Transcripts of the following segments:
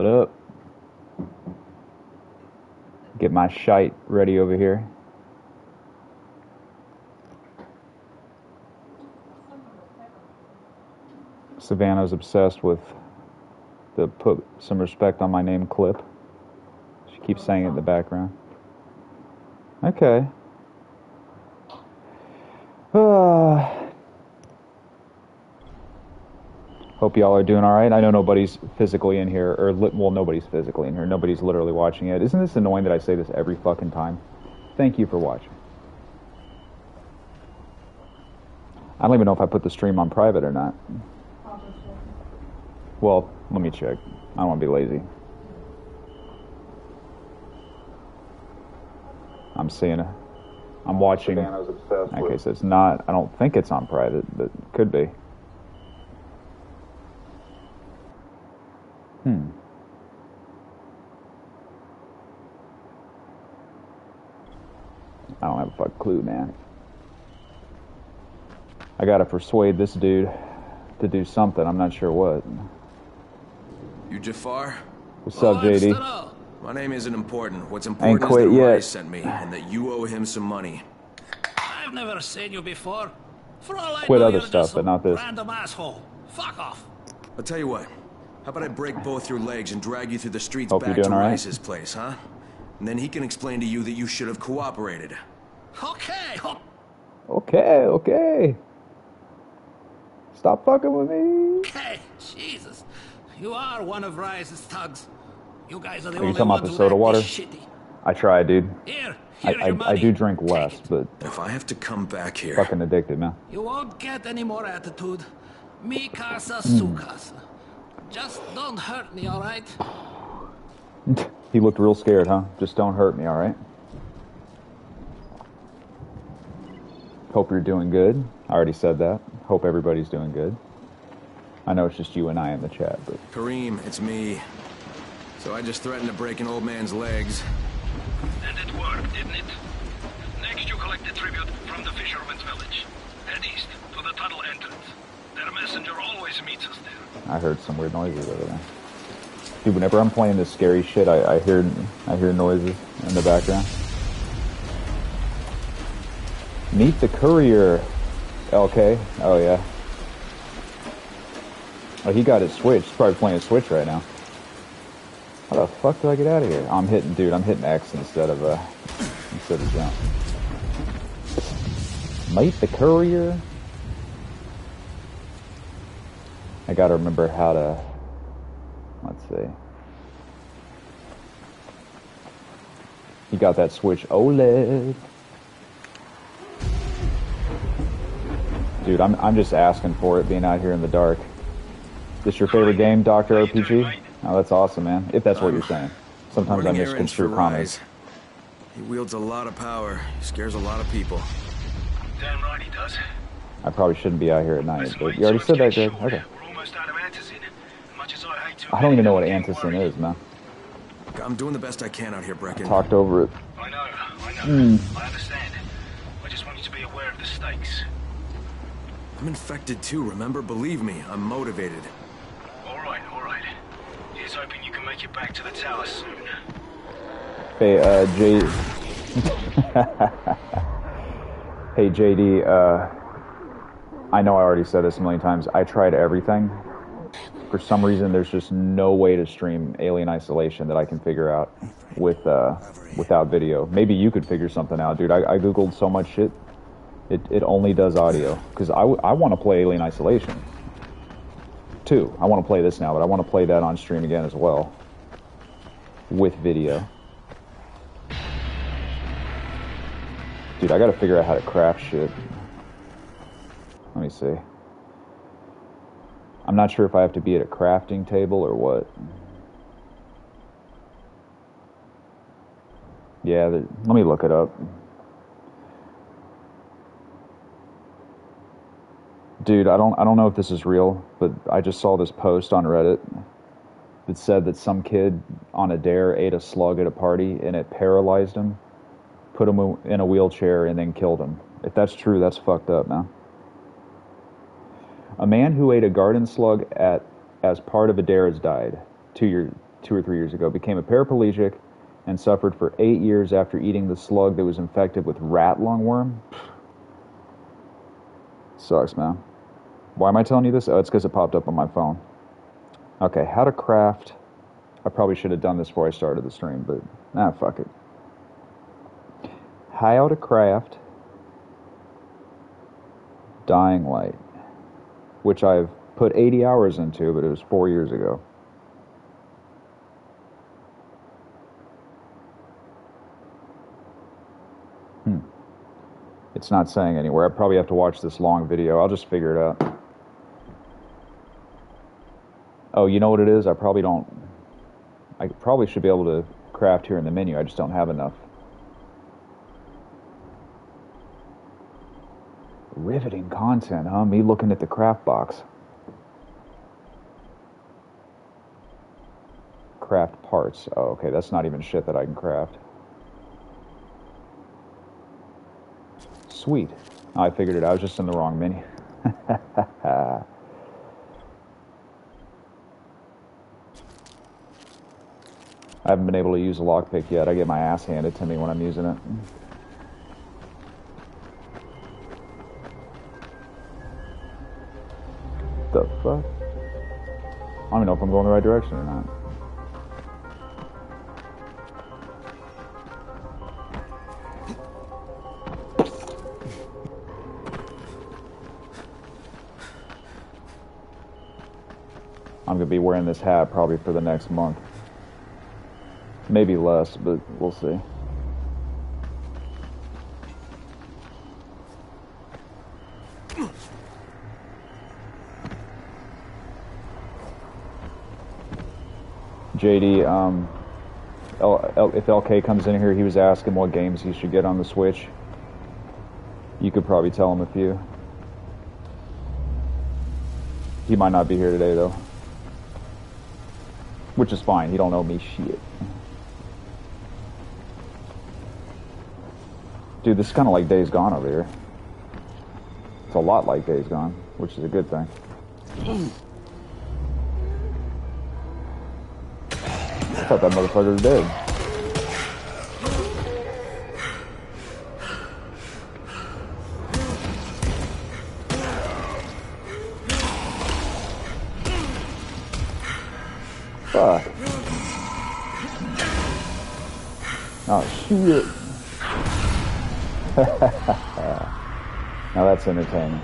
What up? Get my shite ready over here. Savannah's obsessed with the put some respect on my name clip. She keeps saying it in the background. Okay. Hope y'all are doing all right. I know nobody's physically in here, or li- well, nobody's physically in here. Nobody's literally watching it. Isn't this annoying that I say this every fucking time? Thank you for watching. I don't even know if I put the stream on private or not. Well, let me check. I don't want to be lazy. I'm seeing it. I'm watching. Okay, so it's not. I don't think it's on private, but it could be. Hmm. I don't have a fuck clue, man. I gotta persuade this dude to do something. I'm not sure what. You Jafar? What's up, JD? My name isn't important. What's important is quit that yet. Rais sent me, and that you owe him some money. I've never seen you before. For all I Quit know, other you're stuff, but some not this. Random asshole. Fuck off. I'll tell you what. How about I break both your legs and drag you through the streets Hope back to doing all right. Rais's place, huh? And then he can explain to you that you should have cooperated. Okay. Okay, okay. Stop fucking with me. Okay. Jesus. You are one of Rais's thugs. You guys are the Are you only talking about ones the who soda water? this shitty. I try, dude. Here. I, Here's I, I do drink less, but If I have to come back here, fucking addicted, man. You won't get any more attitude. Mi casa, Hmm. su casa. Just don't hurt me, all right? He looked real scared, huh? Just don't hurt me, all right? Hope you're doing good. I already said that. Hope everybody's doing good. I know it's just you and I in the chat, but Karim, it's me. So I just threatened to break an old man's legs. And it worked, didn't it? Next you collect the tribute from the fisherman's village. Head east to the tunnel entrance. Their messenger always meets us there. I heard some weird noises over there. Dude, whenever I'm playing this scary shit, I, I hear I hear noises in the background. Meet the courier, LK. Oh yeah. Oh, he got his switch. He's probably playing switch right now. How the fuck do I get out of here? I'm hitting, dude. I'm hitting X instead of uh instead of jump. Meet the courier. I gotta remember how to. Let's see. You got that switch OLED. Dude, I'm I'm just asking for it being out here in the dark. This your favorite game, Doctor RPG? Oh, that's awesome, man. If that's what you're saying. Sometimes I Running errands for misconstrue comments. Rais. He wields a lot of power. He scares a lot of people. Damn right he does. I probably shouldn't be out here at night, Listen, but you already said that, let's Greg. Okay. We're almost out of antizin. Much as I hate to I don't even know what admit it, I'm antizin getting is, man. I'm doing the best I can out here, Brecken. Talked over it. I know, I know. Hmm. I understand. I just want you to be aware of the stakes. I'm infected too, remember? Believe me, I'm motivated. All right, all right. Here's hoping you can make it back to the tower soon. Hey, uh, J. hey, JD. Uh, I know I already said this a million times. I tried everything. For some reason, there's just no way to stream Alien Isolation that I can figure out with uh, without video. Maybe you could figure something out, dude. I, I googled so much shit. It it only does audio because I, w- I want to play Alien Isolation. too. I want to play this now, but I want to play that on stream again as well with video. Dude, I gotta figure out how to craft shit. Let me see. I'm not sure if I have to be at a crafting table or what. Yeah, let me look it up. Dude, I don't I don't know if this is real, but I just saw this post on Reddit that said that some kid on a dare ate a slug at a party and it paralyzed him, put him in a wheelchair, and then killed him. If that's true, that's fucked up, man. A man who ate a garden slug at as part of a dare has died. Two year two or three years ago, became a paraplegic and suffered for eight years after eating the slug that was infected with rat lungworm. Sucks, man. Why am I telling you this? Oh, it's because it popped up on my phone. Okay, how to craft. I probably should have done this before I started the stream, but ah, fuck it. How to craft Dying Light, which I've put 80 hours into, but it was four years ago. It's not saying anywhere. I probably have to watch this long video. I'll just figure it out. Oh, you know what it is? I probably don't. I probably should be able to craft here in the menu. I just don't have enough. Riveting content, huh? Me looking at the craft box. Craft parts. Oh, okay. That's not even shit that I can craft. Sweet. I figured it. I was just in the wrong menu. I haven't been able to use a lockpick yet. I get my ass handed to me when I'm using it. The fuck? I don't know if I'm going the right direction or not. I'm gonna be wearing this hat probably for the next month. Maybe less, but we'll see. JD, um, L, L, if LK comes in here, he was asking what games he should get on the Switch. You could probably tell him a few. He might not be here today, though. Which is fine. He don't know me shit. Dude, this is kind of like Days Gone over here. It's a lot like Days Gone, which is a good thing. I thought that motherfucker was dead. Now that's entertaining.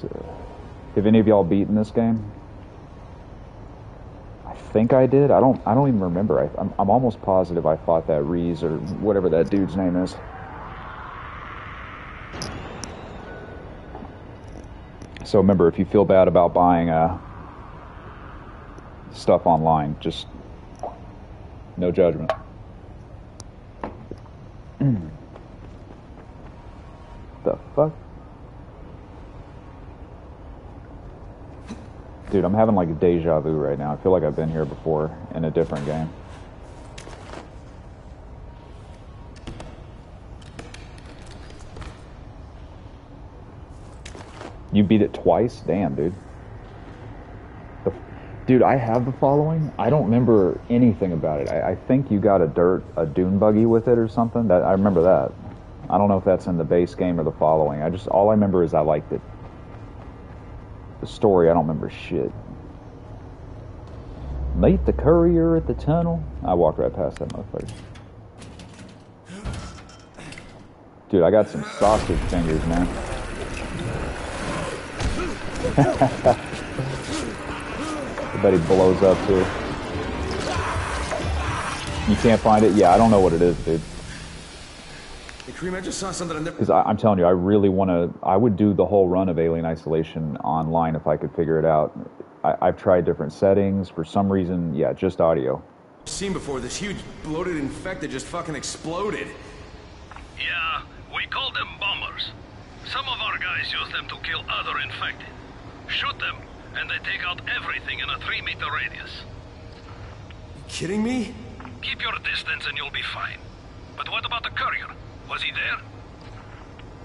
So, have any of y'all beaten this game? I think I did. I don't. I don't even remember. I, I'm, I'm almost positive I fought that Reese or whatever that dude's name is. So remember, if you feel bad about buying uh, stuff online, just no judgment. the fuck? Dude, I'm having like a deja vu right now. I feel like I've been here before in a different game. You beat it twice? Damn, dude. Dude, I have the following. I don't remember anything about it. I, I think you got a dirt, a dune buggy with it or something. That I remember that. I don't know if that's in the base game or the following. I just all I remember is I liked it. The story, I don't remember shit. Meet the courier at the tunnel. I walked right past that motherfucker. Dude, I got some sausage fingers, man. I bet he blows up too. You can't find it? Yeah, I don't know what it is, dude. Hey, Karim, I just saw something on there. Because I'm telling you, I really want to. I would do the whole run of Alien Isolation online if I could figure it out. I, I've tried different settings. For some reason, yeah, just audio. Seen before, this huge bloated infected just fucking exploded. Yeah, we call them bombers. Some of our guys use them to kill other infected. Shoot them, and they take out everything in a three meter radius. You kidding me? Keep your distance and you'll be fine. But what about the courier? Was he there?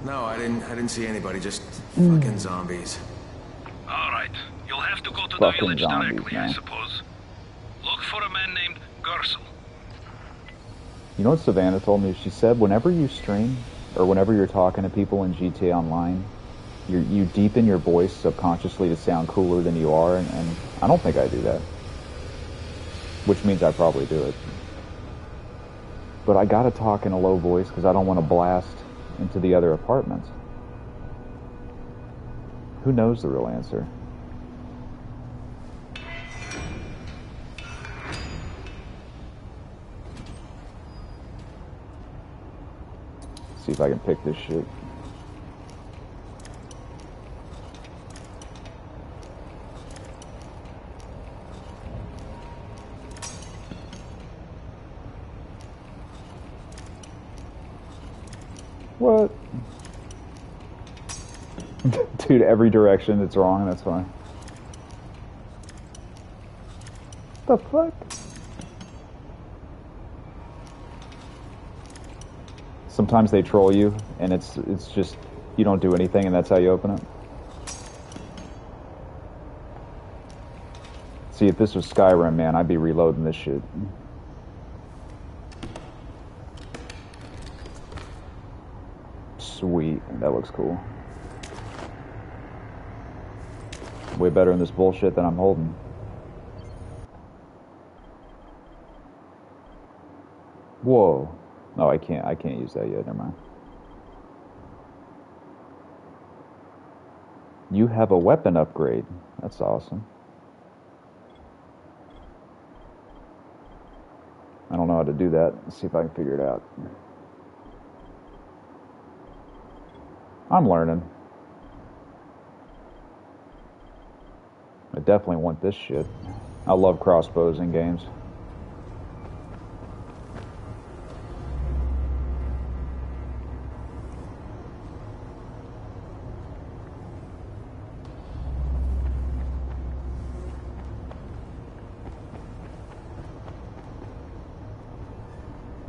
No, I didn't. I didn't see anybody. Just hmm. fucking zombies. All right, You'll have to go to the village zombies, directly, I suppose. Look for a man named Gersel. You know what Savannah told me? She said whenever you stream or whenever you're talking to people in GTA Online, you you deepen your voice subconsciously to sound cooler than you are, and, and I don't think I do that. Which means I probably do it. But I gotta talk in a low voice because I don't want to blast into the other apartments. Who knows the real answer? See if I can pick this shit. What? Dude, every direction it's wrong, that's fine. The fuck? Sometimes they troll you, and it's it's just you don't do anything, and that's how you open it. See, if this was Skyrim, man, I'd be reloading this shit. Sweet, that looks cool. Way better in this bullshit than I'm holding. Whoa. No, I can't. I can't use that yet. Never mind. You have a weapon upgrade. That's awesome. I don't know how to do that. Let's see if I can figure it out. I'm learning. I definitely want this shit. I love crossbows in games.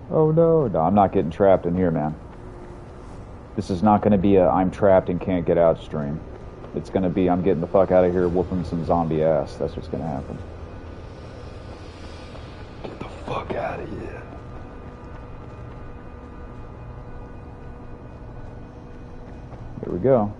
Oh no, no, I'm not getting trapped in here, man. This is not going to be a I'm trapped and can't get out stream. It's going to be I'm getting the fuck out of here whooping some zombie ass. That's what's going to happen. Get the fuck out of here. Here we go.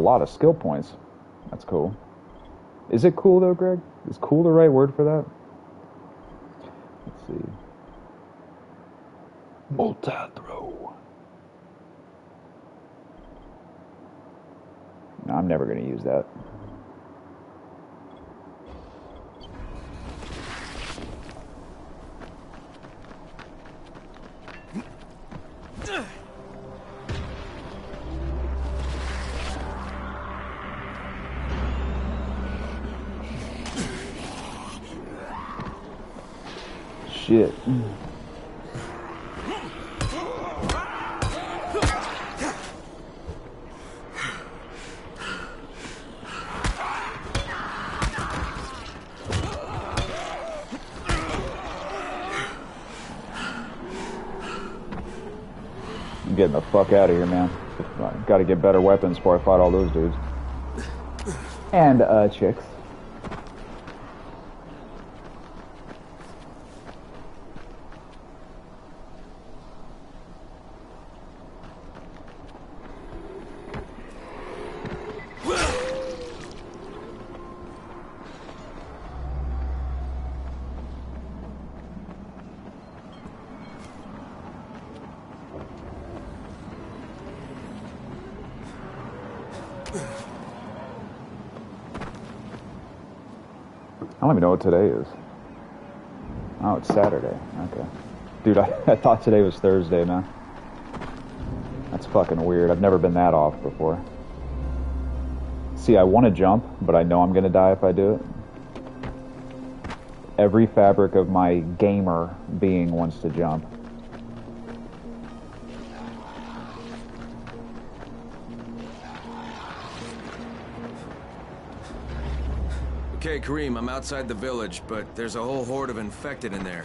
Lot of skill points. That's cool. Is it cool though, Greg? Is cool the right word for that? Let's see. Multi-throw. No, I'm never going to use that. Fuck out of here, man. Got to get better weapons before I fight all those dudes. And, uh, chicks. Even know what today is. Oh, it's Saturday. Okay. Dude, I, I thought today was Thursday, man. That's fucking weird. I've never been that off before. See, I want to jump, but I know I'm going to die if I do it. Every fabric of my gamer being wants to jump. Okay, Karim, I'm outside the village, but there's a whole horde of infected in there.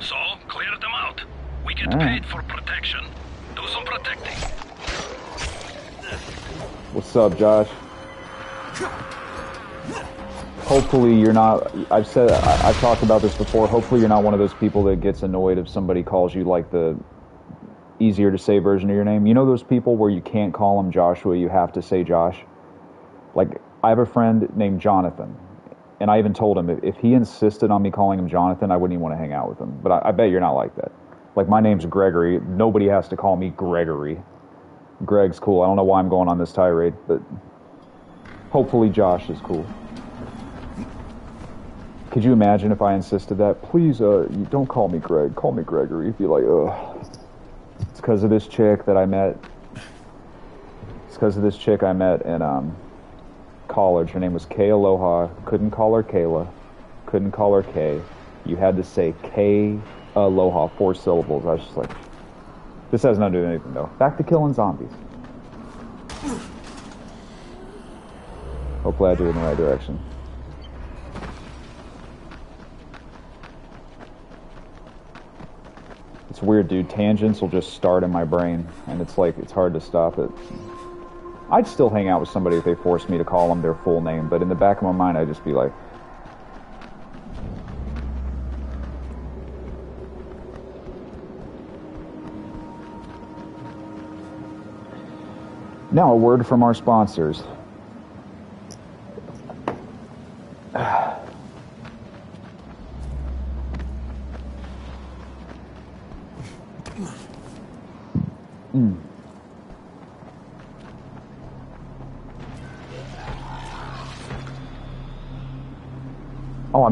So, clear them out. We get Ah. paid for protection. Do some protecting. What's up, Josh? Hopefully you're not. I've said I, I've talked about this before. Hopefully you're not one of those people that gets annoyed if somebody calls you like the easier to say version of your name. You know those people where you can't call them Joshua, you have to say Josh. Like I have a friend named Jonathan, and I even told him if, if he insisted on me calling him Jonathan, I wouldn't even want to hang out with him. But I, I bet you're not like that. Like my name's Gregory. Nobody has to call me Gregory. Greg's cool. I don't know why I'm going on this tirade, but hopefully Josh is cool. Could you imagine if I insisted that? Please, uh, don't call me Greg. Call me Gregory. If You'd be like, ugh. It's because of this chick that I met. It's because of this chick I met in um, college. Her name was Kay Aloha. Couldn't call her Kayla. Couldn't call her Kay. You had to say Kay Aloha, four syllables. I was just like, this has nothing to do with anything, though. Back to killing zombies. Hopefully, I do it in the right direction. It's weird, dude. Tangents will just start in my brain, and it's like it's hard to stop it. I'd still hang out with somebody if they forced me to call them their full name, but in the back of my mind, I'd just be like, Now, a word from our sponsors.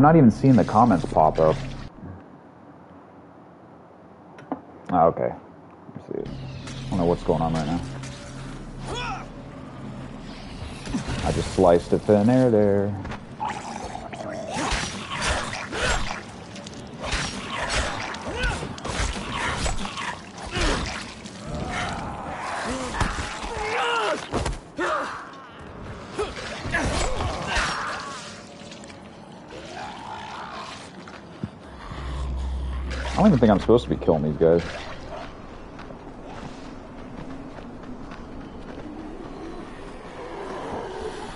I'm not even seeing the comments pop up. Ah, okay. Let's see. I don't know what's going on right now. I just sliced a thin air there. I'm supposed to be killing these guys.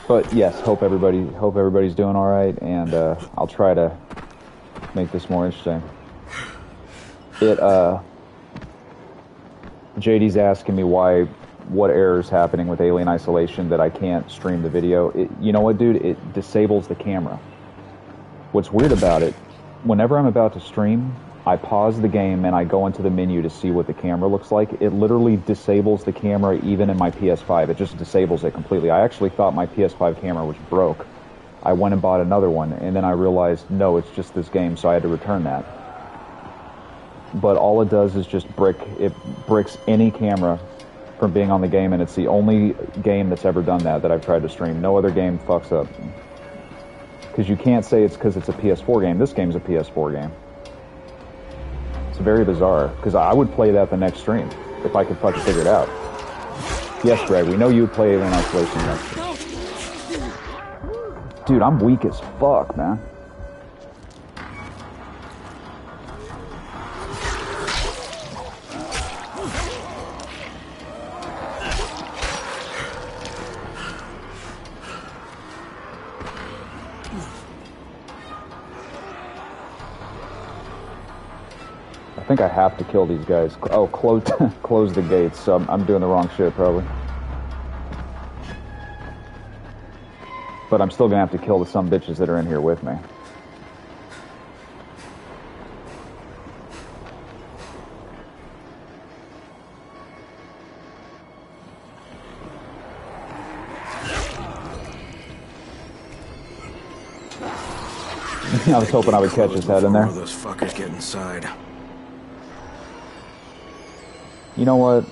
But yes, hope everybody hope everybody's doing all right, and uh, I'll try to make this more interesting. It uh, JD's asking me why what error is happening with Alien Isolation that I can't stream the video. It, you know what, dude? It disables the camera. What's weird about it, whenever I'm about to stream, I pause the game and I go into the menu to see what the camera looks like. It literally disables the camera even in my PS5. It just disables it completely. I actually thought my PS5 camera was broke. I went and bought another one and then I realized no, it's just this game, so I had to return that. But all it does is just brick it bricks any camera from being on the game and it's the only game that's ever done that that I've tried to stream. No other game fucks up. Cuz you can't say it's cuz it's a PS4 game. This game's a PS4 game. It's very bizarre because I would play that the next stream if I could fucking figure it out. Yes, Greg, we know you play Alien Isolation next stream. Dude, I'm weak as fuck, man. Have to kill these guys. Oh, close close the gates. So I'm, I'm doing the wrong shit probably. But I'm still gonna have to kill the some bitches that are in here with me. I was hoping I would catch his head in there. Those fuckers get inside. You know what?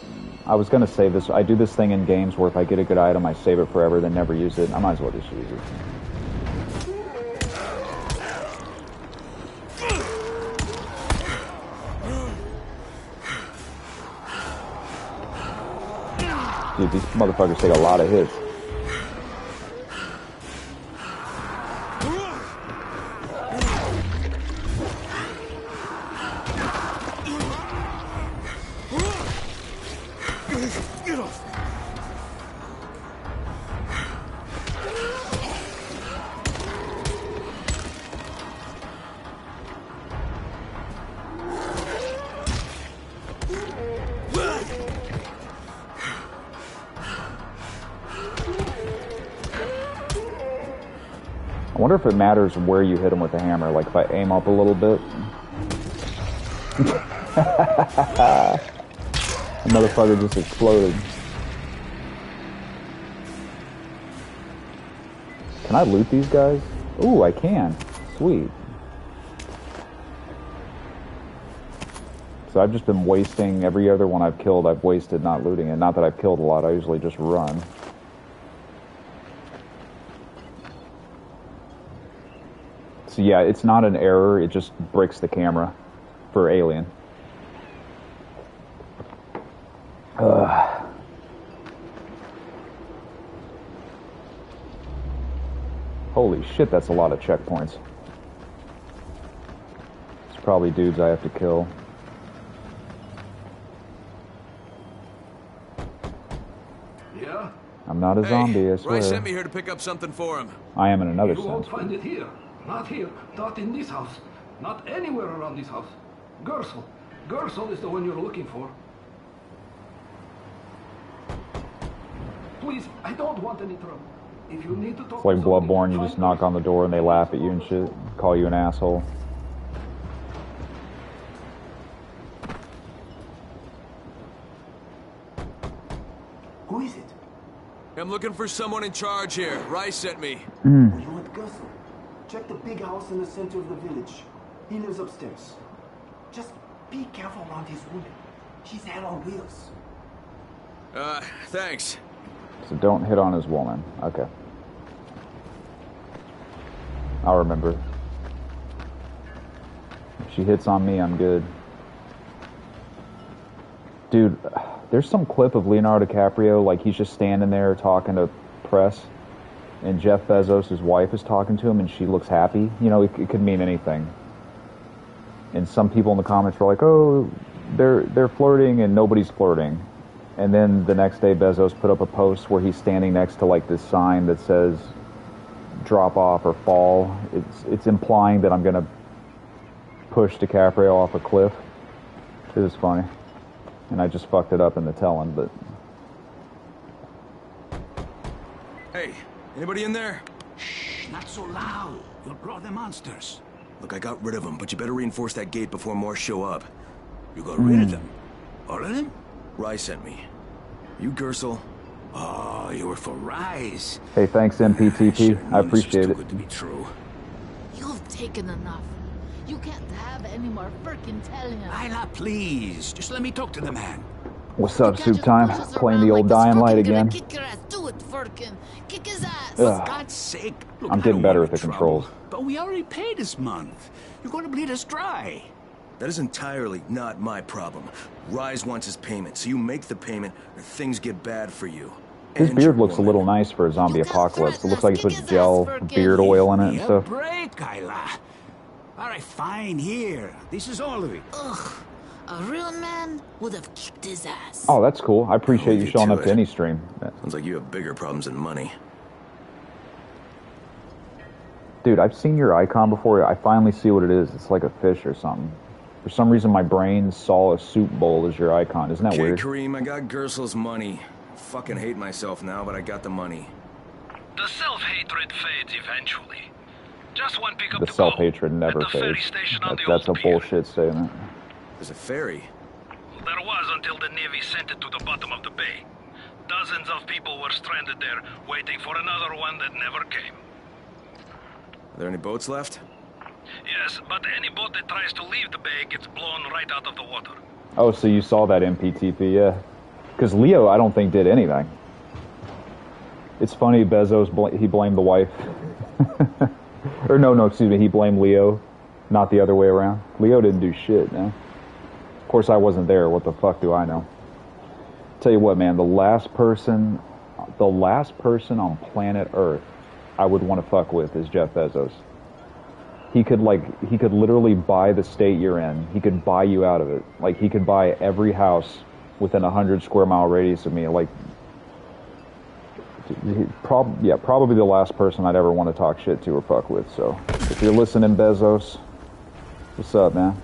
I was gonna save this. I do this thing in games where if I get a good item, I save it forever, then never use it. I might as well just use it. Dude, these motherfuckers take a lot of hits. It matters where you hit him with the hammer. Like if I aim up a little bit. The motherfucker just exploded. Can I loot these guys? Ooh, I can. Sweet. So I've just been wasting every other one I've killed. I've wasted not looting it. Not that I've killed a lot. I usually just run. So yeah, it's not an error. It just breaks the camera for Alien. Ugh. Holy shit, that's a lot of checkpoints. It's probably dudes I have to kill. Yeah? I'm not a zombie, I Rais swear. sent me here to pick up something for him. I am in another You won't sense. find it here. Not here. Not in this house. Not anywhere around this house. Gersel. Gersel is the one you're looking for. Please, I don't want any trouble. If you need to talk It's like Bloodborne, you just knock on the door and they laugh at you and shit, call you an asshole. Who is it? I'm looking for someone in charge here. Rais sent me. You want Gussel? Check the big house in the center of the village. He lives upstairs. Just be careful around his woman. She's head on wheels. Uh, thanks. So don't hit on his woman. Okay. I'll remember. If she hits on me, I'm good. Dude, there's some clip of Leonardo DiCaprio, like he's just standing there talking to press, and Jeff Bezos' wife is talking to him, and she looks happy. You know, it, it could mean anything. And some people in the comments were like, "Oh, they're they're flirting," and nobody's flirting. And then the next day, Bezos put up a post where he's standing next to like this sign that says "drop off" or "fall." It's it's implying that I'm gonna push DiCaprio off a cliff. It was funny, and I just fucked it up in the telling. But Hey, anybody in there? Shh, not so loud. You'll draw the monsters. Look, I got rid of them, but you better reinforce that gate before more show up. You got rid of hmm. them. All of them? Rais sent me. You Gersel? Oh, you were for Rais. hey, thanks MPTP. I known this was appreciate too it. good to be true. You've taken enough. You can't have any more freaking telling us. Lila, please. Just let me talk to the man. What's up, Soup Time? Playing the old Dying Light again. Kick your ass. Do it, Furkin. Kick his ass. Ugh. For God's sake. Look, I'm getting better at the trouble, controls. But we already paid this month. You're going to bleed us dry. That is entirely not my problem. Rais wants his payment, so you make the payment or things get bad for you. His And beard your looks a little nice for a zombie apocalypse. It looks like he Kick puts gel, beard oil in it and Give me a stuff. break, Kyla. All right, fine. Here. This is all of it. Ugh. A real man would have kicked his ass. Oh, that's cool. I appreciate you you showing to up to any stream. Sounds like you have bigger problems than money. Dude, I've seen your icon before. I finally see what it is. It's like a fish or something. For some reason, my brain saw a soup bowl as your icon. Isn't that Okay, weird? Karim, I got Gersel's money. Fucking hate myself now, but I got the money. The self-hatred fades eventually. Just one pickup The to go. self hatred never fades. That, that's a pier. bullshit statement. There's a ferry. There was until the Navy sent it to the bottom of the bay. Dozens of people were stranded there, waiting for another one that never came. Are there any boats left? Yes, but any boat that tries to leave the bay gets blown right out of the water. Oh, so you saw that MPTP, yeah. Because Leo, I don't think, did anything. It's funny, Bezos, bl- he blamed the wife. or no, no, excuse me, he blamed Leo, not the other way around. Leo didn't do shit, man. Course, I wasn't there. What the fuck do I know? Tell you what, man, the last person, the last person on planet Earth I would want to fuck with is Jeff Bezos. He could like he could literally buy the state you're in. He could buy you out of it. Like he could buy every house within a hundred square mile radius of me. Like, he- prob yeah, probably the last person I'd ever want to talk shit to or fuck with. So, if you're listening, Bezos, what's up, man?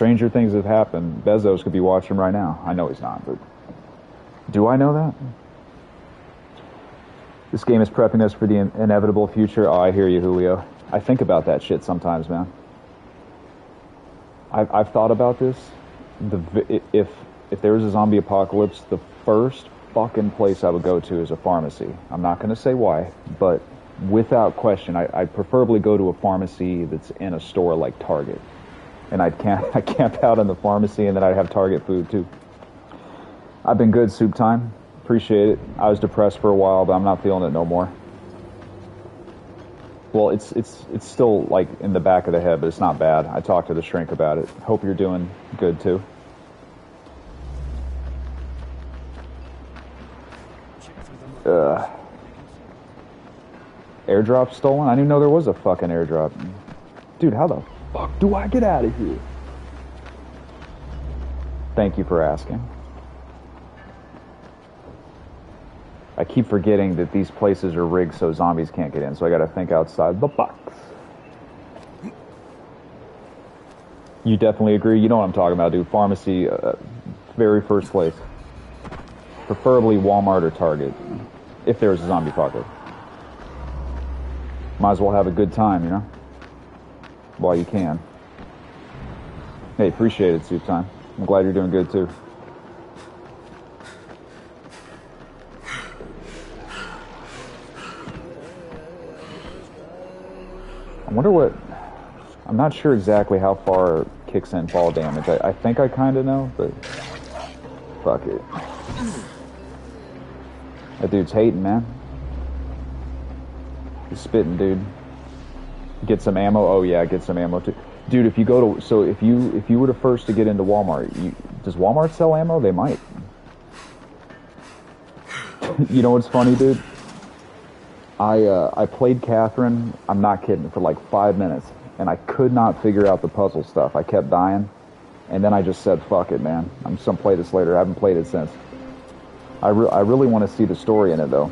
Stranger things have happened. Bezos could be watching right now. I know he's not, but do I know that? This game is prepping us for the in- inevitable future. Oh, I hear you, Julio. I think about that shit sometimes, man. I've, I've thought about this. The if if there was a zombie apocalypse, the first fucking place I would go to is a pharmacy. I'm not going to say why, but without question, I, I'd preferably go to a pharmacy that's in a store like Target, and I'd camp I camp out in the pharmacy, and then I'd have Target food too. I've been good, soup time. Appreciate it. I was depressed for a while, but I'm not feeling it no more. Well, it's it's it's still like in the back of the head, but it's not bad. I talked to the shrink about it. Hope you're doing good too. Uh, airdrop stolen? I didn't know there was a fucking airdrop. Dude, how the fuck do I get out of here? Thank you for asking. I keep forgetting that these places are rigged so zombies can't get in, so I gotta think outside the box. You definitely agree? You know what I'm talking about, dude. Pharmacy, uh, very first place. Preferably Walmart or Target, if there's a zombie apocalypse. Might as well have a good time, you know? While you can. Hey, appreciate it, Soup Time. I'm glad you're doing good too. I wonder what. I'm not sure exactly how far kicks in fall damage. I, I think I kind of know, but fuck it. That dude's hating, man. He's spitting, dude. Get some ammo. Oh yeah, get some ammo too, dude. If you go to so if you if you were the first to get into Walmart, you, does Walmart sell ammo? They might. you know what's funny, dude? I uh, I played Catherine. I'm not kidding for like five minutes, and I could not figure out the puzzle stuff. I kept dying, and then I just said, "Fuck it, man. I'm just gonna play this later." I haven't played it since. I re- I really want to see the story in it though.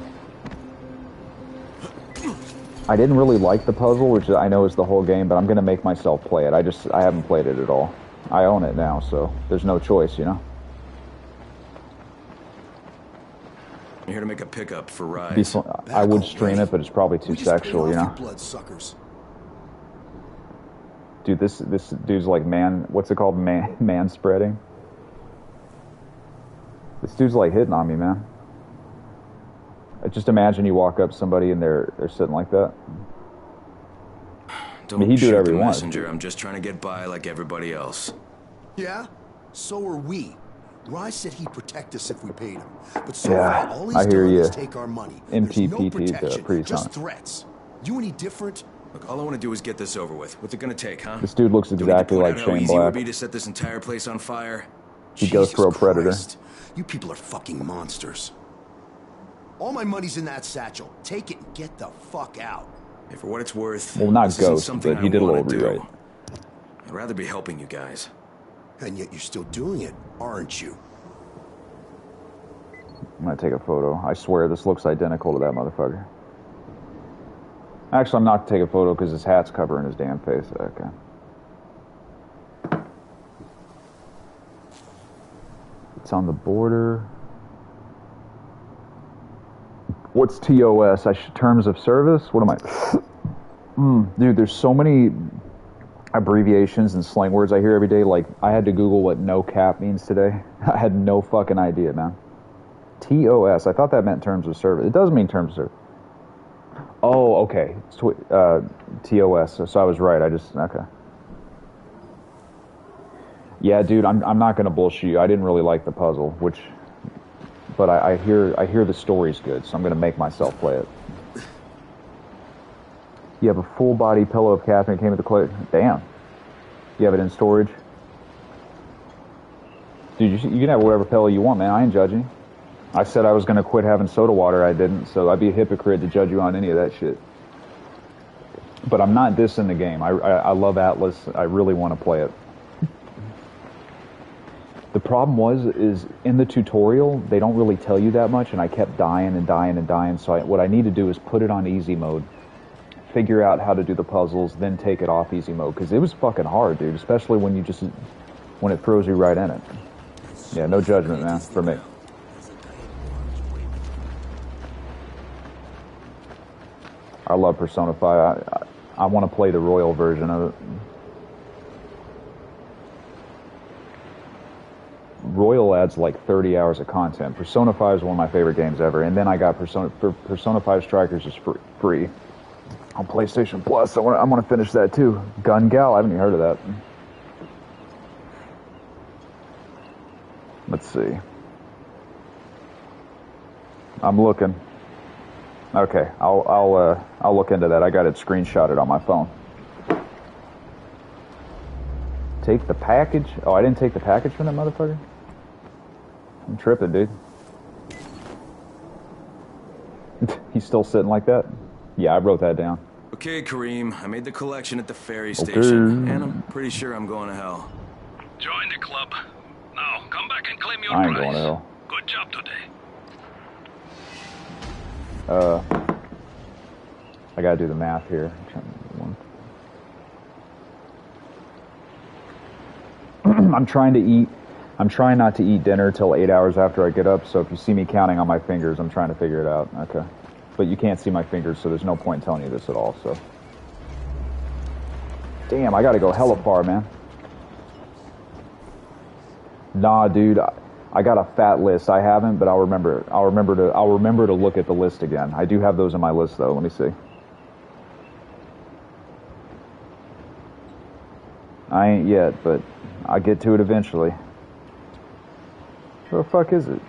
I didn't really like the puzzle, which I know is the whole game, but I'm gonna make myself play it. I just I haven't played it at all. I own it now, so there's no choice, you know. I'm here to make a pickup for Be Rais. I would stream it, but it's probably too We just paid sexual, you know. blood suckers. Dude, this this dude's like man. What's it called? Man man spreading. This dude's like hitting on me, man. I just imagine you walk up somebody and they're they're sitting like that. Don't mean, he'd do shoot whatever the wants. messenger. I'm just trying to get by like everybody else. Yeah? So are we. Rais said he'd protect us if we paid him. But so Yeah, far, all he's I hear done is take our money. There's no MTPT protection, pretty just solid. threats. You any different? Look, all I want to do is get this over with. What's it gonna take, huh? This dude looks Do we exactly point like out how Shane easy would be to set this entire place on fire? He goes Jesus for a predator. Christ. You people are fucking monsters. All my money's in that satchel. Take it and get the fuck out. Hey, for what it's worth, Well, not isn't Ghost, something but he did a little do. rewrite. I'd rather be helping you guys. And yet you're still doing it, aren't you? I'm gonna take a photo. I swear this looks identical to that motherfucker. Actually, I'm not gonna take a photo because his hat's covering his damn face. Okay. It's on the border. What's TOS? I should, terms of service? What am I? Mm, dude, there's so many abbreviations and slang words I hear every day. Like, I had to Google what no cap means today. I had no fucking idea, man. TOS. I thought that meant terms of service. It does mean terms of service. Oh, okay. Uh, TOS. So, so I was right. I just okay. Yeah, dude. I'm I'm not gonna bullshit you. I didn't really like the puzzle, which, but I, I hear I hear the story's good, so I'm gonna make myself play it. You have a full body pillow of Catherine came with the clip. Damn. You have it in storage. Dude, you, you can have whatever pillow you want, man. I ain't judging. I said I was going to quit having soda water. I didn't, so I'd be a hypocrite to judge you on any of that shit. But I'm not dissing the game. I, I, I love Atlus. I really want to play it. The problem was, is in the tutorial, they don't really tell you that much, and I kept dying and dying and dying. So I, what I need to do is put it on easy mode, figure out how to do the puzzles, then take it off easy mode, because it was fucking hard, dude, especially when you just, when it throws you right in it. Yeah, no judgment, man, for me. I love Persona 5. I, I, I want to play the Royal version of it. Royal adds like 30 hours of content. Persona 5 is one of my favorite games ever. And then I got Persona, Persona 5 Strikers is free, free on PlayStation Plus. I want, I want to finish that too. Gun Gal, I haven't even heard of that. Let's see. I'm looking. Okay, I'll I'll uh, I'll look into that. I got it screenshotted on my phone. Take the package. Oh, I didn't take the package from that motherfucker. I'm tripping, dude. He's still sitting like that. Yeah, I wrote that down. Okay, Karim, I made the collection at the ferry station, and I'm pretty sure I'm going to hell. Join the club. Now, come back and claim your I ain't prize. going to hell. Good job today. Uh, I gotta do the math here. I'm trying to eat. I'm trying not to eat dinner till eight hours after I get up. So if you see me counting on my fingers, I'm trying to figure it out. Okay, but you can't see my fingers, so there's no point in telling you this at all. So, damn, I gotta go hella far, man. Nah, dude. I, I got a fat list. I haven't, but I'll remember. I'll remember to. I'll remember to look at the list again. I do have those in my list, though. Let me see. I ain't yet, but I'll get to it eventually. Where the fuck is it?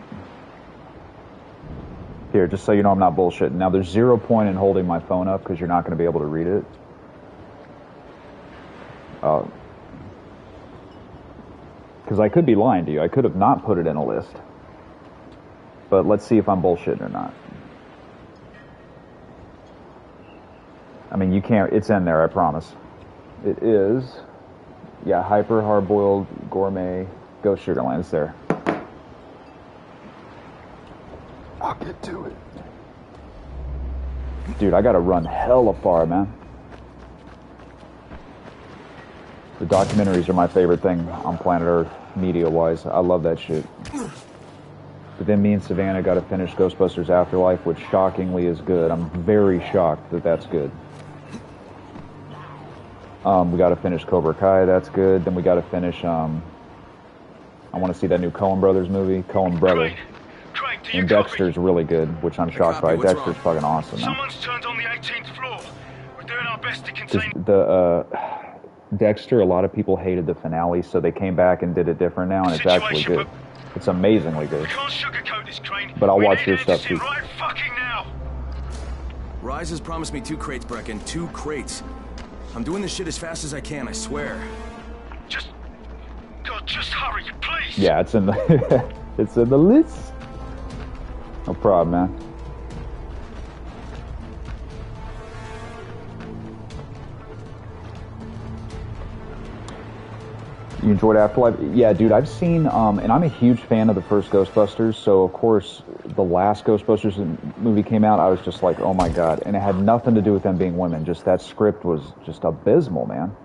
Here, just so you know I'm not bullshitting. Now, there's zero point in holding my phone up because you're not going to be able to read it. Uh, because I could be lying to you. I could have not put it in a list. But let's see if I'm bullshitting or not. I mean, you can't, it's in there, I promise. It is, yeah, hyper hard boiled gourmet ghost sugarland. It's there. I'll get to it. Dude, I gotta run hella far, man. The documentaries are my favorite thing on planet Earth, media-wise. I love that shit. But then me and Savannah got to finish Ghostbusters Afterlife, which shockingly is good. I'm very shocked that that's good. Um, we got to finish Cobra Kai, that's good. Then we got to finish. Um, I want to see that new Coen Brothers movie, Coen Brother. Craig, do you And copy? Dexter's really good, which I'm shocked by. Dexter's wrong? fucking awesome, man. Someone's turned on the 18th floor. We're doing our best to Just contain. the uh, Dexter, a lot of people hated the finale, so they came back and did it different now, and it's actually good. It's amazingly good. We can't sugarcoat this, But I'll we watch your stuff, answers too. Right. Rais has promised me two crates, Brecken. Two crates. I'm doing this shit as fast as I can, I swear. Just, God, just hurry, please. Yeah, it's in the it's in the list. No problem, man. You enjoyed Afterlife? Yeah, dude, I've seen, um, and I'm a huge fan of the first Ghostbusters. So of course, the last Ghostbusters movie came out, I was just like, oh my god, and it had nothing to do with them being women. Just that script was just abysmal, man.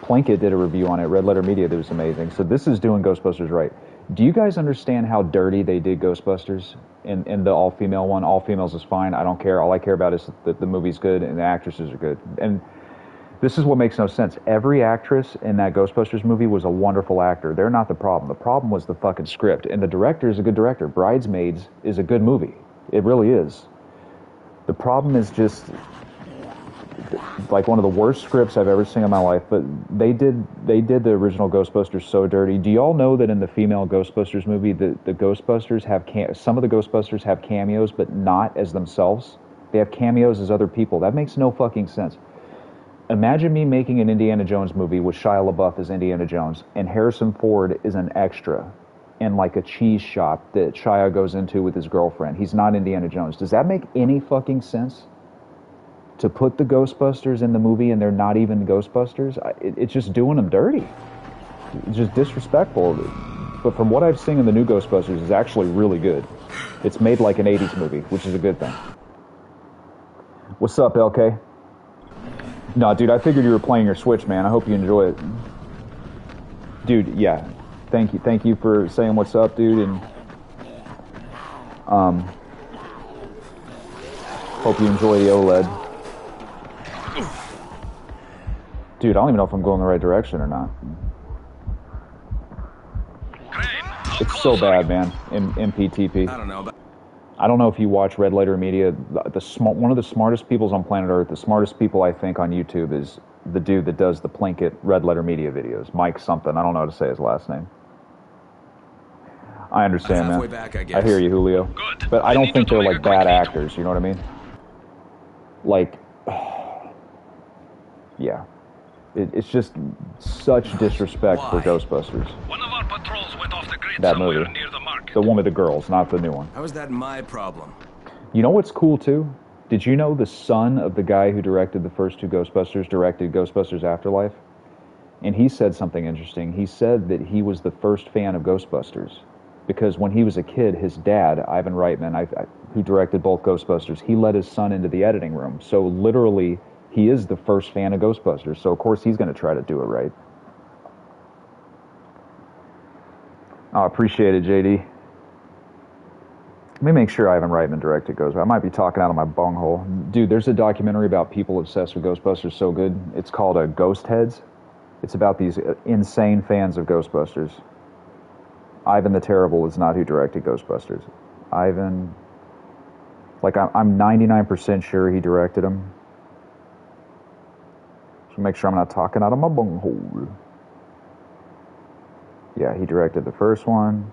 Plinkett did a review on it. Red Letter Media that was amazing. So this is doing Ghostbusters right. Do you guys understand how dirty they did Ghostbusters in, in the all female one? All females is fine. I don't care. All I care about is that the movie's good and the actresses are good. And this is what makes no sense. Every actress in that Ghostbusters movie was a wonderful actor. They're not the problem. The problem was the fucking script. And the director is a good director. Bridesmaids is a good movie. It really is. The problem is just like one of the worst scripts I've ever seen in my life. But they did they did the original Ghostbusters so dirty. Do y'all know that in the female Ghostbusters movie, the the Ghostbusters have cam- some of the Ghostbusters have cameos, but not as themselves. They have cameos as other people. That makes no fucking sense. Imagine me making an Indiana Jones movie with Shia LaBeouf as Indiana Jones, and Harrison Ford is an extra in like a cheese shop that Shia goes into with his girlfriend. He's not Indiana Jones. Does that make any fucking sense? To put the Ghostbusters in the movie and they're not even Ghostbusters, it, it's just doing them dirty. It's just disrespectful. But from what I've seen in the new Ghostbusters, it's actually really good. It's made like an 80s movie, which is a good thing. What's up, LK? No, dude, I figured you were playing your Switch, man. I hope you enjoy it. Dude, yeah. Thank you. Thank you for saying what's up, dude, and um hope you enjoy the OLED. Dude, I don't even know if I'm going the right direction or not. It's so bad, man. M- MPTP. I don't know, but I don't know if you watch Red Letter Media. The, the sm- one of the smartest peoples on planet Earth, the smartest people I think on YouTube is the dude that does the Plinkett Red Letter Media videos, Mike something. I don't know how to say his last name. I understand, halfway man. back, I I hear you, Julio. Good. But I I don't think they're like bad actors. You know what I mean? Like, yeah, it, it's just such disrespect for Ghostbusters. One of our patrols went off the grid That somewhere movie. near the market. The one with the girls, not the new one. how is that my problem? You know what's cool too? Did you know the son of the guy who directed the first two Ghostbusters directed Ghostbusters Afterlife? And he said something interesting. He said that he was the first fan of Ghostbusters because when he was a kid, his dad, Ivan Reitman, I, I, who directed both Ghostbusters, he let his son into the editing room. So literally, he is the first fan of Ghostbusters. So of course he's going to try to do it right. I appreciate it, JD. Let me make sure Ivan Reitman directed Ghostbusters. I might be talking out of my bunghole. Dude, there's a documentary about people obsessed with Ghostbusters so good. It's called uh, Ghost Heads. It's about these uh, insane fans of Ghostbusters. Ivan the Terrible is not who directed Ghostbusters. Ivan, like, I'm 99% sure he directed them. So make sure I'm not talking out of my bunghole. Yeah, he directed the first one.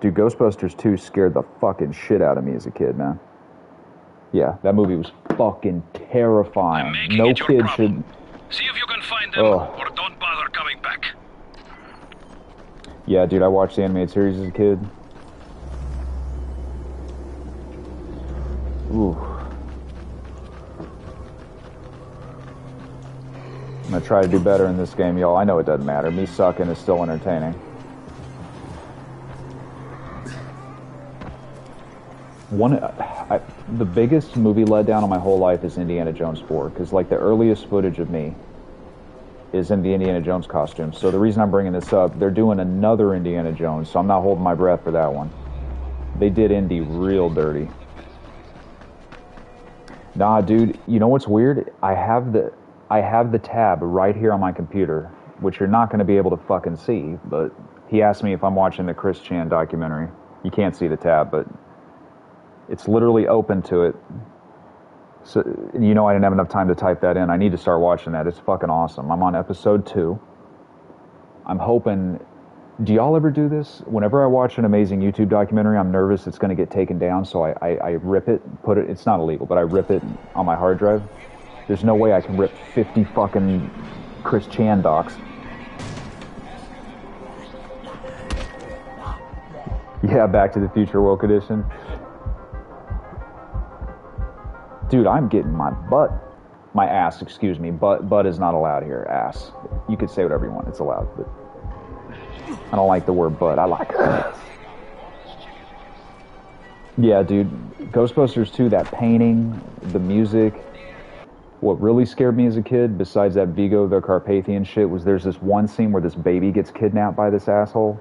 Dude, Ghostbusters 2 scared the fucking shit out of me as a kid, man. Yeah, that movie was fucking terrifying. No kid problem. should. See if you can find them, Ugh. or don't bother coming back. Yeah, dude, I watched the animated series as a kid. Ooh. I'm gonna try to do better in this game, y'all. I know it doesn't matter. Me sucking is still entertaining. One, I, the biggest movie letdown of my whole life is Indiana Jones 4, because like the earliest footage of me is in the Indiana Jones costume. So the reason I'm bringing this up, they're doing another Indiana Jones, so I'm not holding my breath for that one. They did Indy real dirty. Nah, dude, you know what's weird? I have the I have the tab right here on my computer, which you're not going to be able to fucking see, but he asked me if I'm watching the Chris Chan documentary. You can't see the tab, but it's literally open to it. So you know I didn't have enough time to type that in. I need to start watching that. It's fucking awesome. I'm on episode 2. I'm hoping do y'all ever do this? Whenever I watch an amazing YouTube documentary, I'm nervous it's going to get taken down, so I, I, I rip it, put it. It's not illegal, but I rip it on my hard drive. There's no way I can rip 50 fucking Chris Chan docs. Yeah, Back to the Future Woke Edition. Dude, I'm getting my butt, my ass, excuse me. Butt, butt is not allowed here. Ass. You could say whatever you want. It's allowed, but I don't like the word butt. I like ass. Yeah, dude. Ghostbusters 2, that painting, the music. What really scared me as a kid, besides that Vigo the Carpathian shit, was there's this one scene where this baby gets kidnapped by this asshole.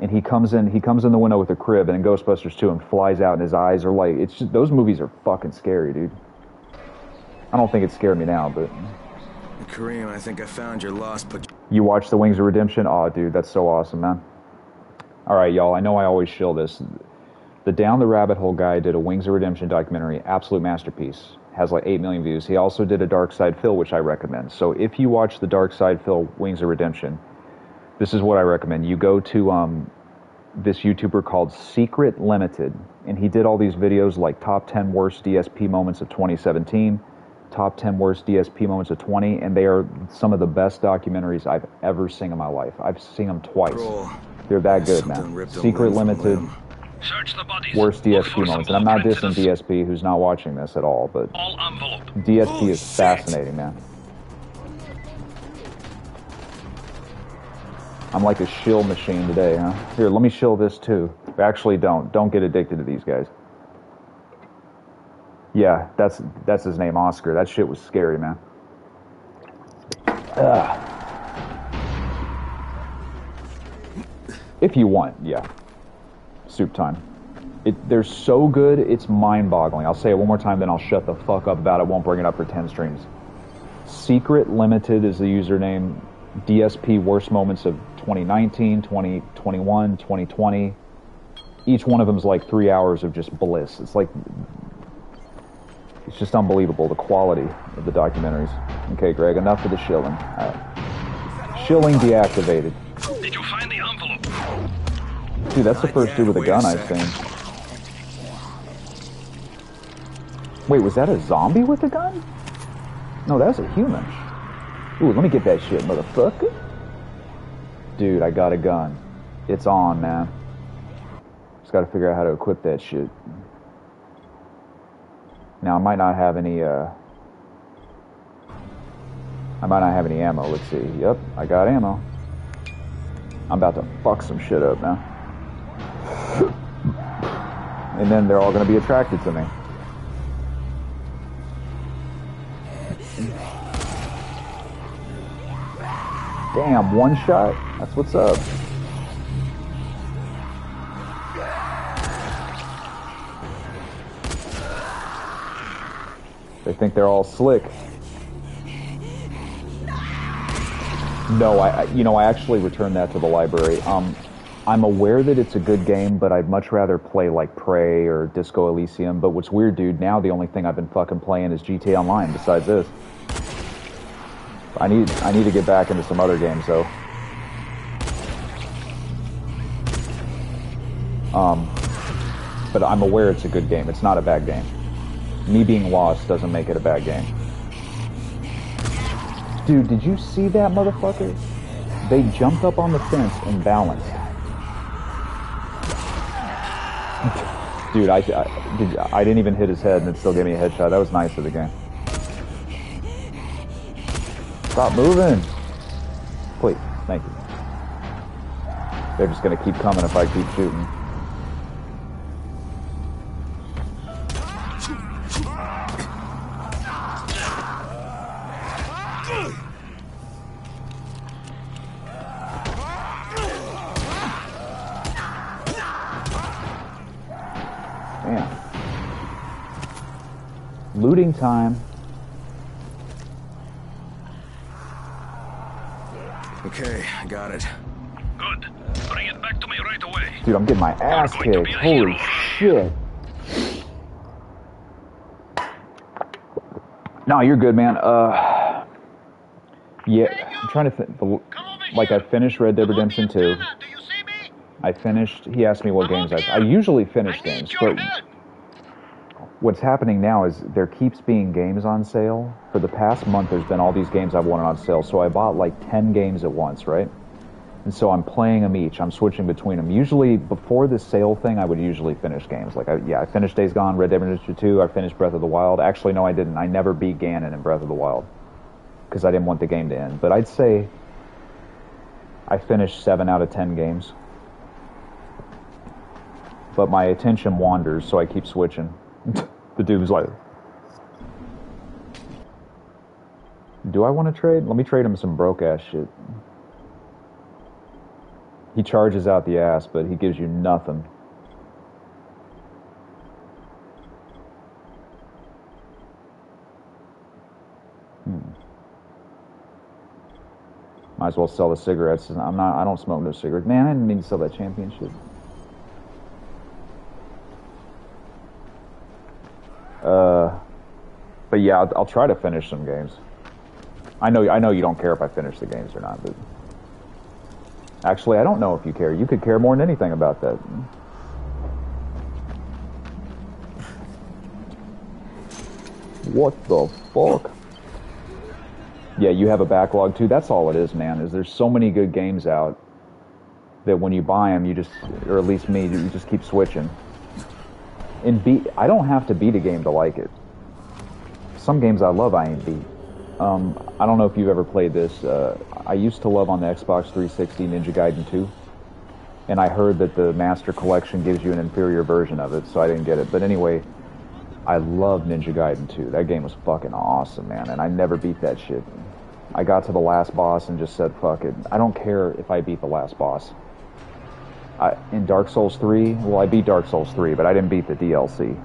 And he comes in he comes in the window with a crib and in Ghostbusters 2 and flies out and his eyes are like it's just those movies are fucking scary, dude. I don't think it scared me now, but Karim, I think I found your lost but you watch The Wings of Redemption? Oh, dude, that's so awesome, man. All right, y'all. I know I always shill this. The Down the Rabbit Hole guy did a Wings of Redemption documentary, absolute masterpiece. Has like 8 million views. He also did a DarksydePhil, which I recommend. So if you watch the DarksydePhil Wings of Redemption, this is what I recommend. You go to um, this YouTuber called Secret Limited, and he did all these videos like top 10 worst DSP moments of 2017, top 10 worst DSP moments of 20, and they are some of the best documentaries I've ever seen in my life. I've seen them twice. They're that good, man. Secret Limited. Search the bodies. worst DSP moments. And I'm not dissing DSP who's not watching this at all, but All. DSP Oh, is shit. fascinating, man. I'm like a shill machine today, huh? Here, let me shill this too. Actually, don't. Don't get addicted to these guys. Yeah, that's that's his name, Oscar. That shit was scary, man. Ugh. If you want, yeah. Soup time. It, they're so good, it's mind-boggling. I'll say it one more time, then I'll shut the fuck up about it. Won't bring it up for ten streams. Secret Limited is the username. DSP worst moments of 2019, 2021, 2020. Each one of them is like three hours of just bliss. It's like it's just unbelievable the quality of the documentaries. Okay, Greg, enough of the shilling. Uh, shilling deactivated. Did you find the envelope? Dude, that's the first dude with a gun I've seen. Wait, was that a zombie with a gun? No, that's a human. Ooh, let me get that shit, motherfucker. Dude, I got a gun. It's on, man. Just gotta figure out how to equip that shit. Now, I might not have any, uh... I might not have any ammo. Let's see. Yep, I got ammo. I'm about to fuck some shit up now. And then they're all gonna be attracted to me. Damn, one shot? That's what's up. They think they're all slick. No, I, I you know I actually returned that to the library. Um, I'm aware that it's a good game, but I'd much rather play like Prey or Disco Elysium. But what's weird, dude? Now the only thing I've been fucking playing is GTA Online. Besides this, I need I need to get back into some other games though. Um, but I'm aware it's a good game. It's not a bad game. Me being lost doesn't make it a bad game. Dude, did you see that motherfucker? They jumped up on the fence and balanced. Dude, I, I, did, I didn't even hit his head and it still gave me a headshot. That was nice of the game. Stop moving. Please, thank you. They're just gonna keep coming if I keep shooting. Time. Okay, I got it. Good. Bring it back to me right away. Dude, I'm getting my ass kicked. Holy shit. No, you're good, man. Uh, yeah, I'm trying to think. Like, I finished Red Dead Redemption 2. I finished. He asked me what games I. I usually finish games, but what's happening now is there keeps being games on sale. For the past month, there's been all these games I've wanted on sale. So I bought like 10 games at once, right? And so I'm playing them each. I'm switching between them. Usually, before this sale thing, I would usually finish games. Like, I, yeah, I finished Days Gone, Red Dead Redemption 2. I finished Breath of the Wild. Actually, no, I didn't. I never beat Ganon in Breath of the Wild because I didn't want the game to end. But I'd say I finished seven out of 10 games. But my attention wanders, so I keep switching. The dude was like, Do I want to trade? Let me trade him some broke ass shit. He charges out the ass, but he gives you nothing. Hmm. Might as well sell the cigarettes. I'm not. I don't smoke no cigarettes. Man, I didn't mean to sell that championship. Uh, but yeah, I'll, I'll try to finish some games. I know. I know you don't care if I finish the games or not, but actually, I don't know if you care. You could care more than anything about that. What the fuck? Yeah, you have a backlog too. That's all it is, man. Is there's so many good games out that when you buy them, you just, or at least me, you just keep switching. And beat, I don't have to beat a game to like it. Some games I love, I ain't beat. Um, I don't know if you've ever played this. Uh, I used to love on the Xbox 360 Ninja Gaiden 2, and I heard that the Master Collection gives you an inferior version of it, so I didn't get it. But anyway, I love Ninja Gaiden 2. That game was fucking awesome, man, and I never beat that shit. I got to the last boss and just said, fuck it. I don't care if I beat the last boss. In Dark Souls 3, well, I beat Dark Souls 3, but I didn't beat the DLC.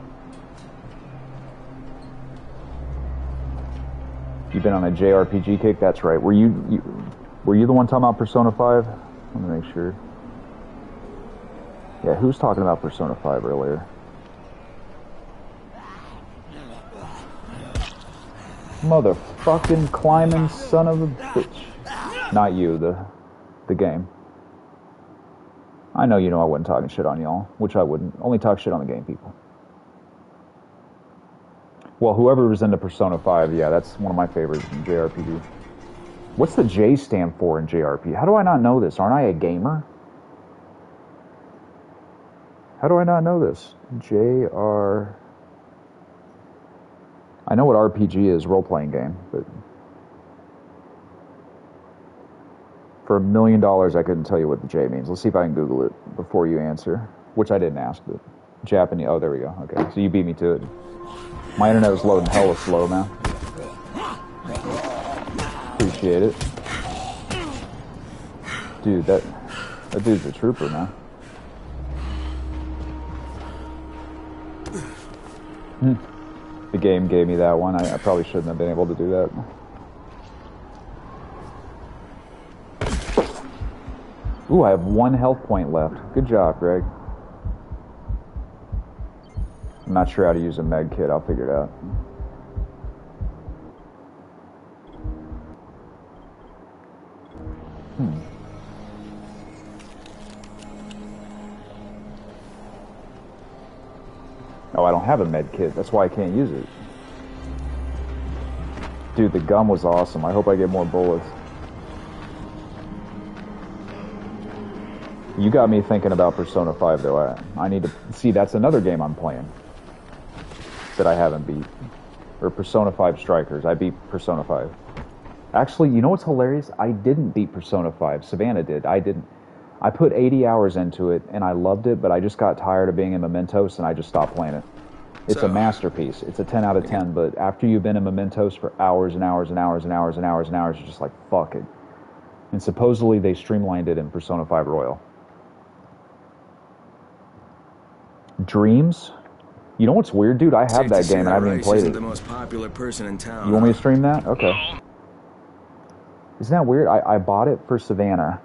You've been on a JRPG kick. That's right. Were you, you were you the one talking about Persona 5? Let me make sure. Yeah, who's talking about Persona 5 earlier? Motherfucking climbing son of a bitch. Not you, the the game. I know you know I wasn't talking shit on y'all, which I wouldn't. Only talk shit on the game people. Well, whoever was into Persona 5, yeah, that's one of my favorites in JRPG. What's the J stand for in JRPG? How do I not know this? Aren't I a gamer? How do I not know this? JR. I know what RPG is, role playing game, but for a million dollars, I couldn't tell you what the J means. Let's see if I can Google it before you answer, which I didn't ask, but Japanese. Oh, there we go. Okay, so you beat me to it. My internet was loading hella slow, man. Appreciate it. Dude, that that dude's a trooper, man. Hmm. The game gave me that one. I, I probably shouldn't have been able to do that. Ooh, I have one health point left. Good job, Greg. I'm not sure how to use a med kit. I'll figure it out. Hmm. Oh, I don't have a med kit. That's why I can't use it. Dude, the gum was awesome. I hope I get more bullets. You got me thinking about Persona 5, though. I, I need to see. That's another game I'm playing that I haven't beat, or Persona 5 Strikers. I beat Persona 5. Actually, you know what's hilarious? I didn't beat Persona 5. Savannah did. I didn't. I put 80 hours into it and I loved it, but I just got tired of being in Mementos and I just stopped playing it. It's So- a masterpiece. It's a 10 out of 10, but after you've been in Mementos for hours and hours and hours and hours and hours and hours, you're just like, fuck it. And supposedly they streamlined it in Persona 5 Royal. Dreams? You know what's weird, dude? I have that game and I haven't even played it. the most popular person in town. You want me to stream that? Okay. Isn't that weird? I, I bought it for Savannah,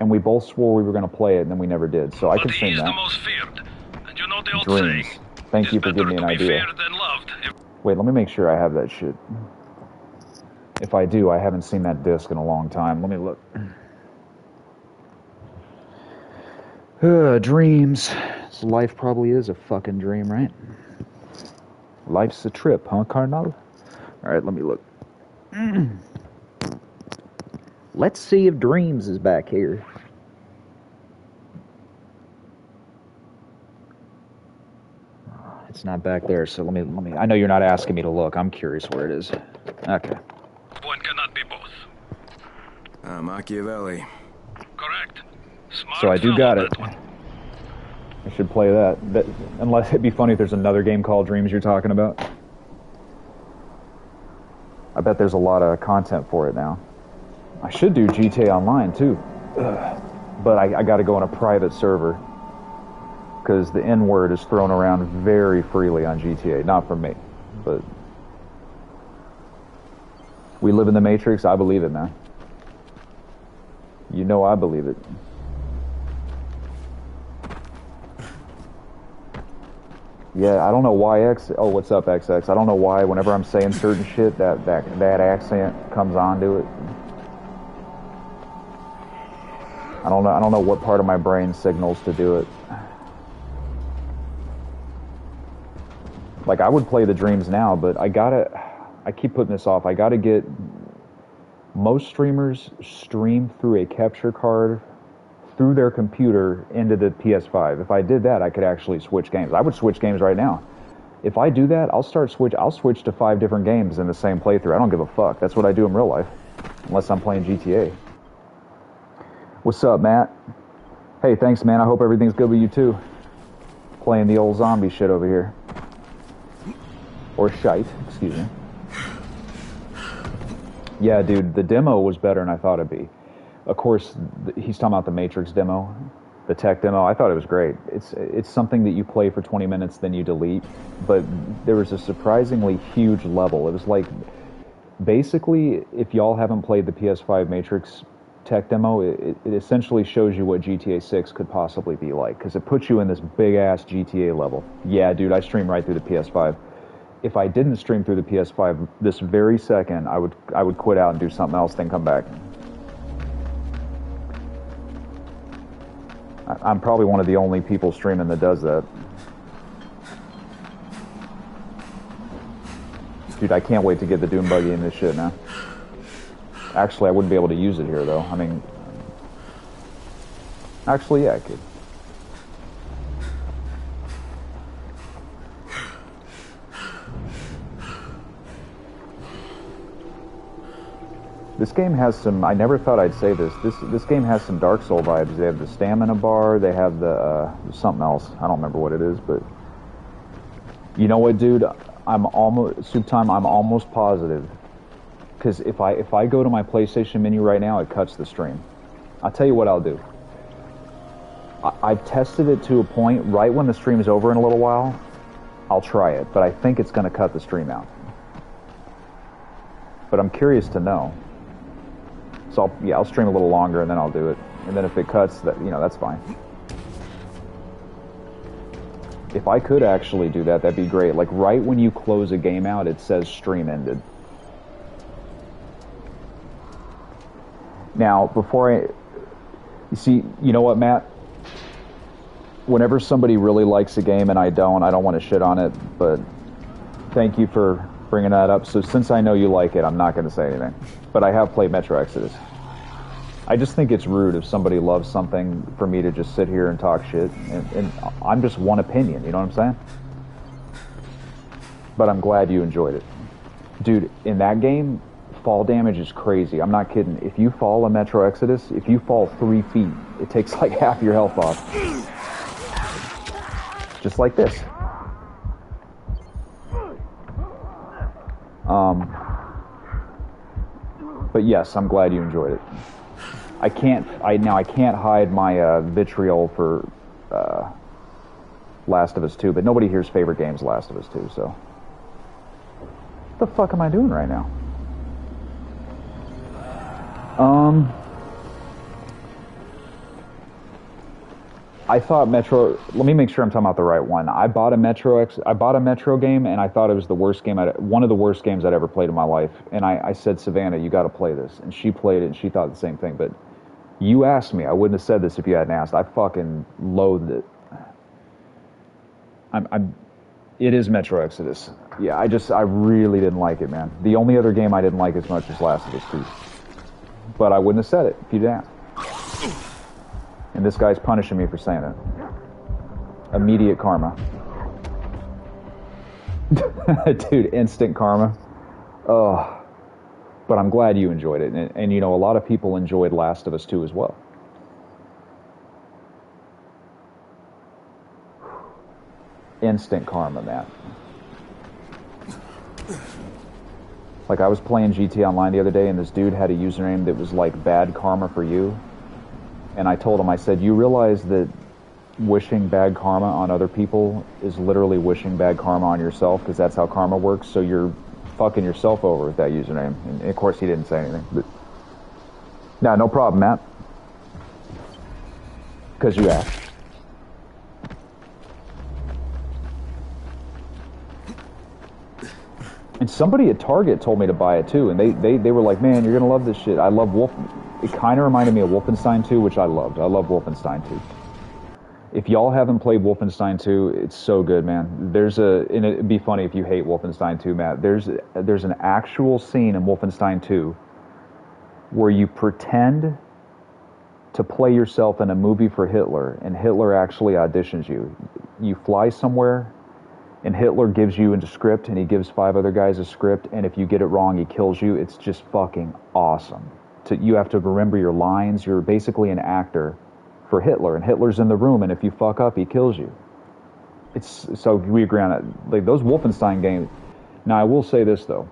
and we both swore we were going to play it, and then we never did. So I But can he stream that. feared. You know Dreams. saying. Thank you for giving me an idea. feared than loved. If Wait, let me make sure I have that shit. If I do, I haven't seen that disc in a long time. Let me look. Uh, dreams. So life probably is a fucking dream, right? Life's a trip, huh, Cardinal? All right, let me look. Let's see if Dreams is back here. It's not back there, so let me let me. I know you're not asking me to look. I'm curious where it is. Okay. one cannot be both. Uh, Machiavelli. Correct. Smart So I do got it. I should play that. that. Unless it'd be funny if there's another game called Dreams you're talking about. I bet there's a lot of content for it now. I should do GTA Online too, but I, I got to go on a private server because the N word is thrown around very freely on GTA. Not from me, but we live in the Matrix. I believe it, man. You know I believe it. Yeah, I don't know why X. Oh, what's up, XX? I don't know why. Whenever I'm saying certain shit, that that that accent comes onto it. I don't know. I don't know what part of my brain signals to do it. Like I would play the dreams now, but I gotta. I keep putting this off. I gotta get. Most streamers stream through a capture card through their computer into the PS5. If I did that, I could actually switch games. I would switch games right now. If I do that, I'll start switch. I'll switch to five different games in the same playthrough. I don't give a fuck. That's what I do in real life, unless I'm playing GTA. What's up, Matt? Hey, thanks, man. I hope everything's good with you too. Playing the old zombie shit over here, or shite, excuse me. Yeah, dude, the demo was better than I thought it'd be. Of course, he's talking about the Matrix demo, the tech demo. I thought it was great. It's it's something that you play for 20 minutes, then you delete. But there was a surprisingly huge level. It was like basically, if y'all haven't played the PS5 Matrix tech demo, it, it essentially shows you what GTA 6 could possibly be like because it puts you in this big ass GTA level. Yeah, dude, I stream right through the PS5. If I didn't stream through the PS5 this very second, I would I would quit out and do something else, then come back. I'm probably one of the only people streaming that does that. Dude, I can't wait to get the Doom buggy in this shit now. Actually, I wouldn't be able to use it here, though. I mean, actually, yeah, I could. This game has some. I never thought I'd say this. This this game has some Dark Soul vibes. They have the stamina bar. They have the uh, something else. I don't remember what it is, but you know what, dude? I'm almost soup time. I'm almost positive because if I if I go to my PlayStation menu right now, it cuts the stream. I'll tell you what I'll do. I, I've tested it to a point. Right when the stream is over in a little while, I'll try it. But I think it's going to cut the stream out. But I'm curious to know. So I'll, yeah, I'll stream a little longer and then I'll do it. And then if it cuts, that you know that's fine. If I could actually do that, that'd be great. Like right when you close a game out, it says stream ended. Now, before I, you see, you know what, Matt? Whenever somebody really likes a game and I don't, I don't want to shit on it. But thank you for bringing that up. So since I know you like it, I'm not going to say anything. But I have played Metro Exodus. I just think it's rude if somebody loves something for me to just sit here and talk shit. And, and I'm just one opinion, you know what I'm saying? But I'm glad you enjoyed it. Dude, in that game, fall damage is crazy. I'm not kidding. If you fall a Metro Exodus, if you fall three feet, it takes like half your health off. Just like this. Um, but yes, I'm glad you enjoyed it. I can't. I now I can't hide my uh, vitriol for uh, Last of Us 2, but nobody here's favorite games Last of Us 2. So, what the fuck am I doing right now? Um, I thought Metro. Let me make sure I'm talking about the right one. I bought a Metro X. I bought a Metro game, and I thought it was the worst game. I'd, one of the worst games I'd ever played in my life. And I, I said, Savannah, you got to play this. And she played it, and she thought the same thing. But you asked me. I wouldn't have said this if you hadn't asked. I fucking loathed it. I'm. I'm it is Metro Exodus. Yeah, I just I really didn't like it, man. The only other game I didn't like as much was Last of Us 2. But I wouldn't have said it if you didn't. And this guy's punishing me for saying it. Immediate karma. Dude, instant karma. Oh. But I'm glad you enjoyed it. And, and, you know, a lot of people enjoyed Last of Us 2 as well. Instant karma, man. Like, I was playing GT Online the other day, and this dude had a username that was like bad karma for you and I told him, I said, you realize that wishing bad karma on other people is literally wishing bad karma on yourself because that's how karma works. So you're fucking yourself over with that username. And of course, he didn't say anything. But no, no problem, Matt. Because you asked. And somebody at Target told me to buy it too, and they, they, they were like, "Man, you're gonna love this shit." I love Wolf. It kind of reminded me of Wolfenstein 2, which I loved. I love Wolfenstein 2. If y'all haven't played Wolfenstein 2, it's so good, man. There's a, and it'd be funny if you hate Wolfenstein 2, Matt. There's there's an actual scene in Wolfenstein 2 where you pretend to play yourself in a movie for Hitler, and Hitler actually auditions you. You fly somewhere and Hitler gives you a script and he gives five other guys a script and if you get it wrong he kills you it's just fucking awesome to, you have to remember your lines. You're basically an actor for Hitler and Hitler's in the room and if you fuck up he kills you. It's so we agree on it. Like those Wolfenstein games now I will say this though.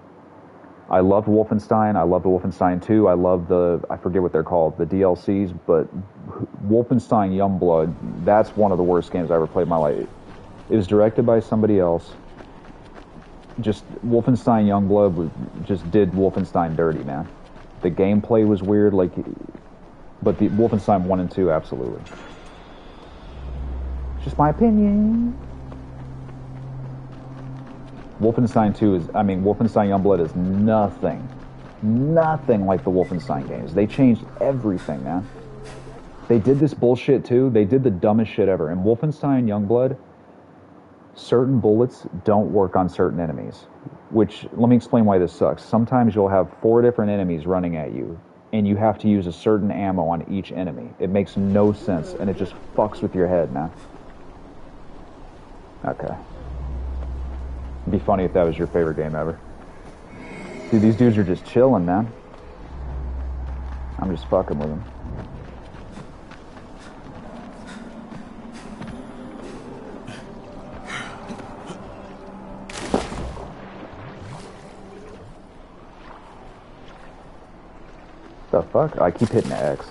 I loved Wolfenstein. I loved Wolfenstein 2 I love the I forget what they're called the DLCs but Wolfenstein Youngblood that's one of the worst games I ever played in my life. It was directed by somebody else. just Wolfenstein Youngblood just did Wolfenstein dirty, man. The gameplay was weird, like, but the Wolfenstein one and two, absolutely. Just my opinion. Wolfenstein 2 is, I mean, Wolfenstein Youngblood is nothing, nothing like the Wolfenstein games. They changed everything, man. They did this bullshit too. They did the dumbest shit ever. In Wolfenstein Youngblood, certain bullets don't work on certain enemies. Which, let me explain why this sucks. Sometimes you'll have four different enemies running at you, and you have to use a certain ammo on each enemy. It makes no sense, and it just fucks with your head, man. Okay. It'd be funny if that was your favorite game ever. Dude, these dudes are just chilling, man. I'm just fucking with them. The fuck? I keep hitting X.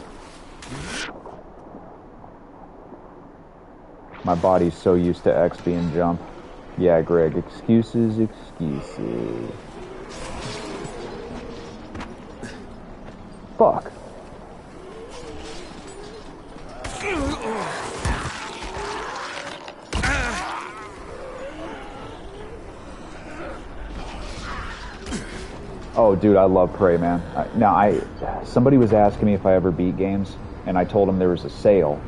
My body's so used to X being jump. Yeah, Greg, excuses, excuses. Fuck. Oh, dude, I love Prey, man. I, now, I somebody was asking me if I ever beat games, and I told them there was a sale.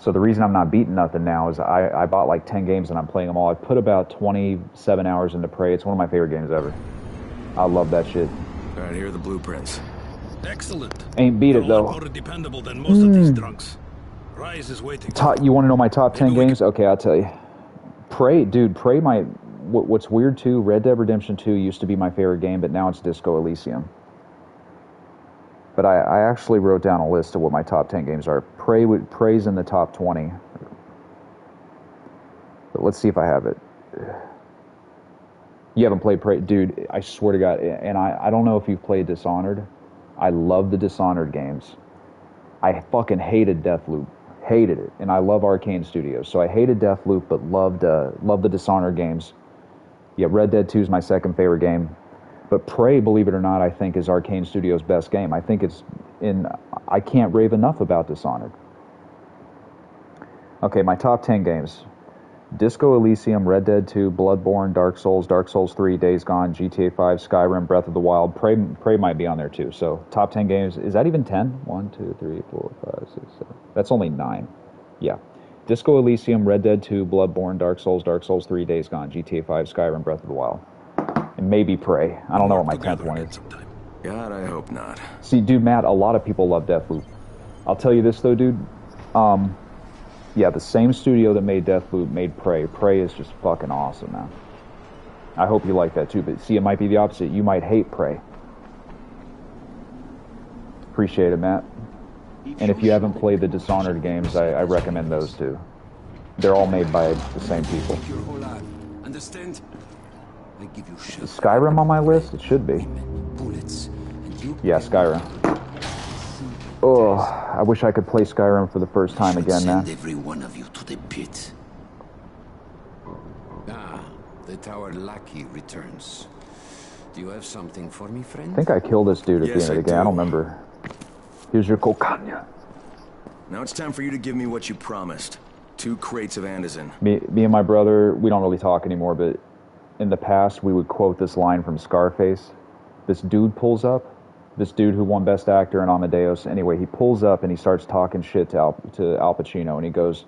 So the reason I'm not beating nothing now is I, I bought like 10 games and I'm playing them all. I put about 27 hours into Prey. It's one of my favorite games ever. I love that shit. All right, here are the blueprints. Excellent. Ain't beat it You're a though. more dependable than most of these hmm. drunks. Rais is waiting. Top, you want to know my top 10 games? Okay, I'll tell you. Prey, dude, Prey might. What, what's weird too, Red Dead Redemption 2 used to be my favorite game, but now it's Disco Elysium. But I, I actually wrote down a list of what my top 10 games are. Prey, would- in the top 20. But let's see if I have it. You haven't played Prey, dude. I swear to God, and I, I don't know if you've played Dishonored. I love the Dishonored games. I fucking hated Deathloop, hated it, and I love Arkane Studios. So I hated Deathloop, but loved uh, loved the Dishonored games. Yeah, Red Dead 2 is my second favorite game, but Prey, believe it or not, I think is Arkane Studios' best game. I think it's in. I can't rave enough about Dishonored. Okay, my top 10 games. Disco Elysium, Red Dead 2, Bloodborne, Dark Souls, Dark Souls 3, Days Gone, GTA 5, Skyrim, Breath of the Wild. Prey, Prey might be on there too. So, top 10 games. Is that even 10? 1, 2, 3, 4, 5, 6, 7. That's only 9. Yeah. Disco Elysium, Red Dead 2, Bloodborne, Dark Souls, Dark Souls 3, Days Gone, GTA 5, Skyrim, Breath of the Wild. And maybe Prey. I don't know what my 10th one is. God, I hope not. See, dude, Matt, a lot of people love Deathloop. I'll tell you this though, dude. Um, yeah, the same studio that made Deathloop made Prey. Prey is just fucking awesome, man. I hope you like that too. But see, it might be the opposite. You might hate Prey. Appreciate it, Matt. And if you haven't played the Dishonored games, I, I recommend those too. They're all made by the same people. Your whole life. Understand? I give you Is Skyrim on my list? It should be. bullets, and you Yeah, Skyrim. Oh, I wish I could play Skyrim for the first time again, man. every one of you to the pit. Ah, the tower lackey returns. Do you have something for me, friend? I think I killed this dude at Yes, the end of the game. I do. don't remember. Here's your cocaña. Now it's time for you to give me what you promised. Two crates of Antizin. Me, me and my brother, we don't really talk anymore, but in the past, we would quote this line from Scarface. This dude pulls up, this dude who won Best Actor in Amadeus. Anyway, he pulls up and he starts talking shit to Al, to Al Pacino, and he goes,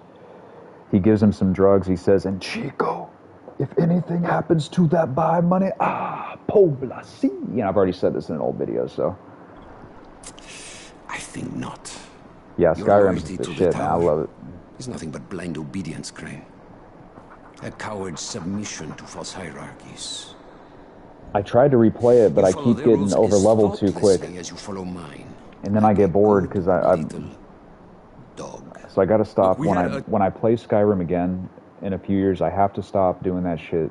he gives him some drugs. He says, "And Chico, if anything happens to that buy money, ah, poblaci." You know, I've already said this in an old video, so I think not. yeah, Skyrim's the to the shit, man. I love it. It's nothing but blind obedience, Crane. A coward's submission to false hierarchies. I tried to replay it, but You I keep getting over leveled too quick, As you follow mine. and then I get bored because I, I Little dog. So I got to stop Look, when I when I play Skyrim again in a few years. I have to stop doing that shit.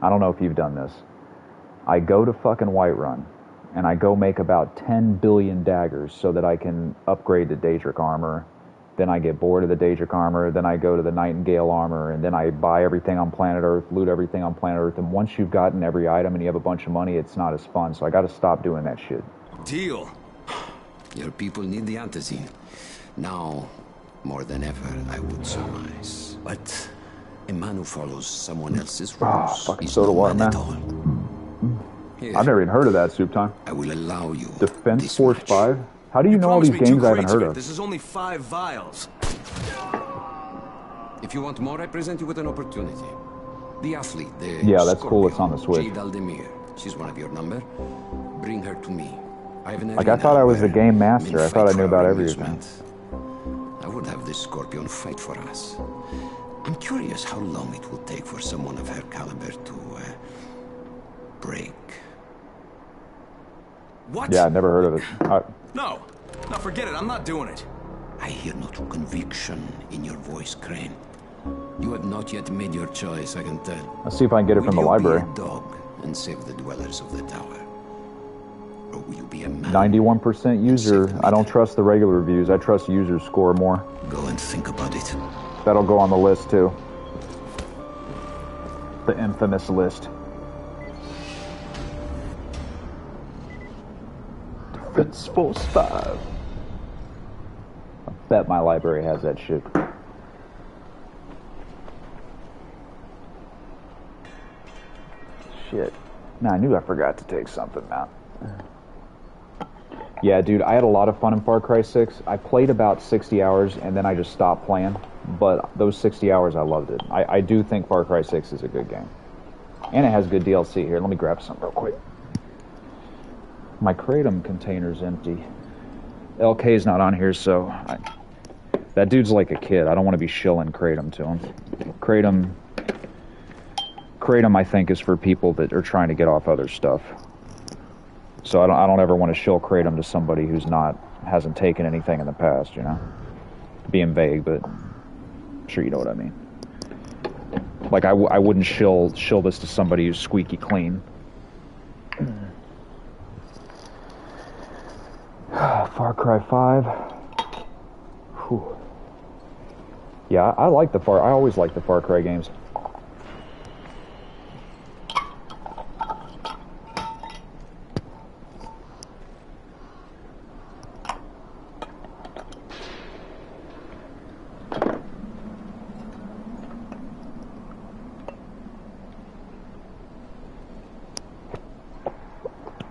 I don't know if you've done this. I go to fucking Whiterun, and I go make about 10 billion daggers so that I can upgrade to Daedric armor. then I get bored of the Daedric armor, then I go to the Nightingale armor, and then I buy everything on planet Earth, loot everything on planet Earth, and once you've gotten every item and you have a bunch of money, it's not as fun. So I got to stop doing that shit. Deal. Your people need the antizin. Now, more than ever, I would surmise. But a man who follows someone else's Ah, rules fucking is soda no water, man at man. all. Here, I've never even heard of that, Soup Time. I will allow you Defense this Force much. 5? How do you, know all these games I haven't heard of? This is only five vials. If you want more, I present you with an opportunity. The athlete, the Yeah, that's cool, it's on the Scorpion, Switch. Jade Aldemir. She's one of your number. Bring her to me. I have an Like, I arena thought I was the where game master. men I thought fight I knew for our about everything. amusement. I would have this Scorpion fight for us. I'm curious how long it would take for someone of her caliber to uh, break. What? Yeah, I've never heard of it. I, No. No, forget it. I'm not doing it. I hear no true conviction in your voice, Crane. You have not yet made your choice, I can tell. let's see if I can get it from the you library. Be a dog and save the dwellers of the tower, or will you be a man? 91% user. I don't trust the regular reviews. I trust user score more. Go and think about it. That'll go on the list too. The infamous list. Defense Force 5. I bet my library has that shit. Shit. Nah, I knew I forgot to take something out. Yeah, dude, I had a lot of fun in Far Cry 6. I played about 60 hours and then I just stopped playing. But those 60 hours, I loved it. I, I do think Far Cry 6 is a good game. And it has good DLC here. Let me grab some real quick. My Kratom container's empty. LK's not on here, so I, that dude's like a kid. I don't want to be shilling Kratom to him. Kratom, Kratom, I think, is for people that are trying to get off other stuff. So I don't, I don't ever want to shill kratom to somebody who's not hasn't taken anything in the past, you know. Being vague, but I'm sure you know what I mean. Like I, w- I wouldn't shill shill this to somebody who's squeaky clean. Far Cry Five. Whew. Yeah, I, I like the Far. I always like the Far Cry games.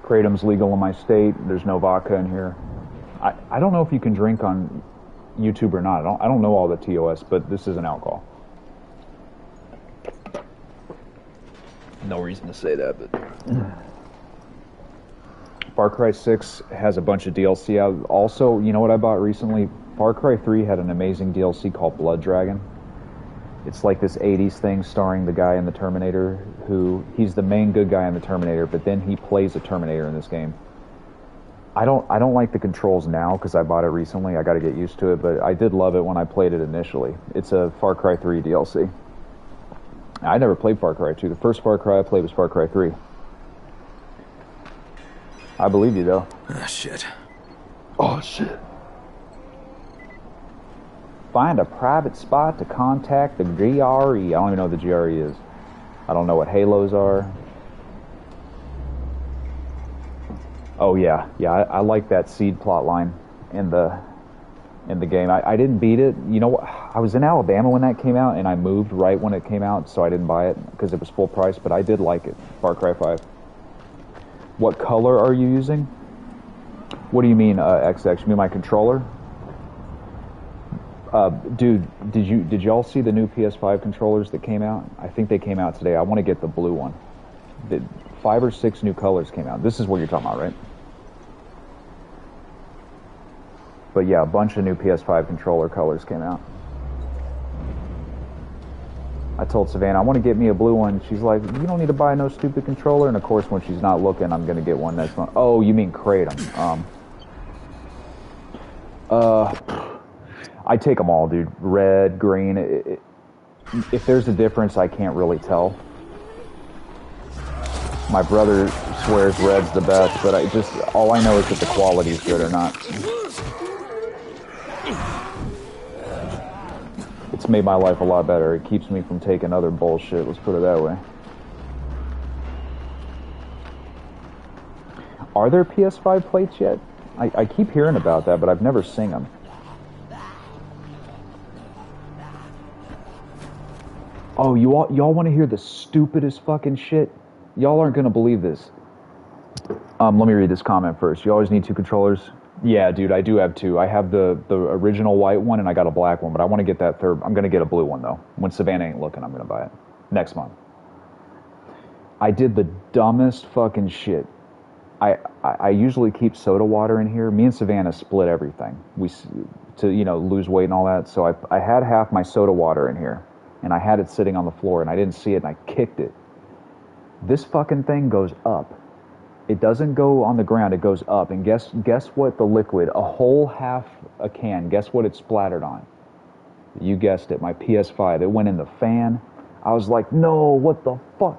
Kratom's legal in my state. There's no vodka in here. I, I don't know if you can drink on YouTube or not. I don't, I don't know all the TOS, but this is an alcohol. No reason to say that, but. Far Cry 6 has a bunch of DLC out. Also, you know what I bought recently? Far Cry 3 had an amazing DLC called Blood Dragon. It's like this 80s thing starring the guy in the Terminator who he's the main good guy in the Terminator, but then he plays a Terminator in this game. I don't I don't like the controls now because I bought it recently. I got to get used to it, but I did love it when I played it initially. It's a Far Cry 3 DLC. I never played Far Cry 2. The first Far Cry I played was Far Cry 3. I believe you though. Ah, shit. Oh shit. Find a private spot to contact the GRE. I don't even know what the GRE is. I don't know what halos are. Oh yeah, yeah. I, I like that seed plot line in the in the game. I, I didn't beat it. You know. I was in Alabama when that came out, and I moved right when it came out, so I didn't buy it because it was full price. But I did like it. Far Cry Five. What color are you using? What do you mean, uh, XX? You mean my controller? Uh, dude, did you did y'all see the new PS5 controllers that came out? I think they came out today. I want to get the blue one. Five or six new colors came out. This is what you're talking about, right? But yeah, a bunch of new PS5 controller colors came out. I told Savannah, I want to get me a blue one. She's like, you don't need to buy no stupid controller. And of course, when she's not looking, I'm going to get one next month. Oh, you mean Kratom. Um, uh, I take them all, dude. Red, green. It, it, if there's a difference, I can't really tell. My brother swears red's the best, but I just all I know is that the quality's good or not. It's made my life a lot better. It keeps me from taking other bullshit. Let's put it that way. Are there PS5 plates yet? I, I keep hearing about that, but I've never seen them. Oh, you all y'all want to hear the stupidest fucking shit? Y'all aren't gonna believe this. Um, let me read this comment first. You always need two controllers. Yeah, dude, I do have two. I have the the original white one and I got a black one, but I want to get that third. I'm gonna get a blue one though. When Savannah ain't looking, I'm gonna buy it next month. I did the dumbest fucking shit. I, I I usually keep soda water in here. Me and Savannah split everything. We to you know lose weight and all that. So I I had half my soda water in here, and I had it sitting on the floor, and I didn't see it, and I kicked it. This fucking thing goes up. It doesn't go on the ground. It goes up, and guess guess what? The liquid, a whole half a can. Guess what? It splattered on. You guessed it. My PS5. It went in the fan. I was like, no, what the fuck?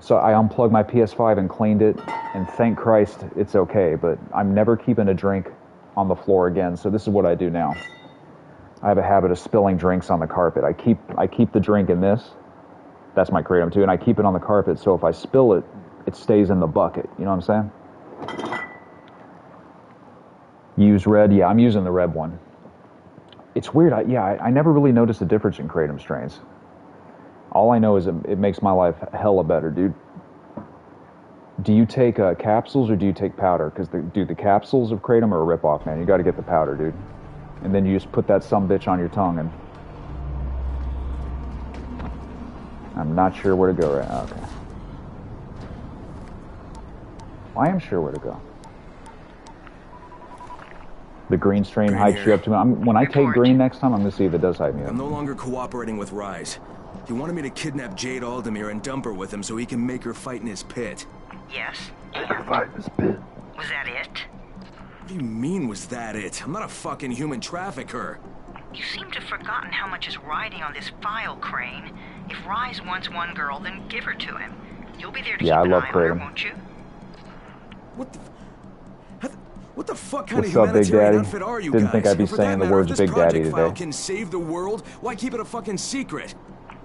So I unplugged my PS5 and cleaned it, and thank Christ it's okay. But I'm never keeping a drink on the floor again. So this is what I do now. I have a habit of spilling drinks on the carpet. I keep I keep the drink in this. That's my kratom too, and I keep it on the carpet. So if I spill it, it stays in the bucket. You know what I'm saying? Use red. Yeah, I'm using the red one. It's weird. I, yeah, I, I never really noticed a difference in kratom strains. All I know is it, it makes my life hella better, dude. Do you take uh, capsules or do you take powder? Because dude, the capsules of kratom are a ripoff, man. You got to get the powder, dude. And then you just put that some bitch on your tongue, and I'm not sure where to go right now. Okay. I am sure where to go. The green strain Green hypes here. you up to me. I'm, when I take Report. green next time, I'm gonna see if it does hype me up. I'm no longer cooperating with Rais. He wanted me to kidnap Jade Aldemir and dump her with him so he can make her fight in his pit. Yes. Make her Fight in his pit. Was that it? What do you mean, was that it? I'm not a fucking human trafficker. You seem to have forgotten how much is riding on this file, Crane. If Rais wants one girl, then give her to him. You'll be there to Yeah, I keep an love eye on her, won't you? What the... how What the fuck kind What's of up, Big humanitarian Daddy? outfit are you Didn't guys? think I'd be And for saying the matter, words if this Big Daddy project file today. can save the world, why keep it a fucking secret?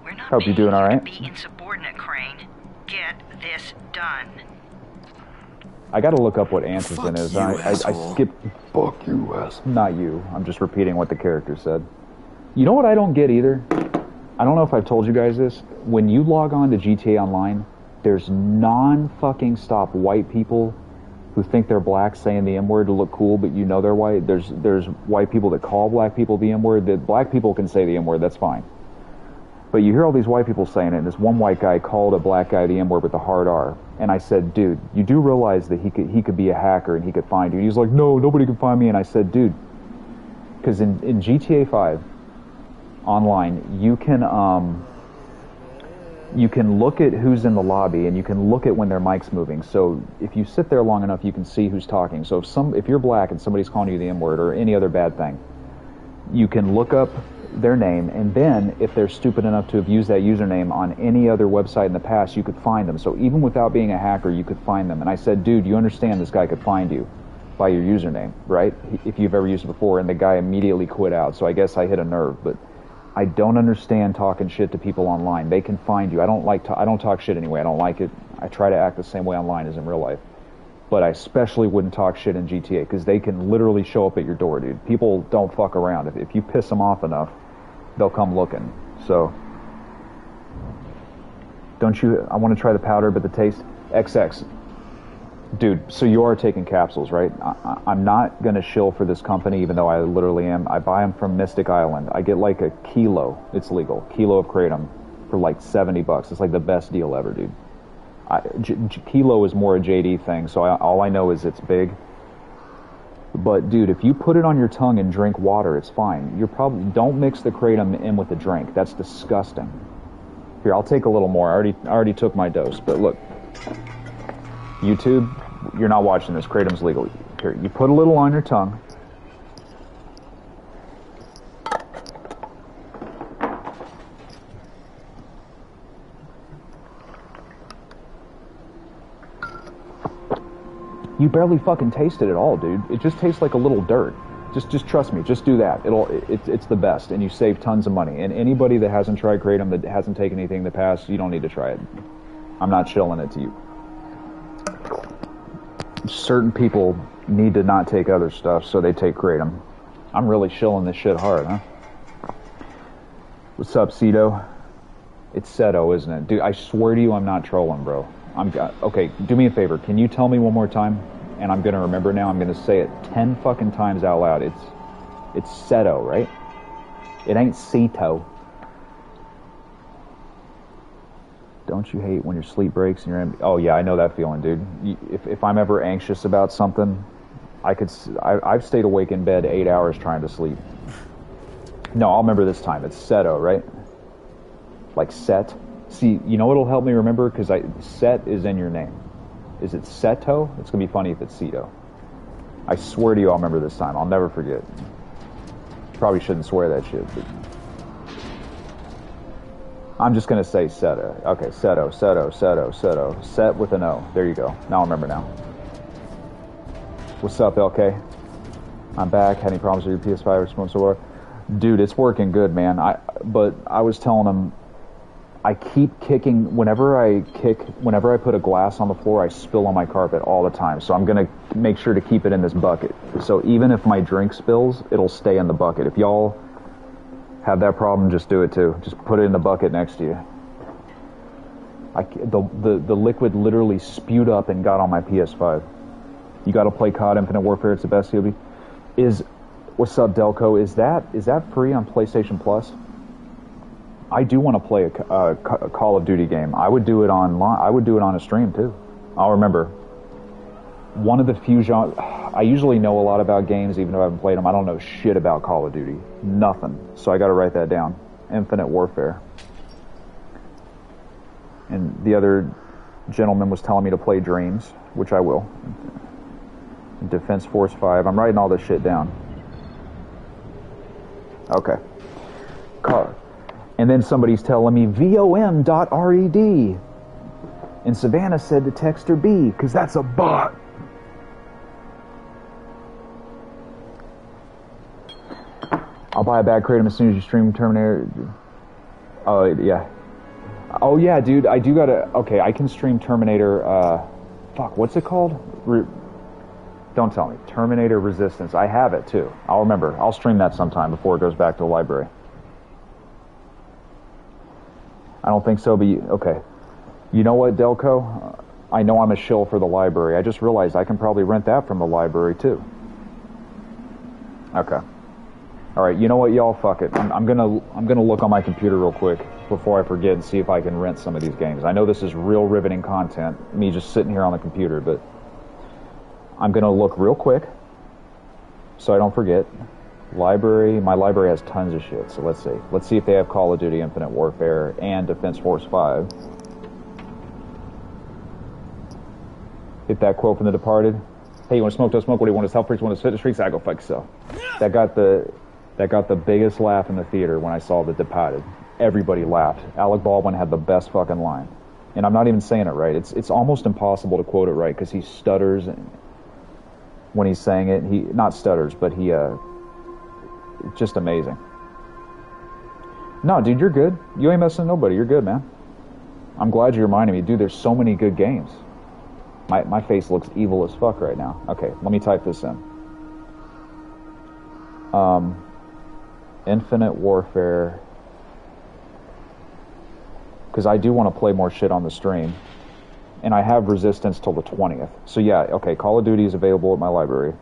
We're not Hope you're doing all you right. to be insubordinate, Crane. Get this done. I gotta look up what antigen Fuck is. you, I, I, I asshole. skipped. Fuck you, ass. Not you. I'm just repeating what the character said. You know what I don't get either? I don't know if I've told you guys this. When you log on to GTA Online, there's non fucking stop white people who think they're black saying the M word to look cool, but you know they're white. There's there's white people that call black people the M word. That black people can say the M word. That's fine. But you hear all these white people saying it, and this one white guy called a black guy the M word with a hard R. And I said, dude, you do realize that he could he could be a hacker and he could find you. He's like, no, nobody can find me. And I said, dude, because in, in GTA 5 online, you can um, you can look at who's in the lobby and you can look at when their mic's moving. So if you sit there long enough, you can see who's talking. So if some if you're black and somebody's calling you the M word or any other bad thing, you can look up their name. And then if they're stupid enough to have used that username on any other website in the past you could find them. So even without being a hacker you could find them. And i said dude you understand this guy could find you by your username right? If you've ever used it before. And the guy immediately quit out. So i guess i hit a nerve but i don't understand talking shit to people online they can find you i don't like to, i don't talk shit anyway i don't like it i try to act the same way online as in real life but I especially wouldn't talk shit in GTA because they can literally show up at your door, dude. People don't fuck around. If, if you piss them off enough, they'll come looking. So, don't you? I want to try the powder, but the taste XX, dude. So you are taking capsules, right? I, I'm not gonna shill for this company, even though I literally am. I buy them from Mystic Island. I get like a kilo. It's legal, kilo of kratom for like 70 bucks. It's like the best deal ever, dude. I, J- J- kilo is more a JD thing, so I, all I know is it's big. But dude, if you put it on your tongue and drink water, it's fine. You're probably don't mix the kratom in with the drink. That's disgusting. Here, I'll take a little more. I already I already took my dose. But look, YouTube, you're not watching this. Kratom's legal. Here, you put a little on your tongue. You barely fucking taste it at all, dude. It just tastes like a little dirt. Just just trust me. Just do that. It'll it, it's the best, and you save tons of money. And anybody that hasn't tried kratom that hasn't taken anything in the past, you don't need to try it. I'm not chilling it to you. Certain people need to not take other stuff, so they take kratom. I'm really shilling this shit hard, huh? What's up, Cedo? It's Seto, isn't it? Dude, I swear to you, I'm not trolling, bro. I'm okay. Do me a favor. Can you tell me one more time? And I'm gonna remember now. I'm gonna say it ten fucking times out loud. It's it's Seto, right? It ain't Ceto. Don't you hate when your sleep breaks and you're in? Oh yeah, I know that feeling, dude. If if I'm ever anxious about something, I could. I, I've stayed awake in bed eight hours trying to sleep. No, I'll remember this time. It's Seto, right? Like set. See, you know what'll help me remember? Because I set is in your name. Is it Seto? It's gonna be funny if it's Ceto. I swear to you, I'll remember this time. I'll never forget. Probably shouldn't swear that shit, but I'm just gonna say Seto. Okay, Seto, Seto, Seto, Seto. Set with an O. There you go. Now I remember now. What's up, LK? I'm back. Had any problems with your PS5 response far? Dude, it's working good, man. I but I was telling him I keep kicking whenever I kick whenever I put a glass on the floor I spill on my carpet all the time. So I'm going to make sure to keep it in this bucket. So even if my drink spills, it'll stay in the bucket. If y'all have that problem, just do it too. Just put it in the bucket next to you. I, the, the, the liquid literally spewed up and got on my PS5. You got to play COD Infinite Warfare. It's the best you'll be. Is what's up, Delco? Is that is that free on PlayStation Plus? I do want to play a, a, uh, a, Call of Duty game. I would do it online. I would do it on a stream too. I'll remember. One of the few genres. I usually know a lot about games, even though I haven't played them. I don't know shit about Call of Duty. Nothing. So I got to write that down. Infinite Warfare. And the other gentleman was telling me to play Dreams, which I will. Defense Force 5. I'm writing all this shit down. Okay. Car. And then somebody's telling me vom.red. And Savannah said to text her B, because that's a bot. I'll buy a bag kratom as soon as you stream Terminator. Oh, yeah. Oh, yeah, dude, I do gotta. Okay, I can stream Terminator. Uh, fuck, what's it called? Re- don't tell me. Terminator Resistance. I have it too. I'll remember. I'll stream that sometime before it goes back to the library. I don't think so, but you, okay. You know what, Delco? I know I'm a shill for the library. I just realized I can probably rent that from the library too. Okay. All right. You know what, y'all? Fuck it. I'm, I'm gonna I'm gonna look on my computer real quick before I forget and see if I can rent some of these games. I know this is real riveting content, me just sitting here on the computer, but I'm gonna look real quick so I don't forget. Library, my library has tons of shit, so let's see. Let's see if they have Call of Duty Infinite Warfare and Defense Force 5. Hit that quote from The Departed. Hey, you want to smoke? Don't smoke. What do you want? To self freaks? Want to spit the streaks? I go fuck so. That got the that got the biggest laugh in the theater when I saw The Departed. Everybody laughed. Alec Baldwin had the best fucking line, and I'm not even saying it right. It's it's almost impossible to quote it right because he stutters when he's saying it. He not stutters, but he uh just amazing. No, dude, you're good. You ain't messing nobody. You're good, man. I'm glad you reminded me. Dude, there's so many good games. My, my face looks evil as fuck right now. Okay, let me type this in. Um, Infinite Warfare. Because I do want to play more shit on the stream. And I have Resistance till the 20th. So yeah, okay, Call of Duty is available at my library.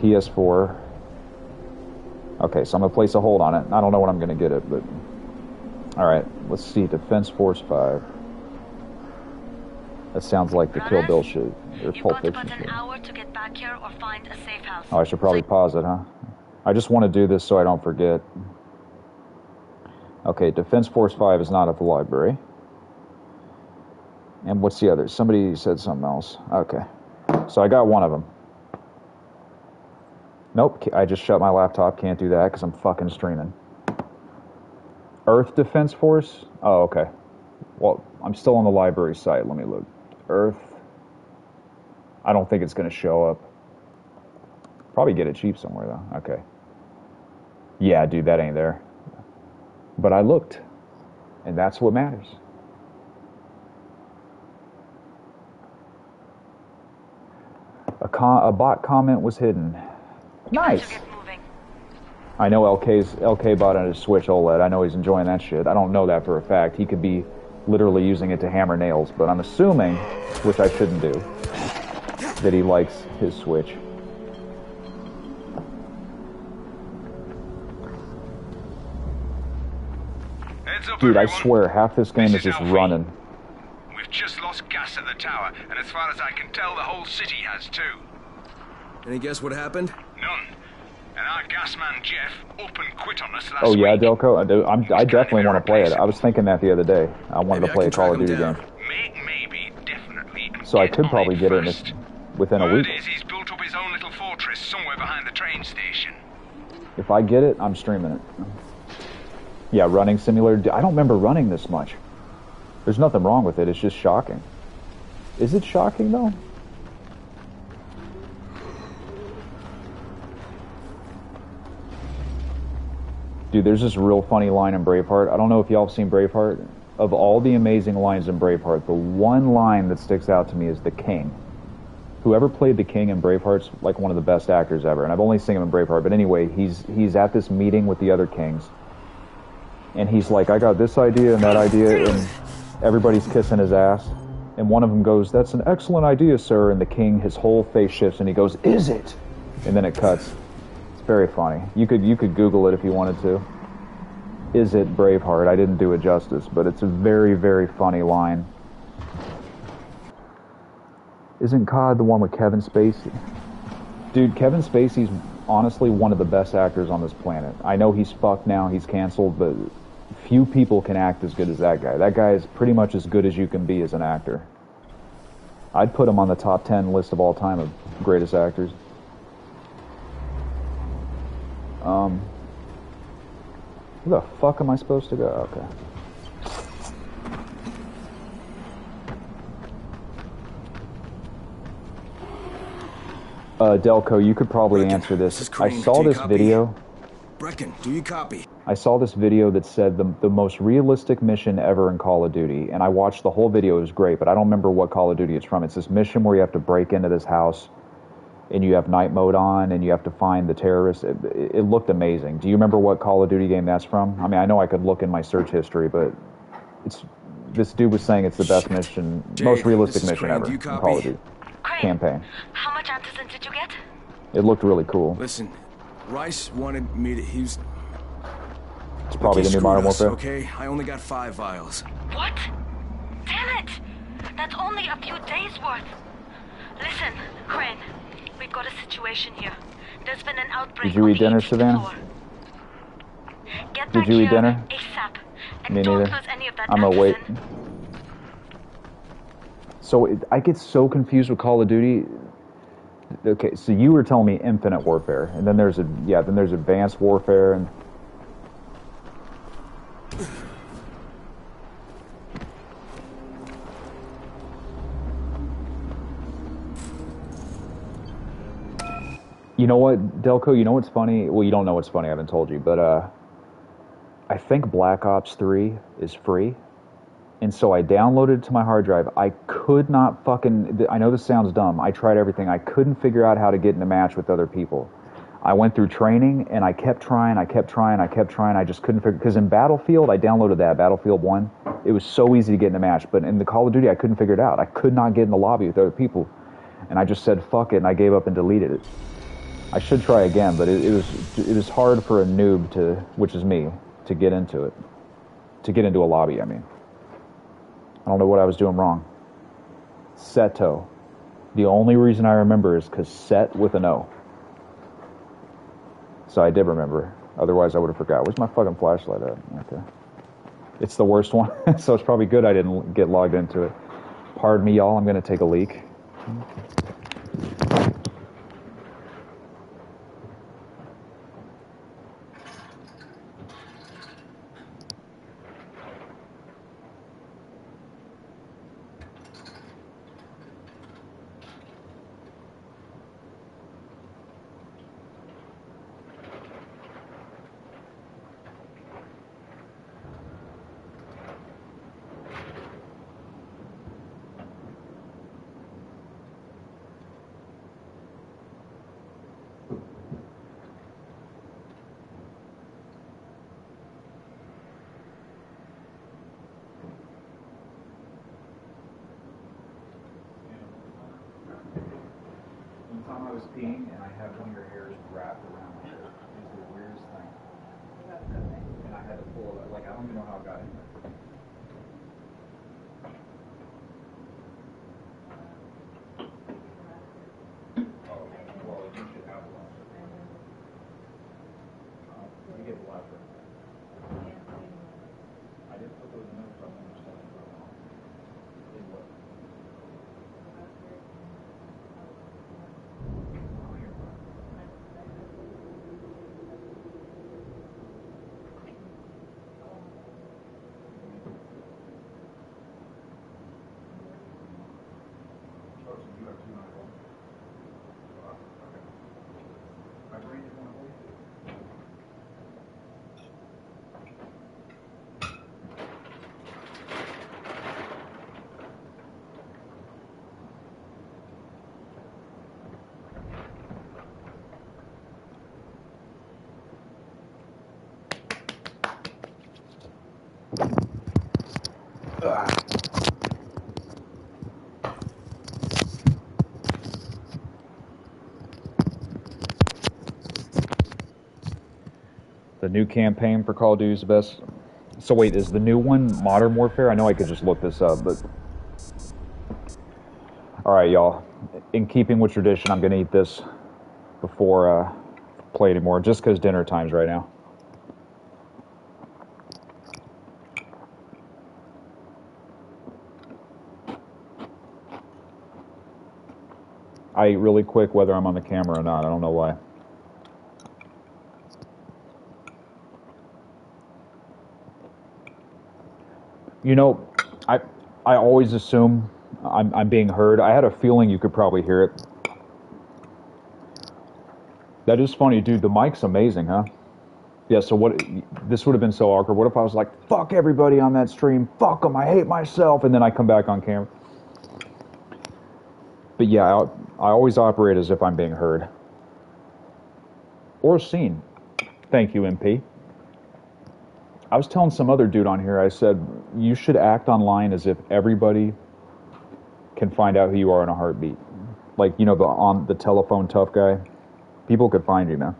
PS4. Okay, so I'm gonna place a hold on it. I don't know when I'm gonna get it, but all right. Let's see, Defense Force Five. That sounds like the Kill Bill shit or Pulp Fiction shit. Oh, I should probably pause it, huh? I just want to do this so I don't forget. Okay, Defense Force Five is not at the library. And what's the other? Somebody said something else. Okay, so I got one of them. Nope, I just shut my laptop. Can't do that because I'm fucking streaming. Earth Defense Force? Oh, okay. Well, I'm still on the library site. Let me look. Earth. I don't think it's going to show up. Probably get it cheap somewhere though. Okay. Yeah, dude, that ain't there. But I looked, and that's what matters. A, a bot comment was hidden. Nice. I know LK's LK bought on his Switch OLED. I know he's enjoying that shit. I don't know that for a fact. He could be literally using it to hammer nails, but I'm assuming, which I shouldn't do, that he likes his Switch. Heads up, Dude, I swear, half this game This is is just Alfie. running. We've just lost gas at the tower, and as far as I can tell, the whole city has too. Any guess what happened? None. And our gas man Jeff up and quit on us last Oh yeah. Delco. I, do, I'm, I definitely want to play it. I was thinking that the other day. I wanted Maybe to play a can Call of Duty game, May, maybe, definitely. so I could probably get it in first. this, within a week. is he's built up his own little fortress somewhere behind the train station. If I get it, I'm streaming it. Yeah, running simulator. I don't remember running this much. There's nothing wrong with it. It's just shocking. Is it shocking though? Dude, there's this real funny line in Braveheart. I don't know if y'all have seen Braveheart. Of all the amazing lines in Braveheart, the one line that sticks out to me is the king. Whoever played the king in Braveheart's like one of the best actors ever. And I've only seen him in Braveheart, but anyway, he's he's at this meeting with the other kings. And he's like, I got this idea and that idea, and everybody's kissing his ass. And one of them goes, That's an excellent idea, sir. And the king, his whole face shifts and he goes, Is it? And then it cuts. It's very funny. You could you could Google it if you wanted to. Is it Braveheart? I didn't do it justice, but it's a very, very funny line. Isn't COD the one with Kevin Spacey? Dude, Kevin Spacey's honestly one of the best actors on this planet. I know he's fucked now, he's canceled, but few people can act as good as that guy. That guy is pretty much as good as you can be as an actor. I'd put him on the top 10 list of all time of greatest actors. Um, where the fuck am I supposed to go? Okay. Uh, Delco, you could probably Brecken, answer this. this I saw this copy? video. Brecken, do you copy? I saw this video that said the, the most realistic mission ever in Call of Duty, and I watched the whole video. It was great, but I don't remember what Call of Duty it's from. It's this mission where you have to break into this house, and you have night mode on, and you have to find the terrorists. It, it looked amazing. Do you remember what Call of Duty game that's from? I mean, I know I could look in my search history, but it's this dude was saying it's the best mission, Jade, most realistic mission Crane. ever in Call of Duty Crane, campaign. how much antizin did you get? It looked really cool. Listen, Rais wanted me to. He was. It's probably he the new screwed Modern us, Warfare. Okay, I only got five vials. What? Damn it! That's only a few days worth. Listen, Crane, we've got a situation here. There's been an outbreak. Did you eat dinner, heat to the Savannah? Get Did back you eat here dinner? ASAP. Me neither. lose any of that I'm gonna wait. So it, I get so confused with Call of Duty. Okay, so you were telling me Infinite Warfare, and then there's a yeah, then there's Advanced Warfare, and you know what, Delco? You know what's funny? Well, you don't know what's funny. I haven't told you, but uh, I think Black Ops Three is free and so I downloaded it to my hard drive. I could not fucking. I know this sounds dumb. I tried everything. I couldn't figure out how to get in a match with other people. I went through training and I kept trying. I kept trying. I kept trying. I just couldn't figure. Because in Battlefield, I downloaded that Battlefield One. It was so easy to get in a match. But in the Call of Duty, I couldn't figure it out. I could not get in the lobby with other people, and I just said fuck it and I gave up and deleted it. I should try again, but it, it was it was hard for a noob to, which is me, to get into it, to get into a lobby. I mean. I don't know what I was doing wrong. Seto. The only reason I remember is because set with an O. So I did remember. Otherwise, I would have forgot. Where's my fucking flashlight at? Okay. It's the worst one, so it's probably good I didn't get logged into it. Pardon me, y'all. I'm going to take a leak. New campaign for Call of Duty is the best. So wait, is the new one Modern Warfare? I know I could just look this up, but all right, y'all. In keeping with tradition, I'm gonna eat this before uh, play anymore, just because dinner time's right now. I eat really quick whether I'm on the camera or not. I don't know why. You know, I I always assume I'm I'm being heard. I had a feeling you could probably hear it. That is funny, dude. The mic's amazing, huh? Yeah. So what? This would have been so awkward. What if I was like, "Fuck everybody on that stream. Fuck them. I hate myself," and then I come back on camera. But yeah, I, I always operate as if I'm being heard or seen. Thank you, MP. I was telling some other dude on here, I said, you should act online as if everybody can find out who you are in a heartbeat. Like, you know, the on the telephone tough guy. People could find you, man.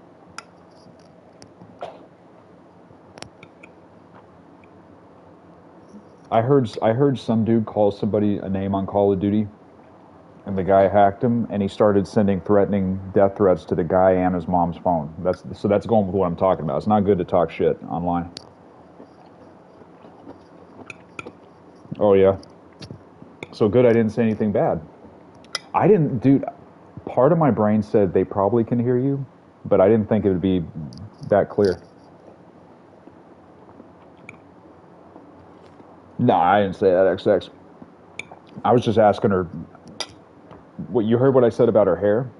I heard I heard some dude call somebody a name on Call of Duty, and the guy hacked him, and he started sending threatening death threats to the guy and his mom's phone. That's so that's going with what I'm talking about. It's not good to talk shit online. Oh yeah. So good I didn't say anything bad. I didn't dude part of my brain said they probably can hear you, but I didn't think it would be that clear. No, I didn't say that, XX. I was just asking her what you heard what I said about her hair?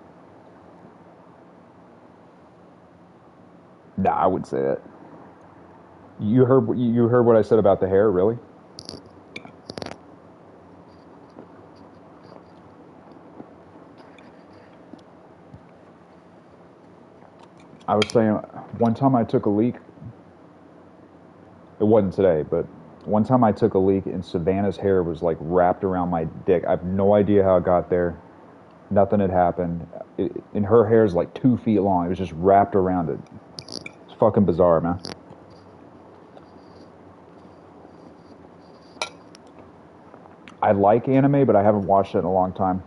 Nah, I wouldn't say that. You heard you heard what I said about the hair, really? I was saying one time I took a leak. It wasn't today, but one time I took a leak and Savannah's hair was like wrapped around my dick. I have no idea how it got there. Nothing had happened. It, and her hair is like two feet long. It was just wrapped around it. It's fucking bizarre, man. I like anime, but I haven't watched it in a long time.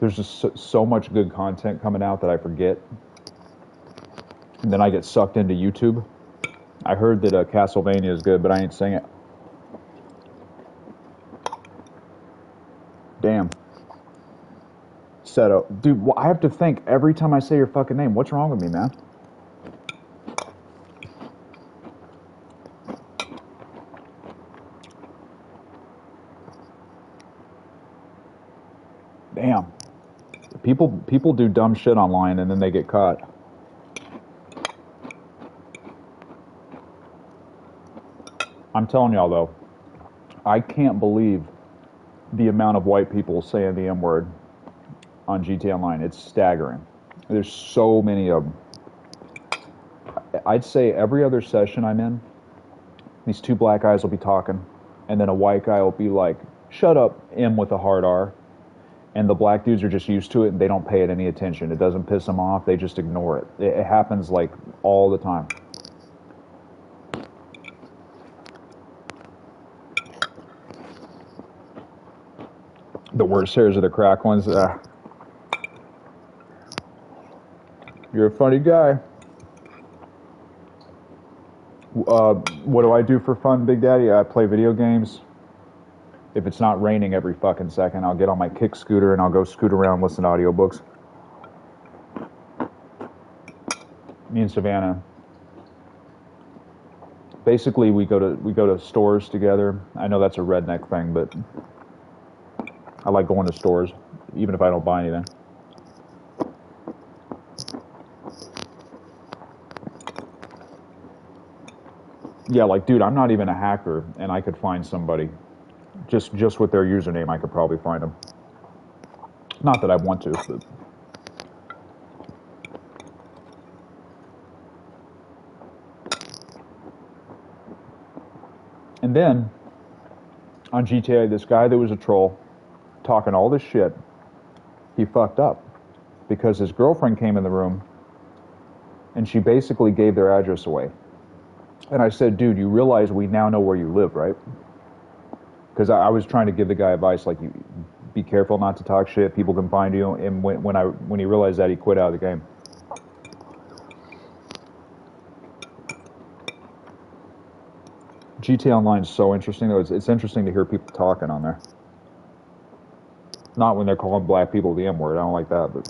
There's just so, so much good content coming out that I forget. And then I get sucked into YouTube. I heard that uh, Castlevania is good, but I ain't seen it. Damn. Seto. Dude, I have to think every time I say your fucking name. What's wrong with me, man? Damn. People people do dumb shit online and then they get caught. I'm telling y'all though, I can't believe the amount of white people saying the M word on GTA Online. It's staggering. There's so many of them. I'd say every other session I'm in, these two black guys will be talking, and then a white guy will be like, "Shut up, M with a hard R," and the black dudes are just used to it and they don't pay it any attention. It doesn't piss them off. They just ignore. It, it happens like all the time. The worst hairs are the crack ones. Uh, you're a funny guy. Uh, what do I do for fun, Big Daddy? I play video games. If it's not raining every fucking second, I'll get on my kick scooter and I'll go scoot around, listen to audiobooks. Me and Savannah. Basically, we go to we go to stores together. I know that's a redneck thing, but I like going to stores, even if I don't buy anything. Yeah, like, dude, I'm not even a hacker, and I could find somebody just just with their username. I could probably find them. Not that I want to, but. And then on GTA, this guy that was a troll talking all this shit, he fucked up because his girlfriend came in the room and she basically gave their address away. And I said, dude, you realize we now know where you live, right? Because I, I was trying to give the guy advice, like, you be careful not to talk shit. People can find you. And when, when I when he realized that, he quit out of the game. GTA Online is so interesting, though. It's, it's interesting to hear people talking on there. Not when they're calling black people the M word. I don't like that, but.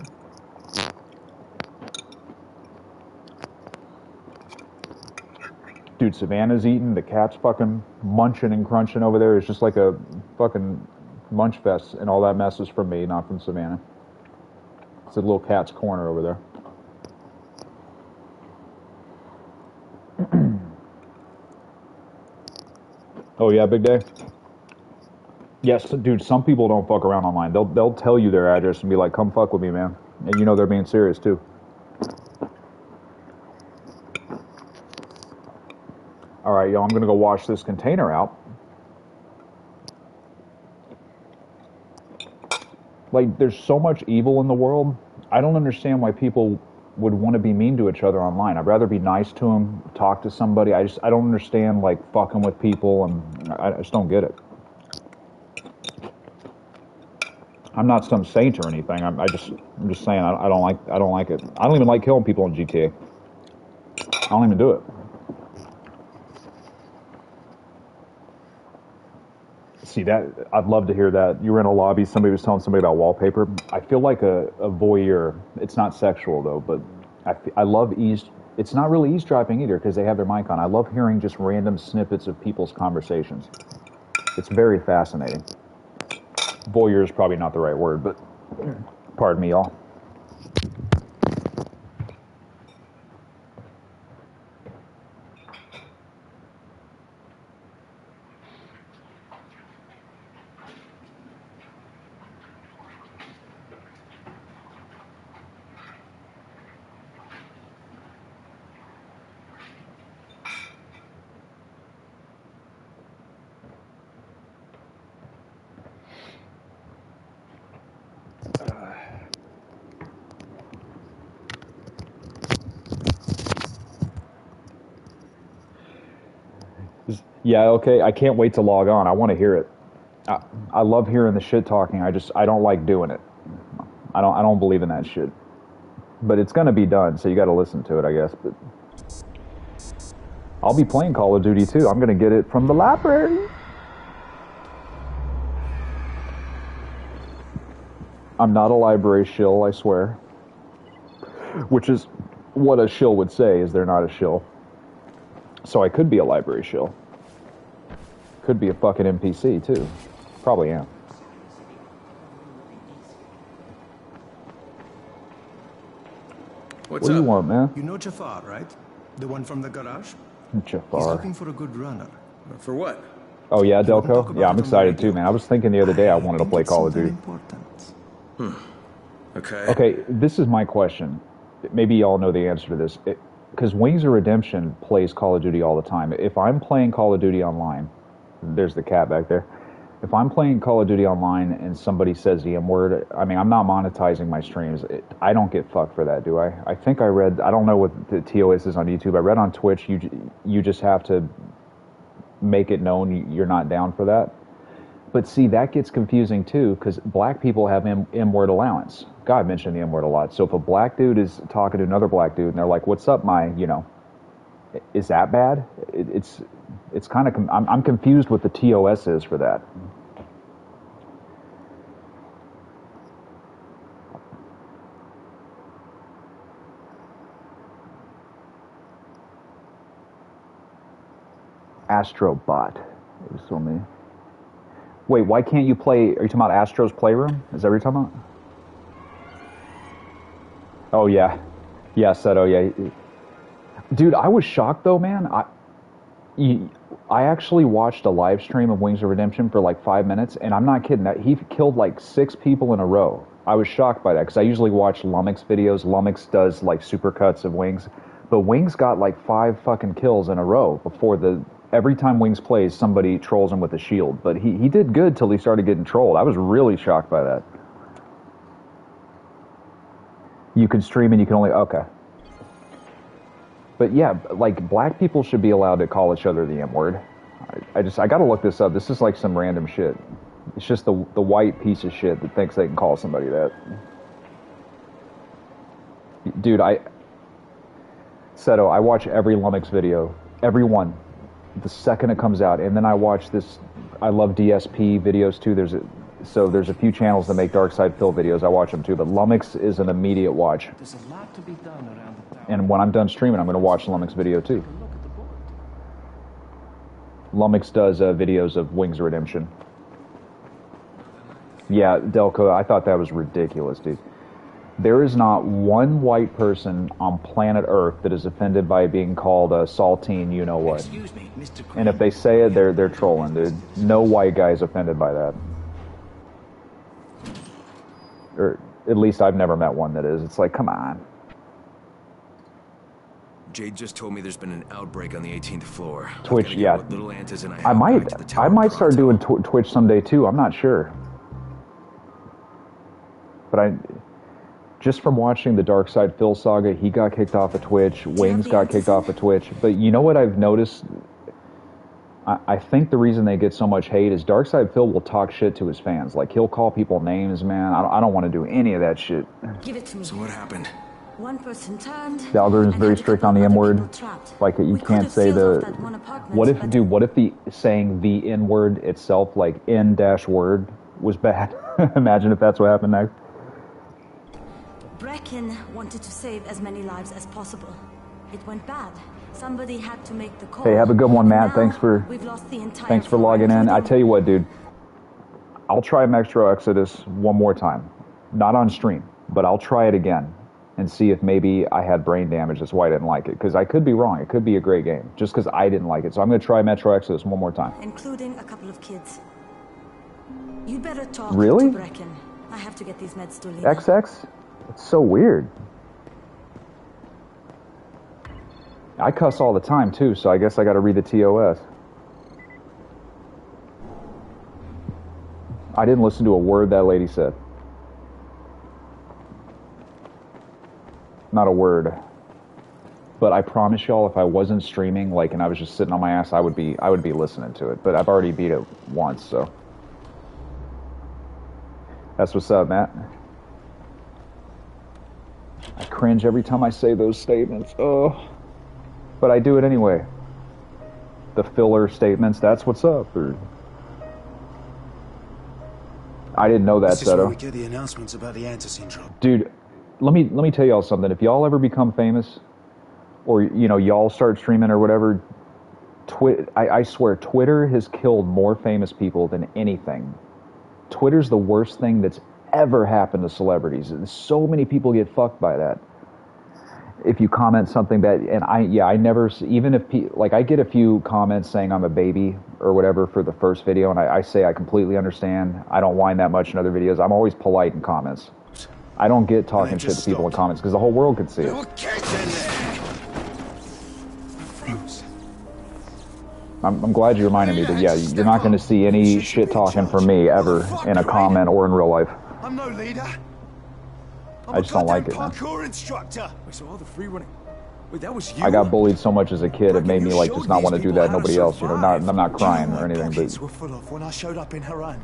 Dude, Savannah's eating. The cat's fucking munching and crunching over there. It's just like a fucking munch fest, and all that mess is from me, not from Savannah. It's a little cat's corner over there. oh yeah, big day. Yes, dude. Some people don't fuck around online. They'll they'll tell you their address and be like, "Come fuck with me, man," and you know they're being serious too. All right, y'all. I'm gonna go wash this container out. Like, there's so much evil in the world. I don't understand why people would want to be mean to each other online. I'd rather be nice to them, talk to somebody. I just I don't understand like fucking with people, and I, I just don't get it. I'm not some saint or anything. I'm, I just I'm just saying I, I don't like I don't like it. I don't even like killing people in GTA. I don't even do it. See that? I'd love to hear that. You were in a lobby. Somebody was telling somebody about wallpaper. I feel like a, a voyeur. It's not sexual though, but I, I love eaves. It's not really eavesdropping either because they have their mic on. I love hearing just random snippets of people's conversations. It's very fascinating. Voyeur is probably not the right word, but pardon me, y'all. Yeah, okay. I can't wait to log on. I want to hear it. I, I love hearing the shit talking. I just I don't like doing it. I don't I don't believe in that shit. But it's gonna be done, so you got to listen to it, I guess. But I'll be playing Call of Duty too. I'm gonna get it from the library. I'm not a library shill, I swear. Which is what a shill would say is they're not a shill. So I could be a library shill. Could be a fucking NPC too. Probably am. What's what do up? you want, man? You know Jafar, right? The one from the garage? Jafar. He's Jafar. looking for a good runner. For what? Oh yeah, Delco. Yeah, I'm excited too, man. I was thinking the other day I wanted to play Call of Duty. Hmm. Okay. Okay, this is my question. Maybe y'all know the answer to this. Because Wings of Redemption plays Call of Duty all the time. If I'm playing Call of Duty online, there's the cat back there. if I'm playing Call of Duty online and somebody says the M word, I mean, I'm not monetizing my streams. It, I don't get fucked for that, do I? I think I read, I don't know what the TOS is on YouTube. I read on Twitch, you, you just have to make it known you- you're not down for that. But see, that gets confusing too, because black people have M, M word allowance. God mentioned the M word a lot. So if a black dude is talking to another black dude and they're like, what's up, my, you know, is that bad? It, it's it's kind of com- I'm, I'm confused what the TOS is for that. Astrobot. It was still me. Wait, why can't you play? Are you talking about Astro's Playroom? Is that what you're talking about? Oh yeah, yeah, Seto, oh, yeah. Dude, I was shocked though, man. I, I actually watched a live stream of Wings of Redemption for like five minutes, and I'm not kidding. That he killed like six people in a row. I was shocked by that because I usually watch Lumix videos. Lumix does like supercuts of Wings, but Wings got like five fucking kills in a row before the. Every time Wings plays, somebody trolls him with a shield, but he, he did good till he started getting trolled. I was really shocked by that. You can stream and you can only okay. But yeah, like black people should be allowed to call each other the M word. I, I just I gotta look this up. This is like some random shit. It's just the the white piece of shit that thinks they can call somebody that. Dude, I Seto, I watch every Lumix video, every one, the second it comes out, and then I watch this. I love DSP videos too. There's a so there's a few channels that make DarksydePhil videos. I watch them too, but Lumix is an immediate watch. There's a lot to be done around the town. And when I'm done streaming, I'm going to watch Lumix video too. Look at the board. Lumix does uh, videos of Wings of Redemption. Yeah, Delco, I thought that was ridiculous, dude. There is not one white person on planet Earth that is offended by being called a saltine, you know what. Me. And if they say it, they're they're trolling, dude. No white guy is offended by that. Or at least I've never met one that is. It's like, come on. Jade just told me there's been an outbreak on the 18th floor. Twitch, yeah. little Antas and I, I might to I might start doing tw- Twitch someday too. I'm not sure. But I just from watching the DarksydePhil saga, he got kicked off of Twitch. Wings got kicked off of Twitch. But you know what I've noticed? I, I think the reason they get so much hate is DarksydePhil will talk shit to his fans. Like he'll call people names, man. I don't, I don't want to do any of that shit. Give it to me. So what happened? One person turned. The algorithm's and very strict on the other M word. Like you We can't say the. that one apartment, What if, dude? What if the saying the N word itself, like N dash word, was bad? Imagine if that's what happened next. Brecken wanted to save as many lives as possible. It went bad. Somebody had to make the call. Hey, have a good one, Matt. now Thanks for We've lost the entire thanks for logging in. I tell you what, dude. I'll try Metro Exodus one more time, not on stream, but I'll try it again and see if maybe I had brain damage. That's why I didn't like it. Because I could be wrong. It could be a great game, just because I didn't like it. So I'm going to try Metro Exodus one more time. including a couple of kids. You better talk Really? to Brecken. I have to get these meds to Lena. XX? It's so weird. I cuss all the time too, so I guess I got to read the TOS. I didn't listen to a word that lady said. Not a word. But I promise y'all, if I wasn't streaming, like, and I was just sitting on my ass, I would be, I would be listening to it. But I've already beat it once, so. That's what's up, Matt. I cringe every time I say those statements. Oh, but I do it anyway. The filler statements. That's what's up. Or I didn't know that, This is where we get the announcements about the Anta syndrome. Dude, let me let me tell y'all something. If y'all ever become famous, or you know y'all start streaming or whatever, Twi- I, I swear Twitter has killed more famous people than anything. Twitter's the worst thing that's ever happened to celebrities. And So many people get fucked by that. If you comment something that, and I, yeah, I never, even if, like, I get a few comments saying I'm a baby or whatever for the first video, and I, I say I completely understand. I don't whine that much in other videos. I'm always polite in comments. I don't get talking shit to people in comments because the whole world could see it. I'm, I'm glad you reminded me that, yeah, you're not going to see any shit talking from me ever in a comment or in real life. I'm no leader. I'm I just don't like it, man. parkour instructor. Wait, so all the free running. Wait, that was you. I got bullied so much as a kid, it made me like just not want to do that. Nobody else, you know. Not, I'm not crying or anything, Pockets but were full of when I showed up in Harran.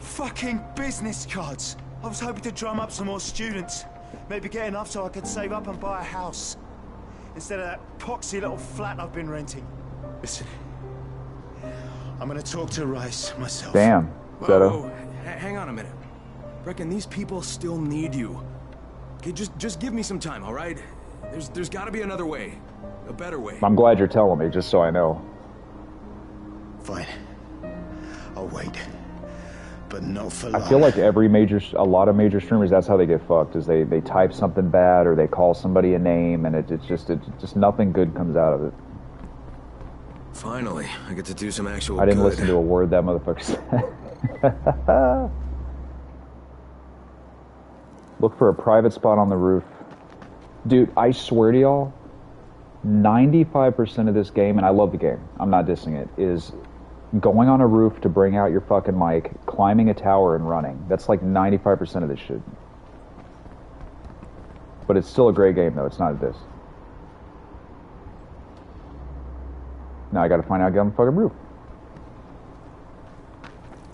Fucking business cards. I was hoping to drum up some more students. Maybe get enough so I could save up and buy a house. Instead of that poxy little flat I've been renting. Listen. I'm gonna talk to Rais myself. damn, Whoa, Zeto. whoa, Reckon these people still need you. Okay, just just give me some time, all right? There's there's got to be another way, a better way. I'm glad you're telling me, just so I know. Fine. I'll wait. But no for I feel like every major, a lot of major streamers, that's how they get fucked. Is they they type something bad or they call somebody a name, and it, it's just it just nothing good comes out of it. Finally, I get to do some actual I didn't good. listen to a word that motherfucker said. Look for a private spot on the roof. Dude, I swear to y'all, 95% of this game, and I love the game, I'm not dissing it, is going on a roof to bring out your fucking mic, climbing a tower, and running. That's like 95% of this shit. But it's still a great game, though. It's not this. Now I gotta find out get on the fucking roof.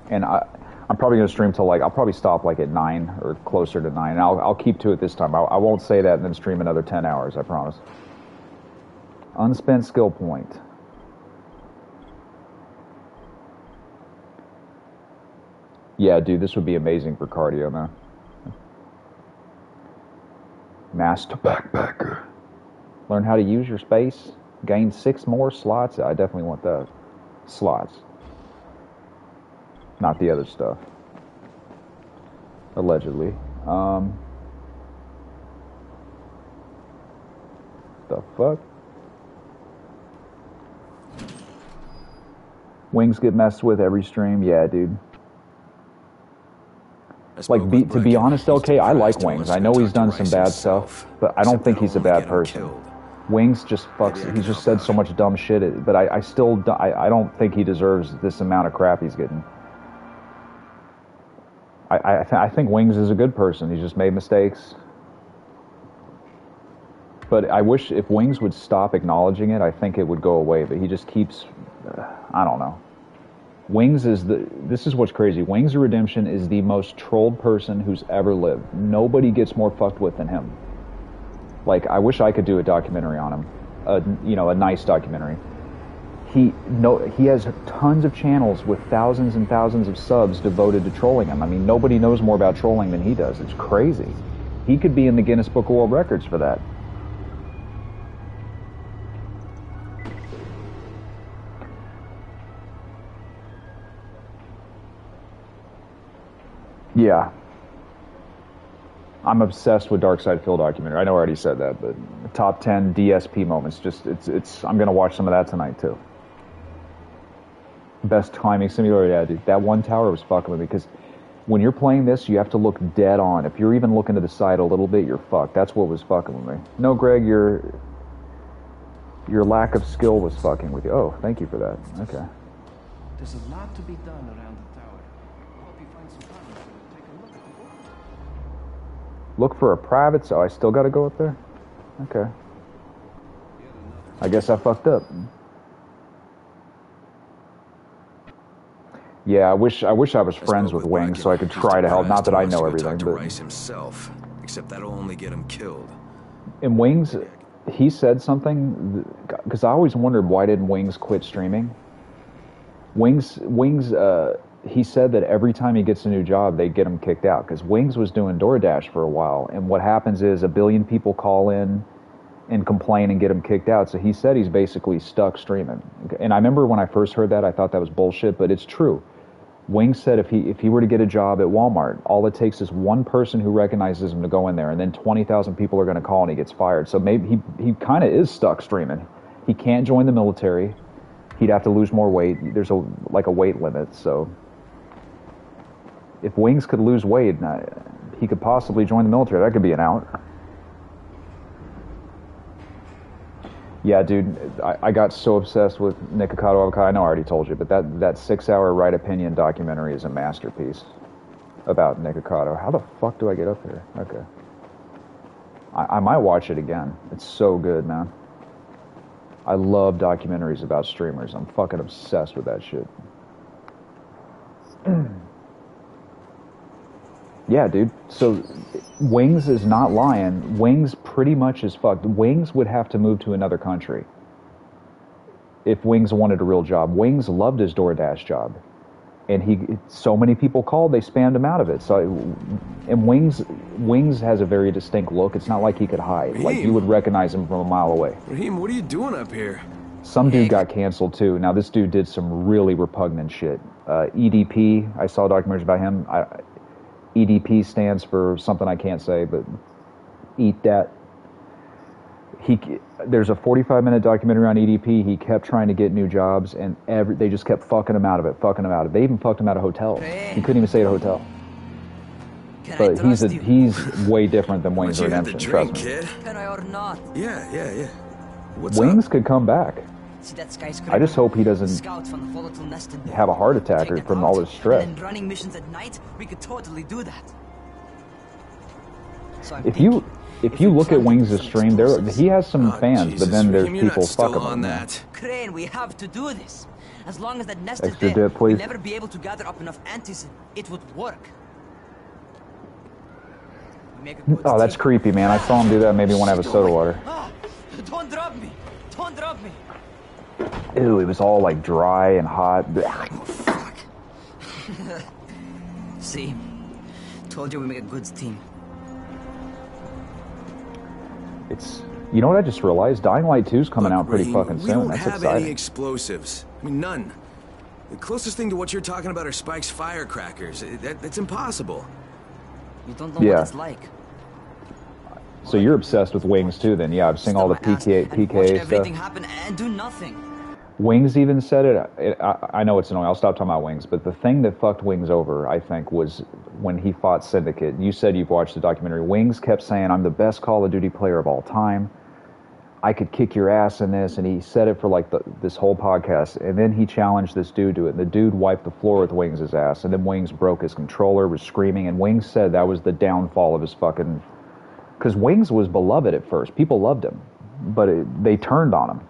And I, I'm probably gonna stream till like I'll probably stop like at nine or closer to nine. And I'll I'll keep to it this time. I, I won't say that and then stream another ten hours. I promise. Unspent skill point. Yeah, dude, this would be amazing for cardio, man. Master backpacker. Learn how to use your space. Gain six more slots. I definitely want that. Slots. Not the other stuff. Allegedly. Um. The fuck? Wings get messed with every stream. Yeah, dude. Like, be, to be honest, okay, I like Wings. I know he's done some bad stuff, but I don't think he's a bad person. Wings just fucks. He's just said so much dumb shit, but I, I still, I, I don't think he deserves this amount of crap he's getting. I, I, th- I think Wings is a good person. He's just made mistakes. But I wish if Wings would stop acknowledging it, I think it would go away. But he just keeps, uh, I don't know. Wings is the. This is what's crazy. Wings of Redemption is the most trolled person who's ever lived. Nobody gets more fucked with than him. Like I wish I could do a documentary on him, a you know a nice documentary. He no he has tons of channels with thousands and thousands of subs devoted to trolling him. I mean nobody knows more about trolling than he does. It's crazy. He could be in the Guinness Book of World Records for that. Yeah. I'm obsessed with DarksydePhil documentary. I know I already said that, but top 10 DSP moments. Just it's it's. I'm gonna watch some of that tonight too. Best timing simulator, yeah, dude. That one tower was fucking with me because when you're playing this, you have to look dead on. If you're even looking to the side a little bit, you're fucked. That's what was fucking with me. No, Greg, your your lack of skill was fucking with you. Oh, thank you for that. Okay. There's a lot to be done around the tower. I hope you find some time to take a look at the book. Look for a private. So oh, I still got to go up there. Okay. I guess I fucked up. Yeah, I wish I wish I was friends with Wings so I could try to help. Not that I know everything, to but Rais himself, except that'll only get him killed. in Wings, he said something because I always wondered why didn't Wings quit streaming. Wings, Wings, uh, he said that every time he gets a new job, they get him kicked out because Wings was doing DoorDash for a while, and what happens is a billion people call in and complain and get him kicked out. So he said he's basically stuck streaming. And I remember when I first heard that, I thought that was bullshit, but it's true. Wings said if he if he were to get a job at Walmart, all it takes is one person who recognizes him to go in there, and then twenty thousand people are going to call and he gets fired. So maybe he he kind of is stuck streaming. He can't join the military. He'd have to lose more weight. There's a like a weight limit. So if Wings could lose weight, he could possibly join the military. That could be an out. Yeah, dude, I, I got so obsessed with Nikocado Avocado. I know I already told you, but that, that six hour Right Opinion documentary is a masterpiece about Nikocado. How the fuck do I get up here? Okay. I, I might watch it again. It's so good, man. I love documentaries about streamers. I'm fucking obsessed with that shit. yeah, dude. So Wings is not lying. Wings pretty much is fucked. Wings would have to move to another country if Wings wanted a real job. Wings loved his DoorDash job. And he, so many people called, they spammed him out of it. So, and Wings, Wings has a very distinct look. It's not like he could hide. Like you would recognize him from a mile away. Rahim, what are you doing up here? Some dude got canceled too. Now this dude did some really repugnant shit. Uh, EDP, I saw documentaries about him. I, EDP stands for something I can't say, but eat that. He, there's a 45 minute documentary on EDP. He kept trying to get new jobs, and every, they just kept fucking him out of it, fucking him out of it. They even fucked him out of hotels. He couldn't even stay at a hotel. But he's a, he's way different than Wayne's you had the Redemption. drink, Trust me. kid. Can I or not? Yeah, yeah, yeah. What's Wings could come back. See that skyscraper? I just hope he doesn't Scout from the volatile nest have a heart attack or from all his stress. And running missions at night, we could totally do that. So I'm If you if you look at Wings' stream, there he has some fans, but then there's Rahim, you're not people still fucking on that. Crane, we have to do this. As long as that nest Extra is there, dip, please. we'll never be able to gather up enough antis. It would work. We make a good Oh, that's creepy, man. I saw him do that. Maybe want to have a soda water. Ah, don't drop me. Don't drop me. Ew, it was all like dry and hot. See, told you we make a good team. It's you know what I just realized? Dying Light 2's coming out pretty Rahim, fucking we soon. don't That's have exciting. any explosives. I mean, none. The closest thing to what you're talking about are Spike's firecrackers. Uh, That, that's impossible. You don't know Yeah. what it's like. So you're obsessed with Wings too, then? Yeah, I've seen all the PK Watch PK everything happen and do nothing. Wings even said it. it I, I know it's annoying. I'll stop talking about Wings, but the thing that fucked Wings over, I think, was when he fought Syndicate. You said you've watched the documentary. Wings kept saying, "I'm the best Call of Duty player of all time. I could kick your ass in this," and he said it for like the, this whole podcast. And then he challenged this dude to it, and the dude wiped the floor with Wings' ass, and then Wings broke his controller, was screaming, and Wings said that was the downfall of his fucking. Because Wings was beloved at first, people loved him, but it, they turned on him.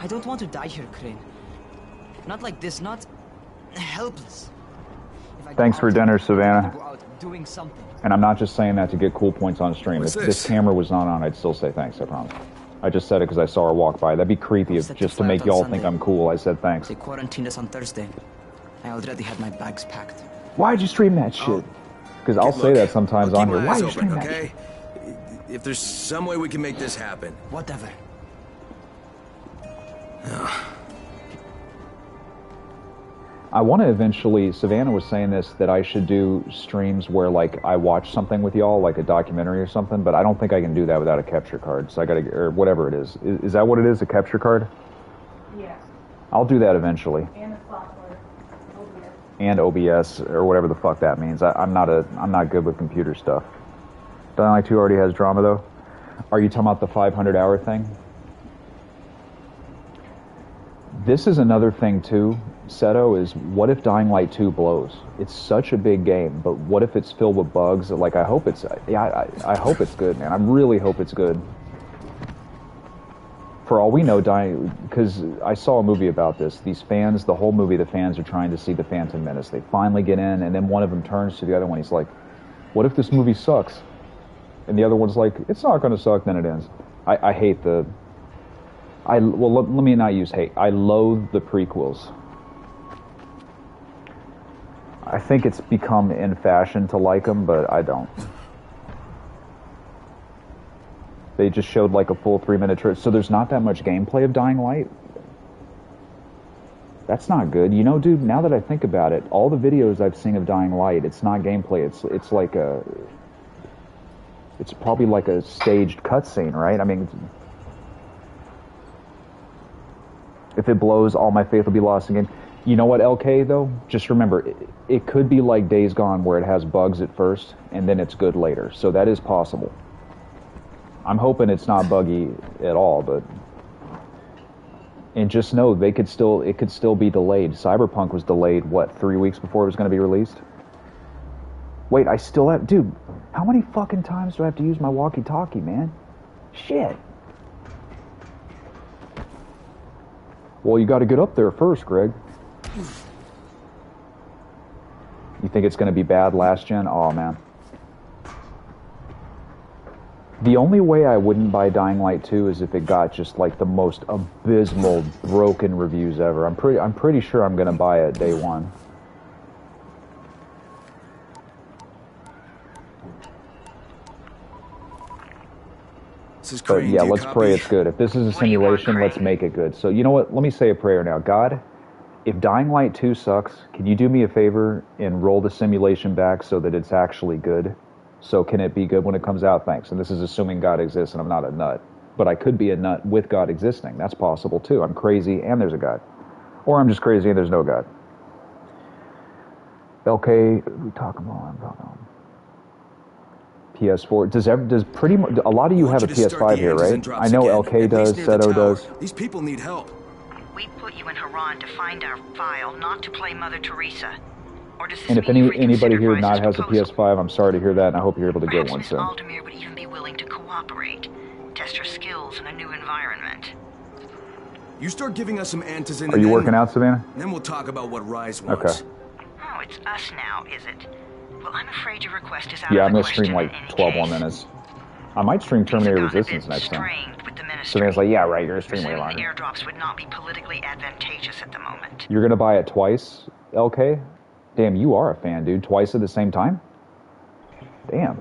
I don't want to die here, Crane. Not like this, not helpless. If I go Thanks for dinner, I want to Savannah. doing something. And I'm not just saying that to get cool points on stream. What's if this? this camera was not on, I'd still say thanks, I promise. I just said it because I saw her walk by. That'd be creepy if just to make y'all think I'm cool. I said thanks. They quarantined us on Thursday. I already had my bags packed. Why'd you stream that oh. shit? Because I'll say luck. that sometimes I'll on here. Why eyes you open, stream that shit? okay? If there's some way we can make this happen. Whatever. I want to eventually. Savannah was saying this that I should do streams where like I watch something with y'all, like a documentary or something. But I don't think I can do that without a capture card. So I got to, or whatever it is. is. Is that what it is? A capture card? Yeah. I'll do that eventually. And the software. OBS. and OBS or whatever the fuck that means. I, I'm not a I'm not good with computer stuff. Dying Light 2 already has drama though. Are you talking about the 500 hour thing? This is another thing too. Seto is what if Dying Light 2 blows? It's such a big game, but what if it's filled with bugs? Like I hope it's yeah I, I hope it's good, man. I really hope it's good. For all we know, dying because I saw a movie about this. These fans, the whole movie, the fans are trying to see the Phantom Menace. They finally get in, and then one of them turns to the other one. He's like, "What if this movie sucks?" And the other one's like, "It's not going to suck." Then it ends. I, I hate the. I well let, let me not use hate. I loathe the prequels. I think it's become in fashion to like them, but I don't. They just showed like a full three minute trailer, so there's not that much gameplay of Dying Light. That's not good. You know, dude, now that I think about it, all the videos I've seen of Dying Light, it's not gameplay. It's it's like a it's probably like a staged cutscene, right? I mean, if it blows, all my faith will be lost again. You know what, LK though? Just remember, it, it could be like Days Gone, where it has bugs at first and then it's good later. So that is possible. I'm hoping it's not buggy at all, but And just know they could still it could still be delayed. Cyberpunk was delayed what three weeks before it was going to be released. Wait, I still have dude. How many fucking times do I have to use my walkie-talkie, man? Shit. Well, you got to get up there first, Greg. You think it's going to be bad last gen? Oh man. The only way I wouldn't buy Dying Light 2 is if it got just like the most abysmal broken reviews ever. I'm pretty I'm pretty sure I'm going to buy it day 1. But yeah, let's pray it's good. If this is a simulation, let's make it good. So you know what? Let me say a prayer now. God, if Dying Light 2 sucks, can you do me a favor and roll the simulation back so that it's actually good? So can it be good when it comes out? Thanks. And this is assuming God exists and I'm not a nut. But I could be a nut with God existing. That's possible too. I'm crazy and there's a God. Or I'm just crazy and there's no God. LK, we talk about PS4. Does ever, does pretty much a lot of you have a you to start PS5 here, right? I know again, LK does, least the Seto does. These people need help. We put you in Harran to find our file, not to play Mother Teresa. Or does this And if any anybody here not has a? PS5, I'm sorry to hear that, and I hope you're able to get Perhaps one Miss soon. Aldemir would even be willing to cooperate, test her skills in a new environment. You start giving us some antizin. Are and you then- working out, Savannah? Then we'll talk about what Rais wants. Okay. Oh, it's us now, is it? Well, I'm afraid your request is out Yeah, of I'm gonna stream like in any 12 more minutes. I might stream Terminator Resistance next time. Strained with the ministry. Savannah's like, yeah, right, you're gonna stream way the longer. airdrops would not be politically advantageous at the moment. You're gonna buy it twice, LK? Damn, you are a fan, dude. Twice at the same time? Damn.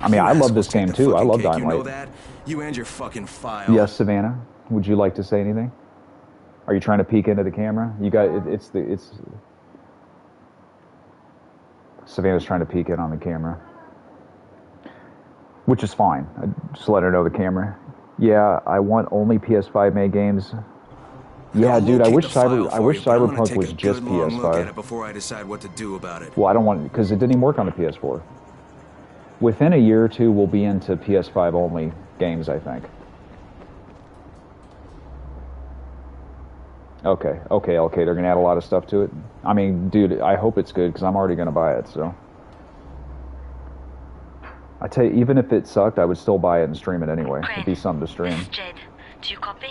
I mean, I love this game too. I love Cake, Dying you know that? You and your fucking file. Yes, Savannah. Would you like to say anything? Are you trying to peek into the camera? You got it, it's the it's. Savannah's trying to peek in on the camera, which is fine. I just let her know the camera. Yeah, I want only PS5 made games. Yeah, dude, I wish Cyber I wish you, but I'm gonna Cyberpunk was just good long Look at PS5. it before I decide what to do about it. Well, I don't want because it didn't even work on the PS4. Within a year or two, we'll be into PS5 only games. I think. Okay, okay, okay. They're gonna add a lot of stuff to it. I mean, dude, I hope it's good because I'm already gonna buy it. So. I tell you, even if it sucked, I would still buy it and stream it anyway. It'd be something to stream. Jed, do you copy?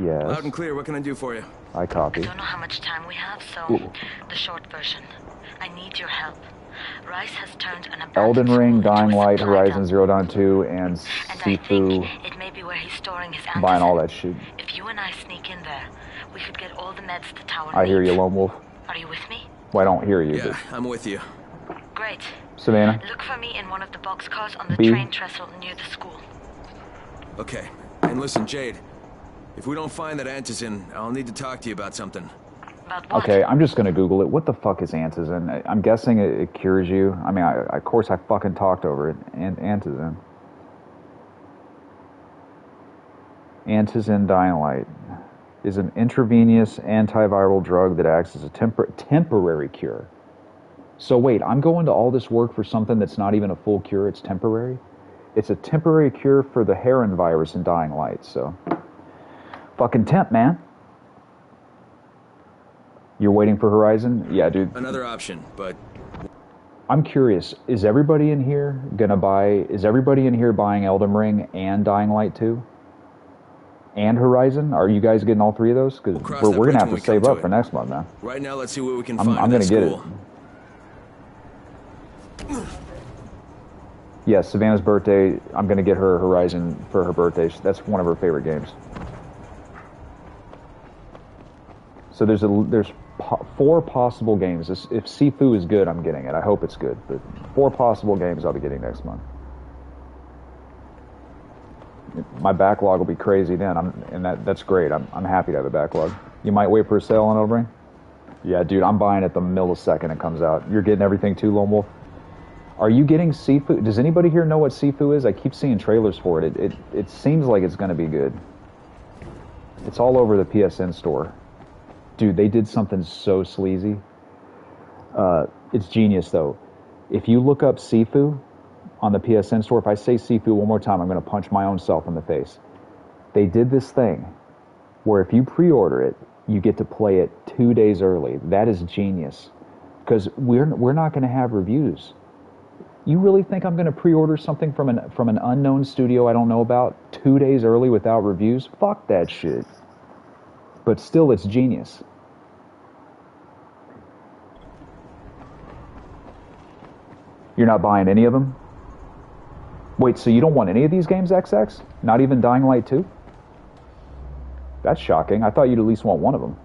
Yes, Loud and clear. What can I do for you? I copy. I don't know how much time we have, so Ooh. the short version. I need your help. Rais has turned an abandoned Elden Ring, Dying Light, Horizon Zero Dawn 2, and and I Sifu, think it may be where he's storing his buying all that shit. If you and I sneak in there, we could get all the meds the tower I hear you, Lone Wolf. Are you with me? Well, I don't hear you, Yeah, I'm with you. Great. Savannah. Look for me in one of the boxcars on the B. train trestle near the school. Okay. And listen, Jade. If we don't find that antizin, I'll need to talk to you about something. About what? Okay, I'm just gonna Google it. What the fuck is antizin? I- I'm guessing it, it cures you. I mean, I, of course, I fucking talked over it. Ant- antizin. Antizin Dying Light is an intravenous antiviral drug that acts as a tempor- temporary cure. So wait, I'm going to all this work for something that's not even a full cure. It's temporary. It's a temporary cure for the Harran virus in Dying Light. So, fucking temp, man. You're waiting for Horizon? Yeah, dude. Another option, but I'm curious. Is everybody in here gonna buy? Is everybody in here buying Elden Ring and Dying Light 2? And Horizon? Are you guys getting all three of those? Because cross we're, we're gonna have to save to up it. for next month, man. right now let's see what we can I'm, find I'm gonna that get it. school. Yeah, Savannah's birthday. I'm gonna get her Horizon for her birthday. That's one of her favorite games. So there's a there's po- four possible games. If if Sifu is good, I'm getting it. I hope it's good. But four possible games I'll be getting next month. My backlog will be crazy then. I'm and that that's great. I'm I'm happy to have a backlog. You might wait for a sale on Elden. Yeah, dude, I'm buying it the millisecond it comes out. You're getting everything too, Lone Wolf. Are you getting Sifu? Does anybody here know what Sifu is? I keep seeing trailers for it. It it, it seems like it's going to be good. It's all over the PSN store. Dude, they did something so sleazy. Uh, it's genius though. If you look up Sifu on the PSN store, if I say Sifu one more time, I'm going to punch my own self in the face. They did this thing where if you pre-order it, you get to play it two days early. That is genius, because we're we're not going to have reviews. You really think I'm going to pre-order something from an from an unknown studio I don't know about two days early without reviews? Fuck that shit. But still, it's genius. You're not buying any of them? Wait, so you don't want any of these games, XX? Not even Dying Light 2? That's shocking. I thought you'd at least want one of them.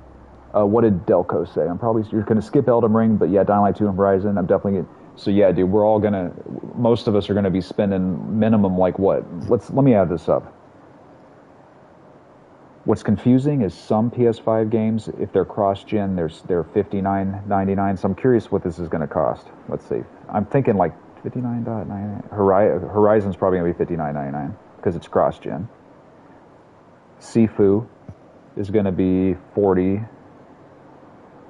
Uh, what did Delco say? I'm probably you're going to skip Elden Ring, but yeah, Dying Light 2 and Horizon. I'm definitely gonna, so yeah, dude. We're all gonna. Most of us are going to be spending minimum like what? Let's let me add this up. What's confusing is some PS5 games, if they're cross-gen, they're they're 59.99. So I'm curious what this is going to cost. Let's see. I'm thinking like 59.99. Horizon's probably going to be 59.99 because it's cross-gen. Sifu is going to be 40,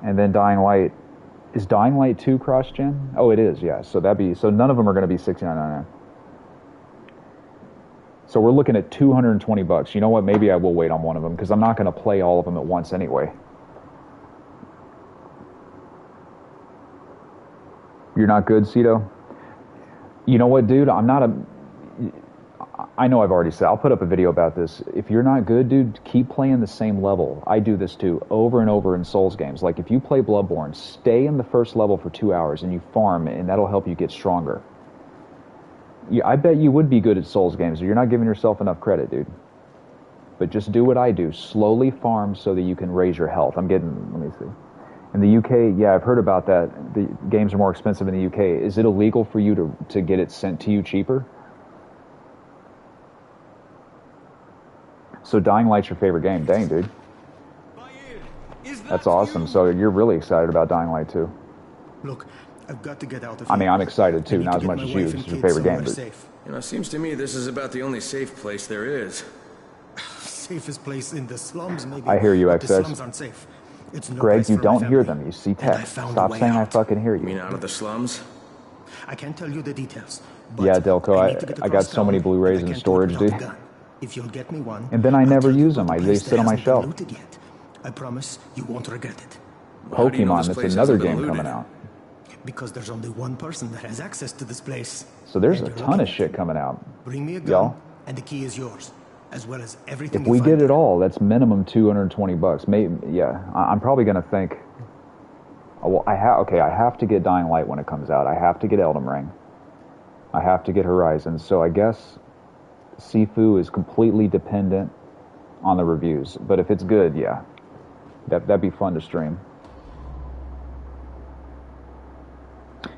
and then Dying Light is Dying Light 2 cross-gen? Oh, it is. Yeah. So that'd be so none of them are going to be 69.99. So we're looking at 220 bucks. You know what? Maybe I will wait on one of them because I'm not going to play all of them at once anyway. You're not good, Cito? You know what, dude? I'm not a. I know I've already said. I'll put up a video about this. If you're not good, dude, keep playing the same level. I do this too, over and over in Souls games. Like if you play Bloodborne, stay in the first level for two hours and you farm, and that'll help you get stronger. Yeah, I bet you would be good at Souls games. You're not giving yourself enough credit, dude. But just do what I do. Slowly farm so that you can raise your health. I'm getting. Let me see. In the UK, yeah, I've heard about that. The games are more expensive in the UK. Is it illegal for you to to get it sent to you cheaper? So Dying Light's your favorite game. Dang, dude. That's awesome. So you're really excited about Dying Light too. Look, I've got to get out of here. I mean, I'm excited too, not to as much as you. wife It's and your favorite game. But safe. You know, it seems to me this is about the only safe place there is. Safest place in the slums, maybe. I hear you, but The slums aren't safe. It's no Greg, you don't hear them. You see And text. Stop way saying I fucking hear you. You mean out of the slums? I can't tell you the details. But Yeah, Delco, I, I, need to get I got so many Blu-rays in can't do it storage, dude. If you'll get me one, And then I I'll never use about them. I the they place sit on my hasn't been shelf. looted yet. I promise you won't regret it. How do you know Pokemon, this that's another game looted? coming out. Because there's only one person that has access to this place. So there's And a ton of shit coming out. Bring me a gun, Y'all, and the key is yours, as well as everything if we find get it all, that's minimum 220 bucks. Maybe, yeah. I'm probably gonna think. oh, Well, I have okay. I have to get Dying Light when it comes out. I have to get Elden Ring. I have to get Horizon. So I guess Sifu is completely dependent on the reviews. But if it's good, yeah, that that'd be fun to stream.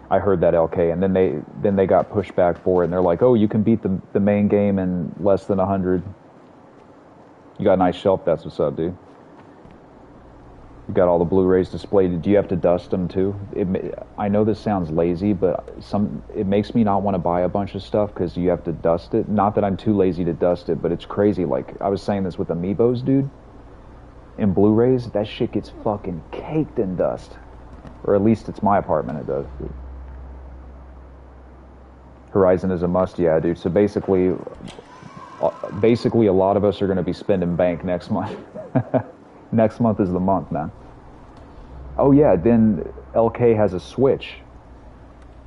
I heard that LK, and then they then they got pushed back for it, and they're like, "Oh, you can beat the the main game in less than hundred. You got a nice shelf. That's what's up, dude. You got all the Blu-rays displayed. Do you have to dust them too? It, I know this sounds lazy, but some it makes me not want to buy a bunch of stuff because you have to dust it. Not that I'm too lazy to dust it, but it's crazy. Like I was saying this with Amiibos, dude. In Blu-rays, that shit gets fucking caked in dust, or at least it's my apartment. It does. Dude. Horizon is a must, yeah, dude. So basically, basically, a lot of us are going to be spending bank next month. next month is the month, man. Oh yeah, then LK has a Switch.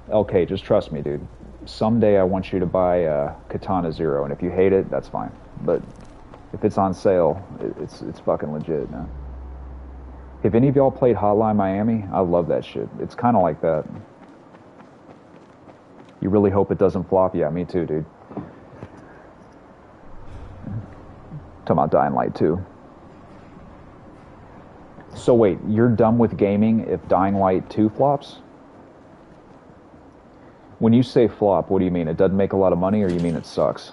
LK, just trust me, dude. Someday I want you to buy uh, Katana Zero, and if you hate it, that's fine. But if it's on sale, it's it's fucking legit, man. If any of y'all played Hotline Miami, I love that shit. It's kind of like that. You really hope it doesn't flop? Yeah, me too, dude. Talking about Dying Light 2. So wait, you're done with gaming if Dying Light 2 flops? When you say flop, what do you mean? It doesn't make a lot of money or you mean it sucks?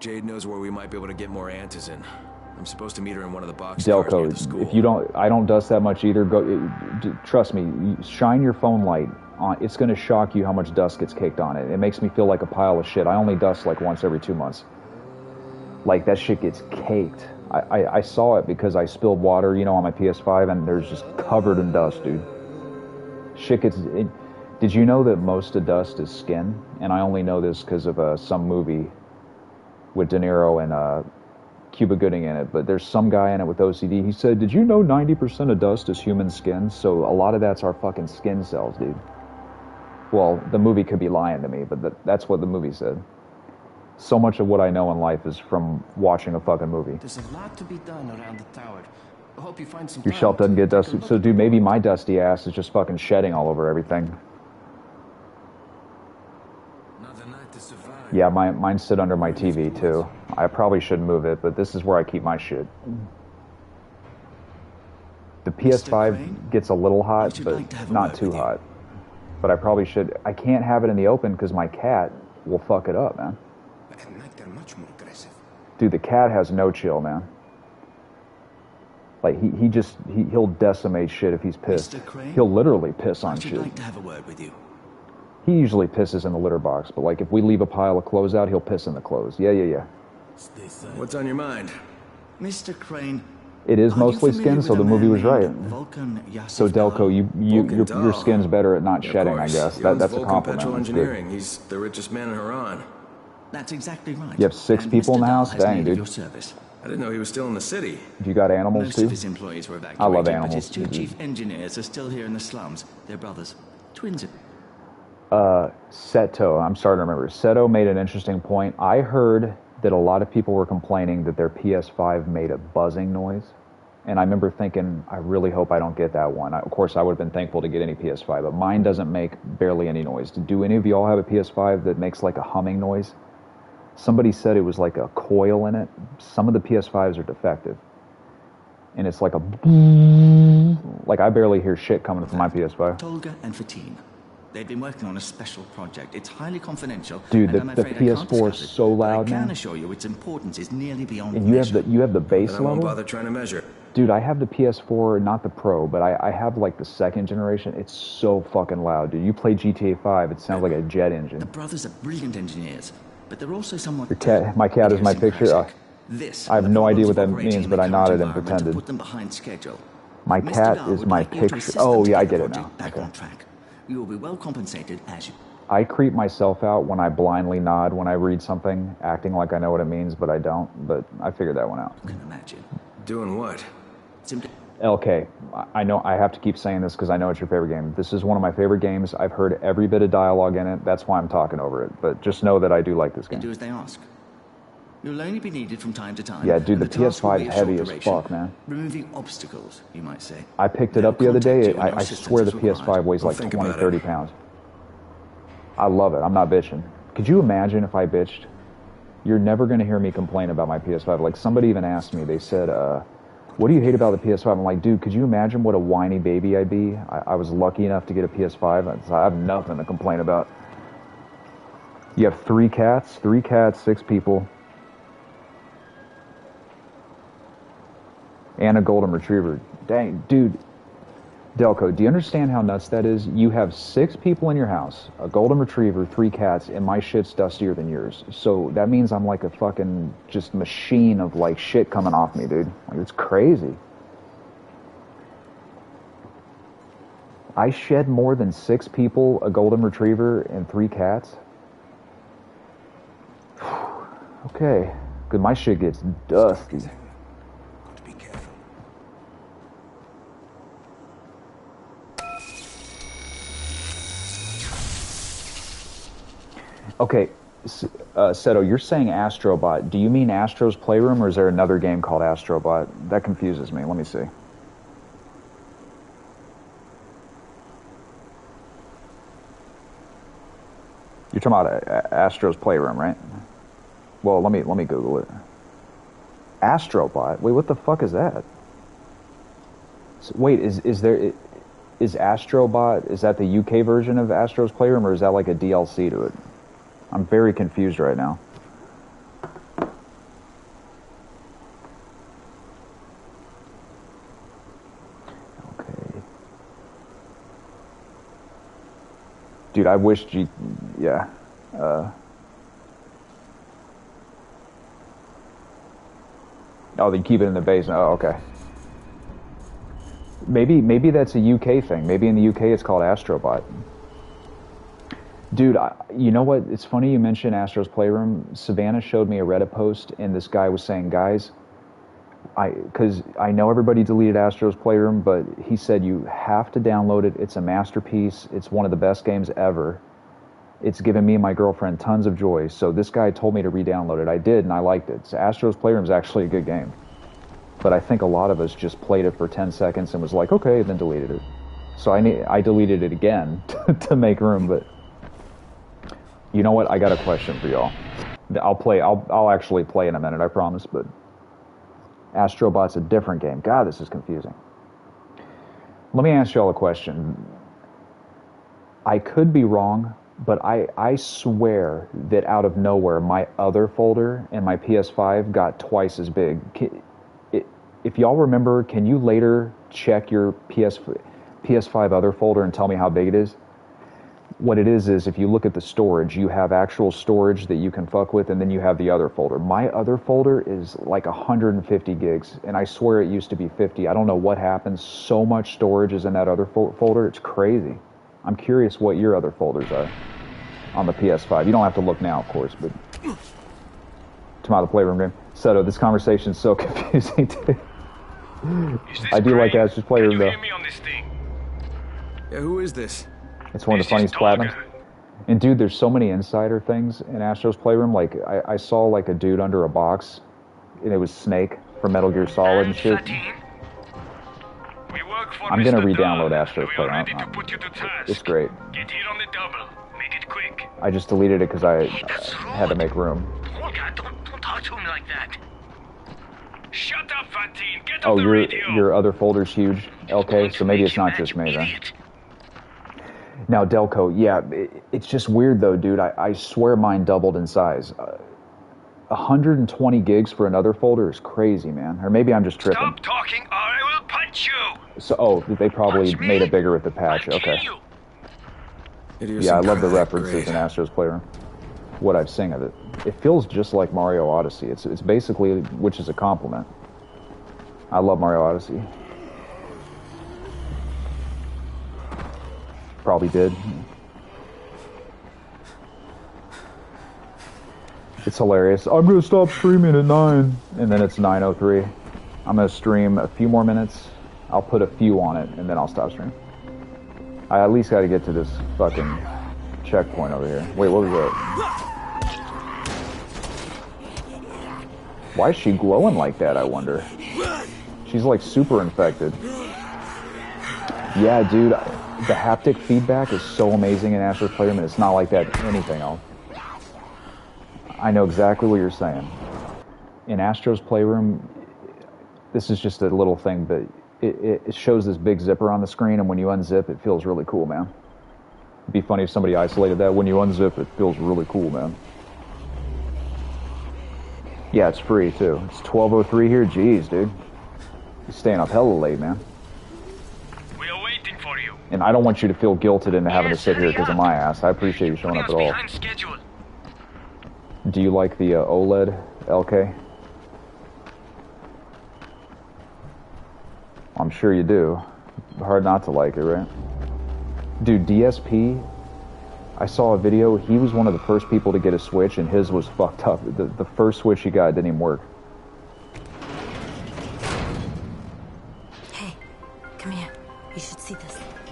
Jade knows where we might be able to get more antizin. I'm supposed to meet her in one of the boxes. the Delco, school. if you don't, I don't dust that much either. Go, trust me. Shine your phone light on. It's going to shock you how much dust gets caked on it. It makes me feel like a pile of shit. I only dust like once every two months. Like that shit gets caked. I, I, I saw it because I spilled water, you know, on my PS5, and there's just covered in dust, dude. Shit gets. It, did you know that most of dust is skin? And I only know this because of uh, some movie with De Niro and uh, Cuba Gooding in it, but there's some guy in it with OCD. He said, "Did you know 90% of dust is human skin? So a lot of that's our fucking skin cells, dude." Well, the movie could be lying to me, but that, that's what the movie said. So much of what I know in life is from watching a fucking movie. There's a lot to be done around the tower. I hope you find some Your shelf doesn't get dusty. So, dude, maybe my dusty ass is just fucking shedding all over everything. Yeah, my, mine sit under my TV too. I probably should move it, but this is where I keep my shit. The PS5 gets a little hot, but not too hot. But I probably should. I can't have it in the open because my cat will fuck it up, man. At night, they're much more aggressive. Dude, the cat has no chill, man. Like he, he just he, he'll decimate shit if he's pissed. Mr. Crane? He'll literally piss on shit. like to have a word with you. He usually pisses in the litter box, but like if we leave a pile of clothes out, he'll piss in the clothes. Yeah, yeah, yeah. What's on your mind? Mr. Crane, It is Are mostly skin, so the movie was right. So Delco, you, you your, your skin's better at not Yeah, shedding, I guess. That owns that's a compliment. Petrol That's good. Engineering. He's the richest man in Harran. That's exactly right. You have six And people in the house? Dang, dude. Your service. I didn't know he was still in the city. You got animals Most too? of his employees were evacuated, I love but animals. his two chief engineers are still here in the slums. They're brothers, twins. Uh, Seto, I'm starting to remember. Seto made an interesting point. I heard that a lot of people were complaining that their PS5 made a buzzing noise. And I remember thinking, I really hope I don't get that one. I, of course, I would have been thankful to get any PS5, but mine doesn't make barely any noise. Do any of y'all have a PS5 that makes like a humming noise? Somebody said it was like a coil in it. Some of the PS5s are defective. And it's like a like I barely hear shit coming from my PS5. Tolga and. They've been working on a special project. It's highly confidential. Dude, the, I'm the afraid I PS4 is so but loud, I can man. assure you its importance is nearly beyond And you have the you have the bass Then I won't level. bother trying to measure. Dude, I have the PS4, not the Pro, but I, I have like the second generation. It's so fucking loud, dude. You play GTA 5, it sounds like a jet engine. The brothers are brilliant engineers, but they're also somewhat Your cat, my cat is my picture. Uh, This I have no idea what that means, but I nodded and pretended. Put them behind schedule. My Mr. cat Dahl is my like picture. Oh, yeah, I get it now. Back on track. You will be well compensated as you I creep myself out when I blindly nod when I read something, acting like I know what it means, but I don't. But I figured that one out. can imagine. Doing what? Simply LK, I- I know I have to keep saying this because I know it's your favorite game. This is one of my favorite games. I've heard every bit of dialogue in it. That's why I'm talking over it. But just know that I do like this game. do as they ask. You'll only be needed from time to time. Yeah, dude, and the PS5 be a heavy as fuck, man. Removing obstacles, you might say. I picked it up the other day. contact you when I, I swear the. PS5 weighs like think 20, about it. 30 pounds. I love it. I'm not bitching. Could you imagine if I bitched? You're never going to hear me complain about my PS5. Like somebody even asked me, they said, uh, what do you hate about the PS5? I'm like, dude, could you imagine what a whiny baby I'd be? I, I was lucky enough to get a PS5. I have nothing to complain about. You have three cats, three cats, six people, and a golden retriever. Dang, dude. Delco, do you understand how nuts that is? You have six people in your house, a golden retriever, three cats, and my shit's dustier than yours. So that means I'm like a fucking just machine of like shit coming off me, dude. Like it's crazy. I shed more than six people, a golden retriever, and three cats. okay, good. My shit gets dusty. Okay, uh, Seto, you're saying Astrobot. Do you mean Astro's Playroom, or is there another game called Astrobot? That confuses me. Let me see. You're talking about uh, Astro's Playroom, right? Well, let me let me Google it. Astrobot. Wait, what the fuck is that? Wait, is is there is Astrobot? Is that the UK version of Astro's Playroom, or is that like a DLC to it? I'm very confused right now. Okay. Dude, I wish G. Yeah. Uh, oh, they keep it in the basement. Oh, okay. Maybe maybe that's a UK thing. Maybe in the UK it's called Astrobot. Dude, I, you know what? It's funny you mentioned Astro's Playroom. Savannah showed me a Reddit post, and this guy was saying, guys, I because I know everybody deleted Astro's Playroom, but he said you have to download it. It's a masterpiece. It's one of the best games ever. It's given me and my girlfriend tons of joy. So this guy told me to re-download it. I did, and I liked it. So Astro's Playroom is actually a good game, but I think a lot of us just played it for 10 seconds and was like, okay, then deleted it. So I need, I deleted it again to make room, but you know what? I got a question for y'all. I'll play. I'll I'll actually play in a minute. I promise. But Astrobot's a different game. God, this is confusing. Let me ask y'all a question. I could be wrong, but I I swear that out of nowhere, my other folder and my PS5 got twice as big. If y'all remember, can you later check your PS PS5 other folder and tell me how big it is? What it is is if you look at the storage, you have actual storage that you can fuck with, and then you have the other folder. My other folder is like 150 gigs, and I swear it used to be 50. I don't know what happened. So much storage is in that other fo- folder. It's crazy. I'm curious what your other folders are on the PS5. You don't have to look now, of course, but to my playroom game. Soto, this conversation is so confusing. Too. I do like Astro's playroom though. Yeah, who is this? It's one of the funniest platinums. And dude, there's so many insider things in Astro's Playroom. Like I, I saw like a dude under a box, and it was Snake from Metal Gear Solid and shit. I'm gonna re-download Astro's Playroom. It's great. Get here on the double. Make it quick. I just deleted it because I, I had to make room. Olga, don't, don't talk to him like that. Shut up. Get Oh, the your your other folder's huge. Okay, so maybe it's not just me then. Now, Delco, yeah, it, it's just weird though, dude. I, I swear mine doubled in size. Uh, 120 gigs for another folder is crazy, man. Or maybe I'm just tripping. Stop talking or I will punch you. So, oh, they probably made it bigger with the patch. Okay. Yeah, I love the references in Astro's Playroom. What I've seen of it, it feels just like Mario Odyssey. It's it's basically, which is a compliment. I love Mario Odyssey. Probably did. It's hilarious. I'm gonna stop streaming at nine, and then it's 9:03. I'm gonna stream a few more minutes. I'll put a few on it, and then I'll stop streaming. I at least got to get to this fucking checkpoint over here. Wait, what was that? Why is she glowing like that? I wonder. She's like super infected. Yeah, dude. The haptic feedback is so amazing in Astro's Playroom, and it's not like that in anything else. I know exactly what you're saying. In Astro's Playroom, this is just a little thing, but it, it, it shows this big zipper on the screen, and when you unzip, it feels really cool, man. It'd be funny if somebody isolated that. When you unzip, it feels really cool, man. Yeah, it's free too. It's 12:03 here. Jeez, dude, you're staying up hella late, man. We are waiting for you. And I don't want you to feel guilted into having to sit here because of my ass. I appreciate you showing up at all. Schedule. Do you like the uh, OLED LK? I'm sure you do. Hard not to like it, right? Dude, DSP, I saw a video. He was one of the first people to get a Switch, and his was fucked up. The, the first Switch he got didn't even work.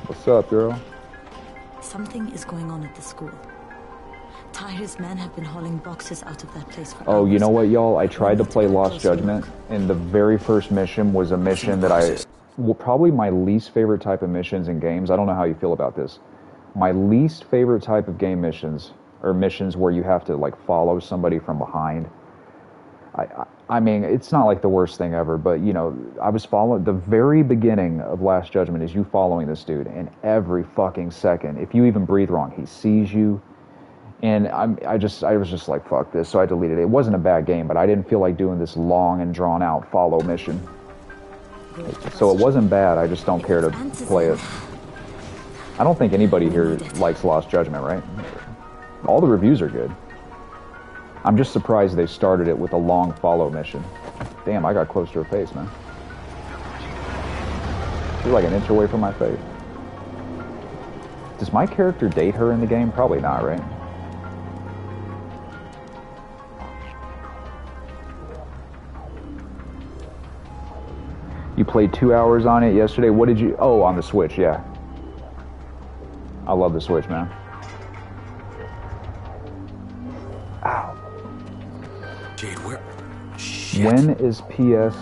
What's up, girl? Something is going on at the school. Tahir's men have been hauling boxes out of that place for Oh, you know what, y'all? I tried to play Lost Judgment, and the very first mission was a mission that I. Well, probably my least favorite type of missions in games. I don't know how you feel about this. My least favorite type of game missions are missions where you have to, like, follow somebody from behind. I, I, mean, it's not like the worst thing ever, but, you know, I was following. The very beginning of Lost Judgment is you following this dude, and every fucking second, if you even breathe wrong, he sees you and I'm, I just I was just like fuck this, so I deleted it. It wasn't a bad game, but I didn't feel like doing this long and drawn out follow mission. So it wasn't bad. I just don't care to play it. I don't think anybody here likes Lost Judgment, right? All the reviews are good. I'm just surprised they started it with a long follow mission. Damn, I got close to her face, man. She's like an inch away from my face. Does my character date her in the game? Probably not, right? You played two hours on it yesterday. What did you? Oh, on the Switch, yeah. I love the Switch, man. When is PS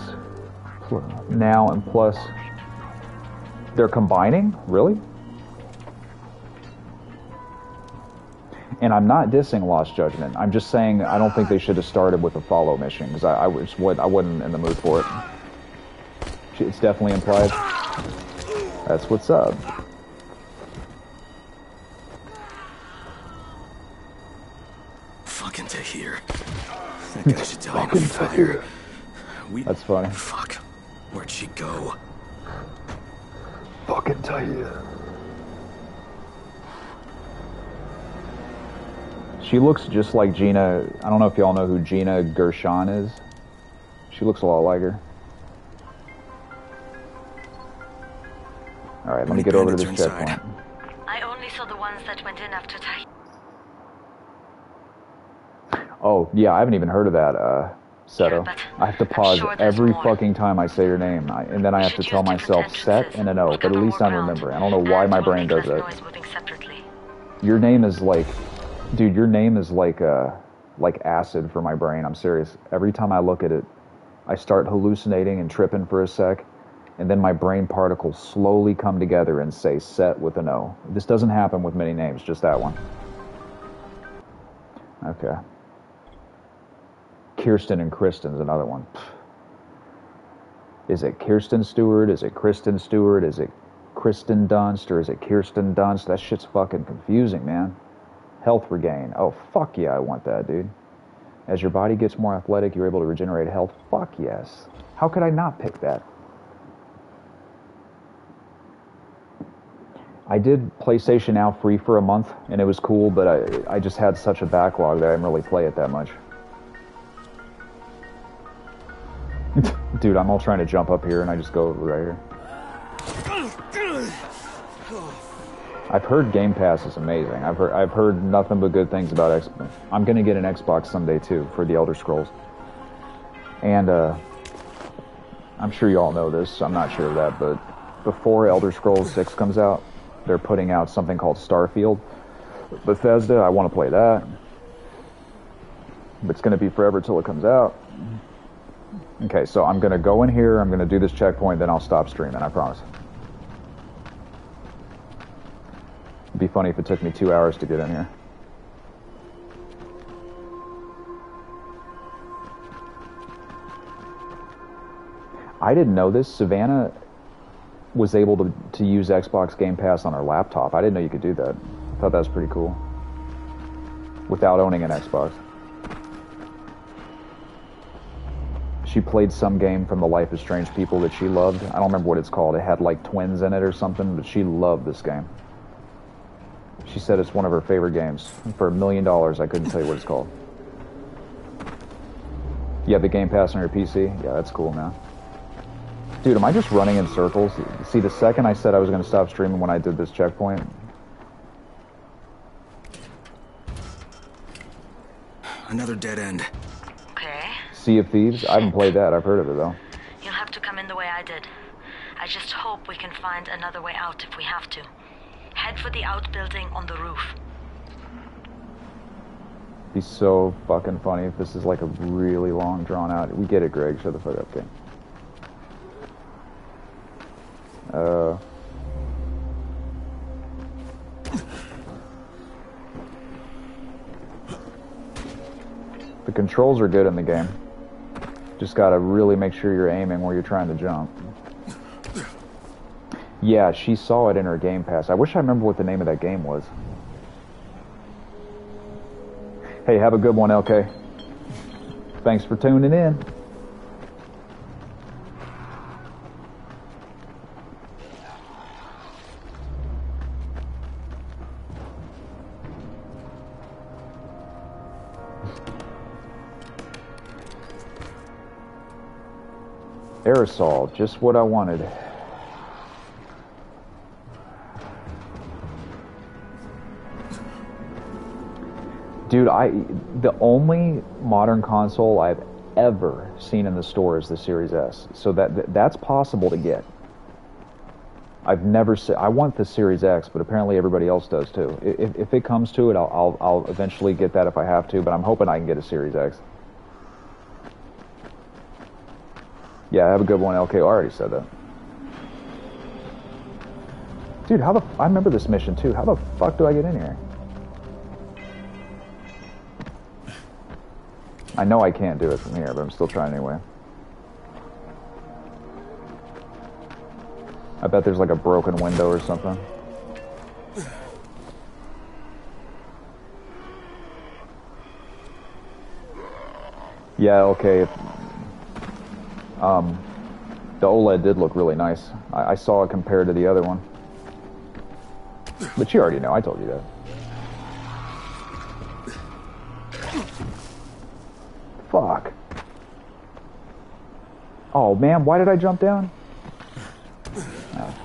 Now and Plus? They're combining? Really? And I'm not dissing Lost Judgment. I'm just saying I don't think they should have started with a follow mission because I, I was I wasn't in the mood for it. It's definitely implied. That's what's up. Guy should die in fire. We... That's funny. Fuck. Where'd she go? Fucking Tahir. She looks just like Gina. I don't know if y'all know who Gina Gershon is. She looks a lot like her. All right, let me get over to this checkpoint. I only saw the ones that went in after Tahir. Oh, yeah, I haven't even heard of that, uh, Seto. I have to pause sure every more. fucking time I say your name, I, and then I have to tell myself set and an O, but at least I'm remembering. I don't know why my brain does that. Your name is like, dude, your name is like, uh, like acid for my brain. I'm serious. Every time I look at it, I start hallucinating and tripping for a sec, and then my brain particles slowly come together and say set with an O. This doesn't happen with many names, just that one. Okay. Kirsten and Kristen's another one. Is it Kirsten Stewart? Is it Kristen Stewart? Is it Kristen Dunst? Or is it Kirsten Dunst? That shit's fucking confusing, man. Health regain. Oh, fuck yeah, I want that, dude. As your body gets more athletic, you're able to regenerate health. Fuck yes. How could I not pick that? I did PlayStation Now free for a month, and it was cool, but I, I just had such a backlog that I didn't really play it that much. Dude, I'm all trying to jump up here, and I just go right here. I've heard Game Pass is amazing. I've heard I've heard nothing but good things about Xbox. I'm gonna get an Xbox someday too for the Elder Scrolls. And uh, I'm sure you all know this. I'm not sure of that, but before Elder Scrolls 6 comes out, they're putting out something called Starfield. Bethesda, I want to play that. But it's going to be forever till it comes out. Okay, so I'm to go in here, I'm to do this checkpoint, then I'll stop streaming, I promise. It'd be funny if it took me two hours to get in here. I didn't know this. Savannah was able to, to use Xbox Game Pass on her laptop. I didn't know you could do that. I thought that was pretty cool. Without owning an Xbox. She played some game from the Life is Strange people that she loved. I don't remember what it's called. It had like twins in it or something, but she loved this game. She said it's one of her favorite games. For a million dollars, I couldn't tell you what it's called. You have the Game Pass on your PC? Yeah, that's cool, man. Dude, am I just running in circles? See, the second I said I was going to stop streaming when I did this checkpoint, Another dead end. Sea of Thieves, I haven't played that. I've heard of it, though. You'll have to come in the way I did. I just hope we can find another way out if we have to. Head for the outbuilding on the roof. Be so fucking funny if this is like a really long, drawn out. We get it, Greg. Shut the fuck up, okay? Uh. The controls are good in the game. Just gotta really make sure you're aiming where you're trying to jump. Yeah, she saw it in her Game Pass. I wish I remember what the name of that game was. Hey, have a good one, LK. Thanks for tuning in. That's all, just what I wanted. Dude, I the only modern console I've ever seen in the store is the Series S. So that that's possible to get. I've never said I want the Series X, but apparently everybody else does too. If, if it comes to it, I'll, I'll, I'll eventually get that if I have to. But I'm hoping I can get a Series X. Yeah, I have a good one, LK. Already said that. Dude, how the I remember this mission too. How the fuck do I get in here? I know I can't do it from here, but I'm still trying anyway. I bet there's like a broken window or something. Yeah, okay. Um, the OLED did look really nice. I, I saw it compared to the other one. But you already know, I told you that. Fuck. Oh man, why did I jump down? Oh.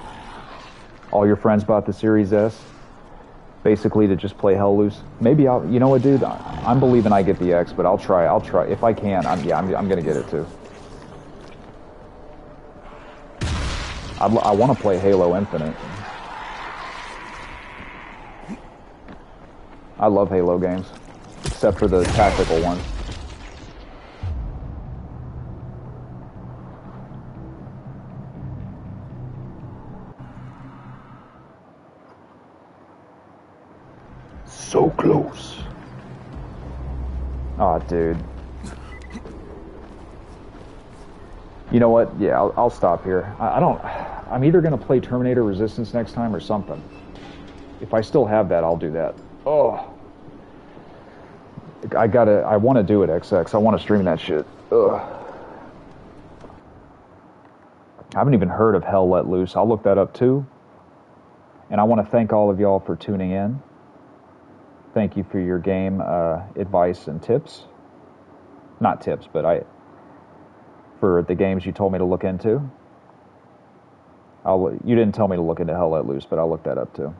All your friends bought the Series S, basically to just play hell loose. Maybe I'll, you know what, dude? I'm believing I get the X, but I'll try. I'll try if I can. I'm yeah, I'm, I'm gonna get it too. I'd, l- I want to play Halo Infinite. I love Halo games, except for the tactical ones. So close. Oh, dude. You know what? Yeah, I'll, I'll stop here. I, I don't. I'm either gonna play Terminator Resistance next time or something. If I still have that, I'll do that. Oh. I gotta. I want to do it, XX. I want to stream that shit. Ugh. I haven't even heard of Hell Let Loose. I'll look that up too. And I want to thank all of y'all for tuning in. Thank you for your game uh, advice and tips. Not tips, but I for the games you told me to look into. I'll. You didn't tell me to look into Hell Let Loose, but I'll look that up too.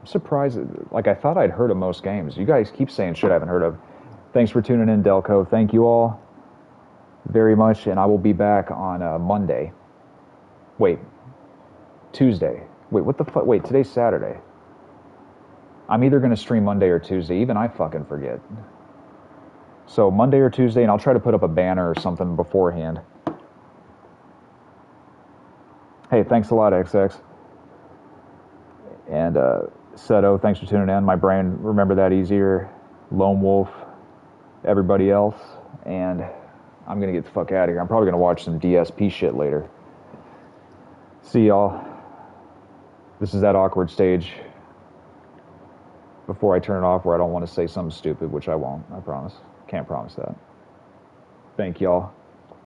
I'm surprised. Like I thought I'd heard of most games. You guys keep saying shit I haven't heard of. Thanks for tuning in, Delco. Thank you all very much, and I will be back on uh, Monday. Wait, Tuesday. Wait, what the fuck? Wait, today's Saturday. I'm either going to stream Monday or Tuesday. Even I fucking forget. So Monday or Tuesday, and I'll try to put up a banner or something beforehand. Hey, thanks a lot, XX. And uh, Seto, thanks for tuning in. My brain remember that easier. Lone Wolf, everybody else, and I'm gonna get the fuck out of here. I'm probably gonna watch some DSP shit later. See y'all. This is that awkward stage before I turn it off where I don't want to say something stupid, which I won't. I promise. Can't promise that. Thank y'all.